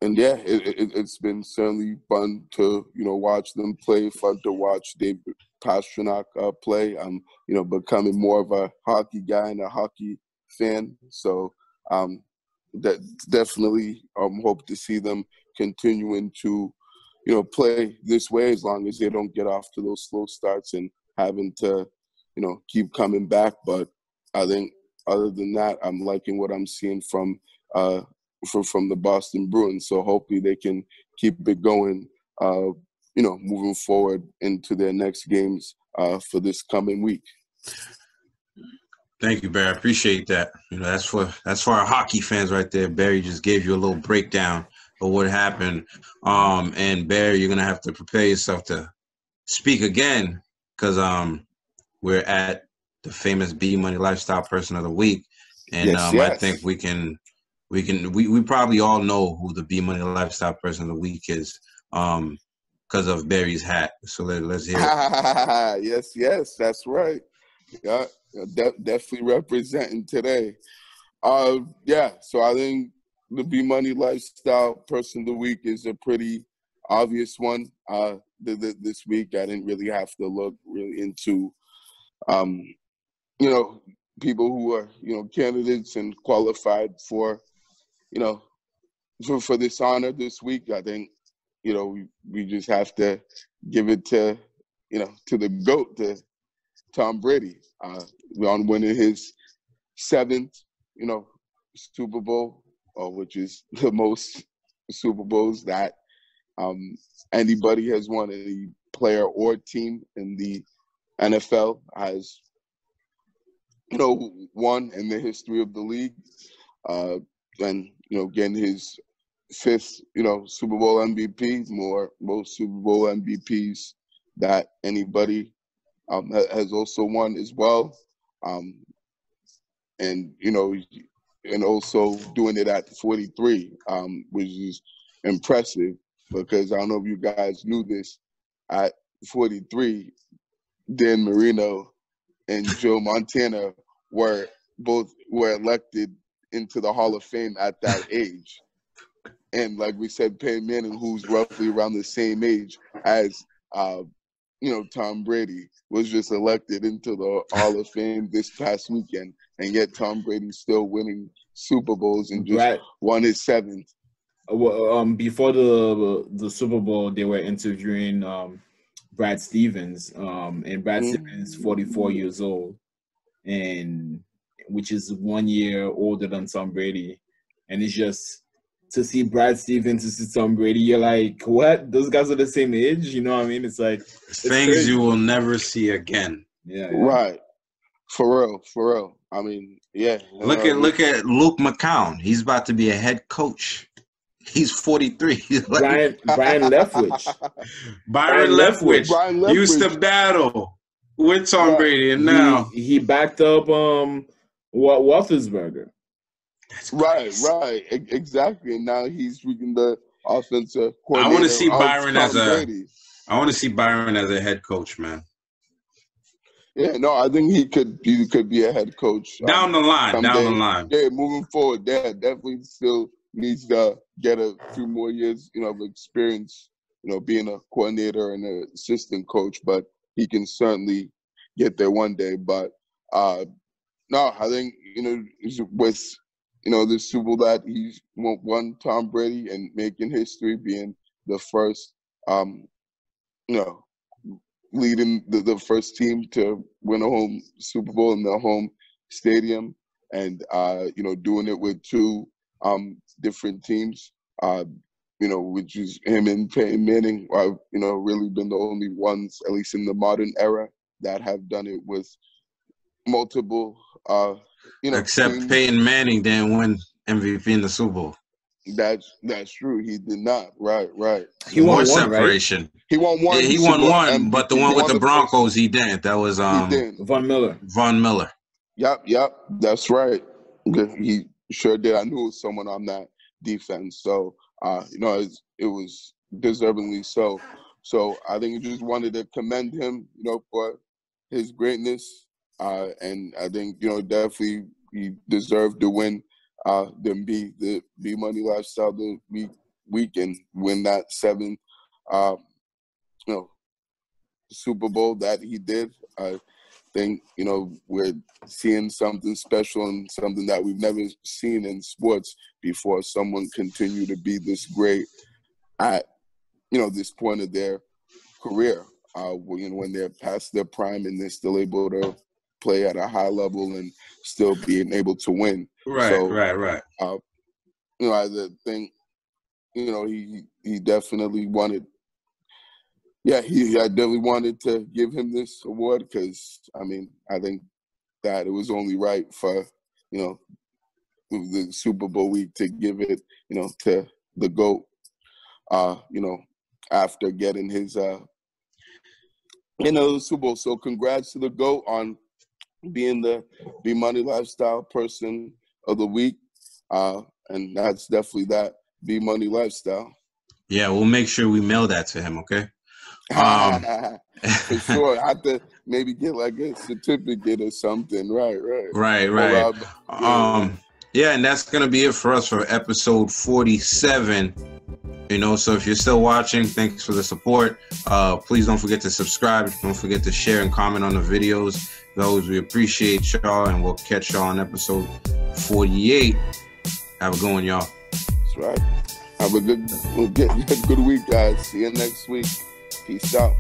and yeah, it, it, been certainly fun to you know watch them play. Fun to watch Dave Pastrnak uh, play. I'm you know becoming more of a hockey guy and a hockey fan. So um, that definitely um, hope to see them continuing to you know play this way as long as they don't get off to those slow starts and having to you know keep coming back. But I think other than that, I'm liking what I'm seeing from uh, from from the Boston Bruins. So hopefully they can keep it going. Uh, you know, moving forward into their next games uh, for this coming week. Thank you, Barry. I appreciate that. You know, that's for that's for our hockey fans right there. Barry just gave you a little breakdown of what happened. Um, and Barry, you're gonna have to prepare yourself to speak again because um, we're at the famous B Money Lifestyle Person of the Week, and yes, um, yes. I think we can we can we, we probably all know who the B Money Lifestyle Person of the Week is um because of Barry's hat. So let, us hear it. yes, yes, that's right. Yeah, de- definitely representing today. Uh, yeah, so I think the B Money Lifestyle Person of the Week is a pretty obvious one. Uh, this week I didn't really have to look really into um, you know, people who are, you know, candidates and qualified for, you know, for, for this honor this week. I think, you know, we, we just have to give it to, you know, to the GOAT, to Tom Brady, uh, on winning his seventh, you know, Super Bowl, uh, which is the most Super Bowls that um, anybody has won, any player or team in the NFL has you know, won in the history of the league. Uh, and, you know, getting his fifth, you know, Super Bowl MVP, more most Super Bowl MVPs that anybody um, has also won as well. Um, and, you know, and also doing it at 43, um, which is impressive because I don't know if you guys knew this. At 43, Dan Marino and Joe Montana were both were elected into the Hall of Fame at that age. And like we said, Peyton Manning, who's roughly around the same age as uh, you know Tom Brady, was just elected into the Hall of Fame this past weekend, and yet Tom Brady's still winning Super Bowls and just Brad, won his seventh. uh, well, um, before the the Super Bowl, they were interviewing um, Brad Stevens, um, and Brad Mhm. Stevens, forty four years old, and which is one year older than Tom Brady, and it's just to see Brad Stevens to see Tom Brady, you're like, what? Those guys are the same age, you know what I mean? It's like, Things crazy. you will never see again. yeah, yeah. Right. For real, for real. I mean, yeah. Look uh, at look at Luke McCown. He's about to be a head coach. He's 43. Brian Brian Leftwich. Byron Brian Leftwich Brian Leftwich. used to battle with Tom Right. Brady, and now he, he backed up um Wa- Roethlisberger. That's Right, right, e- exactly. And now he's freaking the offensive coordinator. I wanna see Byron as a- Brady. I want to see Byron as a head coach, man. Yeah, no, I think he could he could be a head coach um, Down the line, down the line. Yeah, moving forward, yeah, definitely still needs to get a few more years, you know, of experience, you know, being a coordinator and an assistant coach, but he can certainly get there one day. But uh no, I think, you know, with you know, the Super Bowl that he's won, Tom Brady and making history, being the first um, you know, leading the, the first team to win a home Super Bowl in their home stadium and uh, you know, doing it with two um different teams. Uh, you know, which is him and Peyton Manning are, you know, really been the only ones, at least in the modern era, that have done it with multiple uh you know Except teams. Peyton Manning didn't win MVP in the Super Bowl. That's that's true. He did not. Right, right. He won More one, right? separation. He won one. Yeah, he won Bowl one, MVP. but the one with won the first- Broncos, he didn't. That was um he. Von Miller. Von Miller. Yep, yep, that's right. He sure did. I knew it was someone on that defense. So, uh, you know, it, it was deservingly so. So I think I just wanted to commend him, you know, for his greatness. Uh, and I think, you know, definitely he deserved to win uh the B the B money lifestyle the week week and win that seventh uh you know Super Bowl that he did. I think, you know, we're seeing something special and something that we've never seen in sports before. Someone continue to be this great at, you know, this point of their career. Uh, when, when they're past their prime and they're still able to play at a high level and still being able to win. Right, So- right, right. You know, I think, you know, he he definitely wanted. Yeah, he I definitely wanted to give him this award because I mean I think that it was only right for you know the Super Bowl week to give it you know to the goat. Uh, you know, after getting his uh, you know, Super Bowl. So congrats to the goat on being the B Money Lifestyle Person of the Week. Uh, and that's definitely that B Money Lifestyle. Yeah, we'll make sure we mail that to him, okay? Um, For sure. I have to maybe get like a certificate or something. Right, right. Right, Or, right. uh, yeah. Um, yeah, and that's gonna be it for us for episode forty-seven. You know, so if you're still watching, thanks for the support. Uh, please don't forget to subscribe. Don't forget to share and comment on the videos. Those we appreciate y'all, and we'll catch y'all on episode forty-eight. Have a good one, y'all. That's right. Have a good, good, good week, guys. See you next week. Peace out.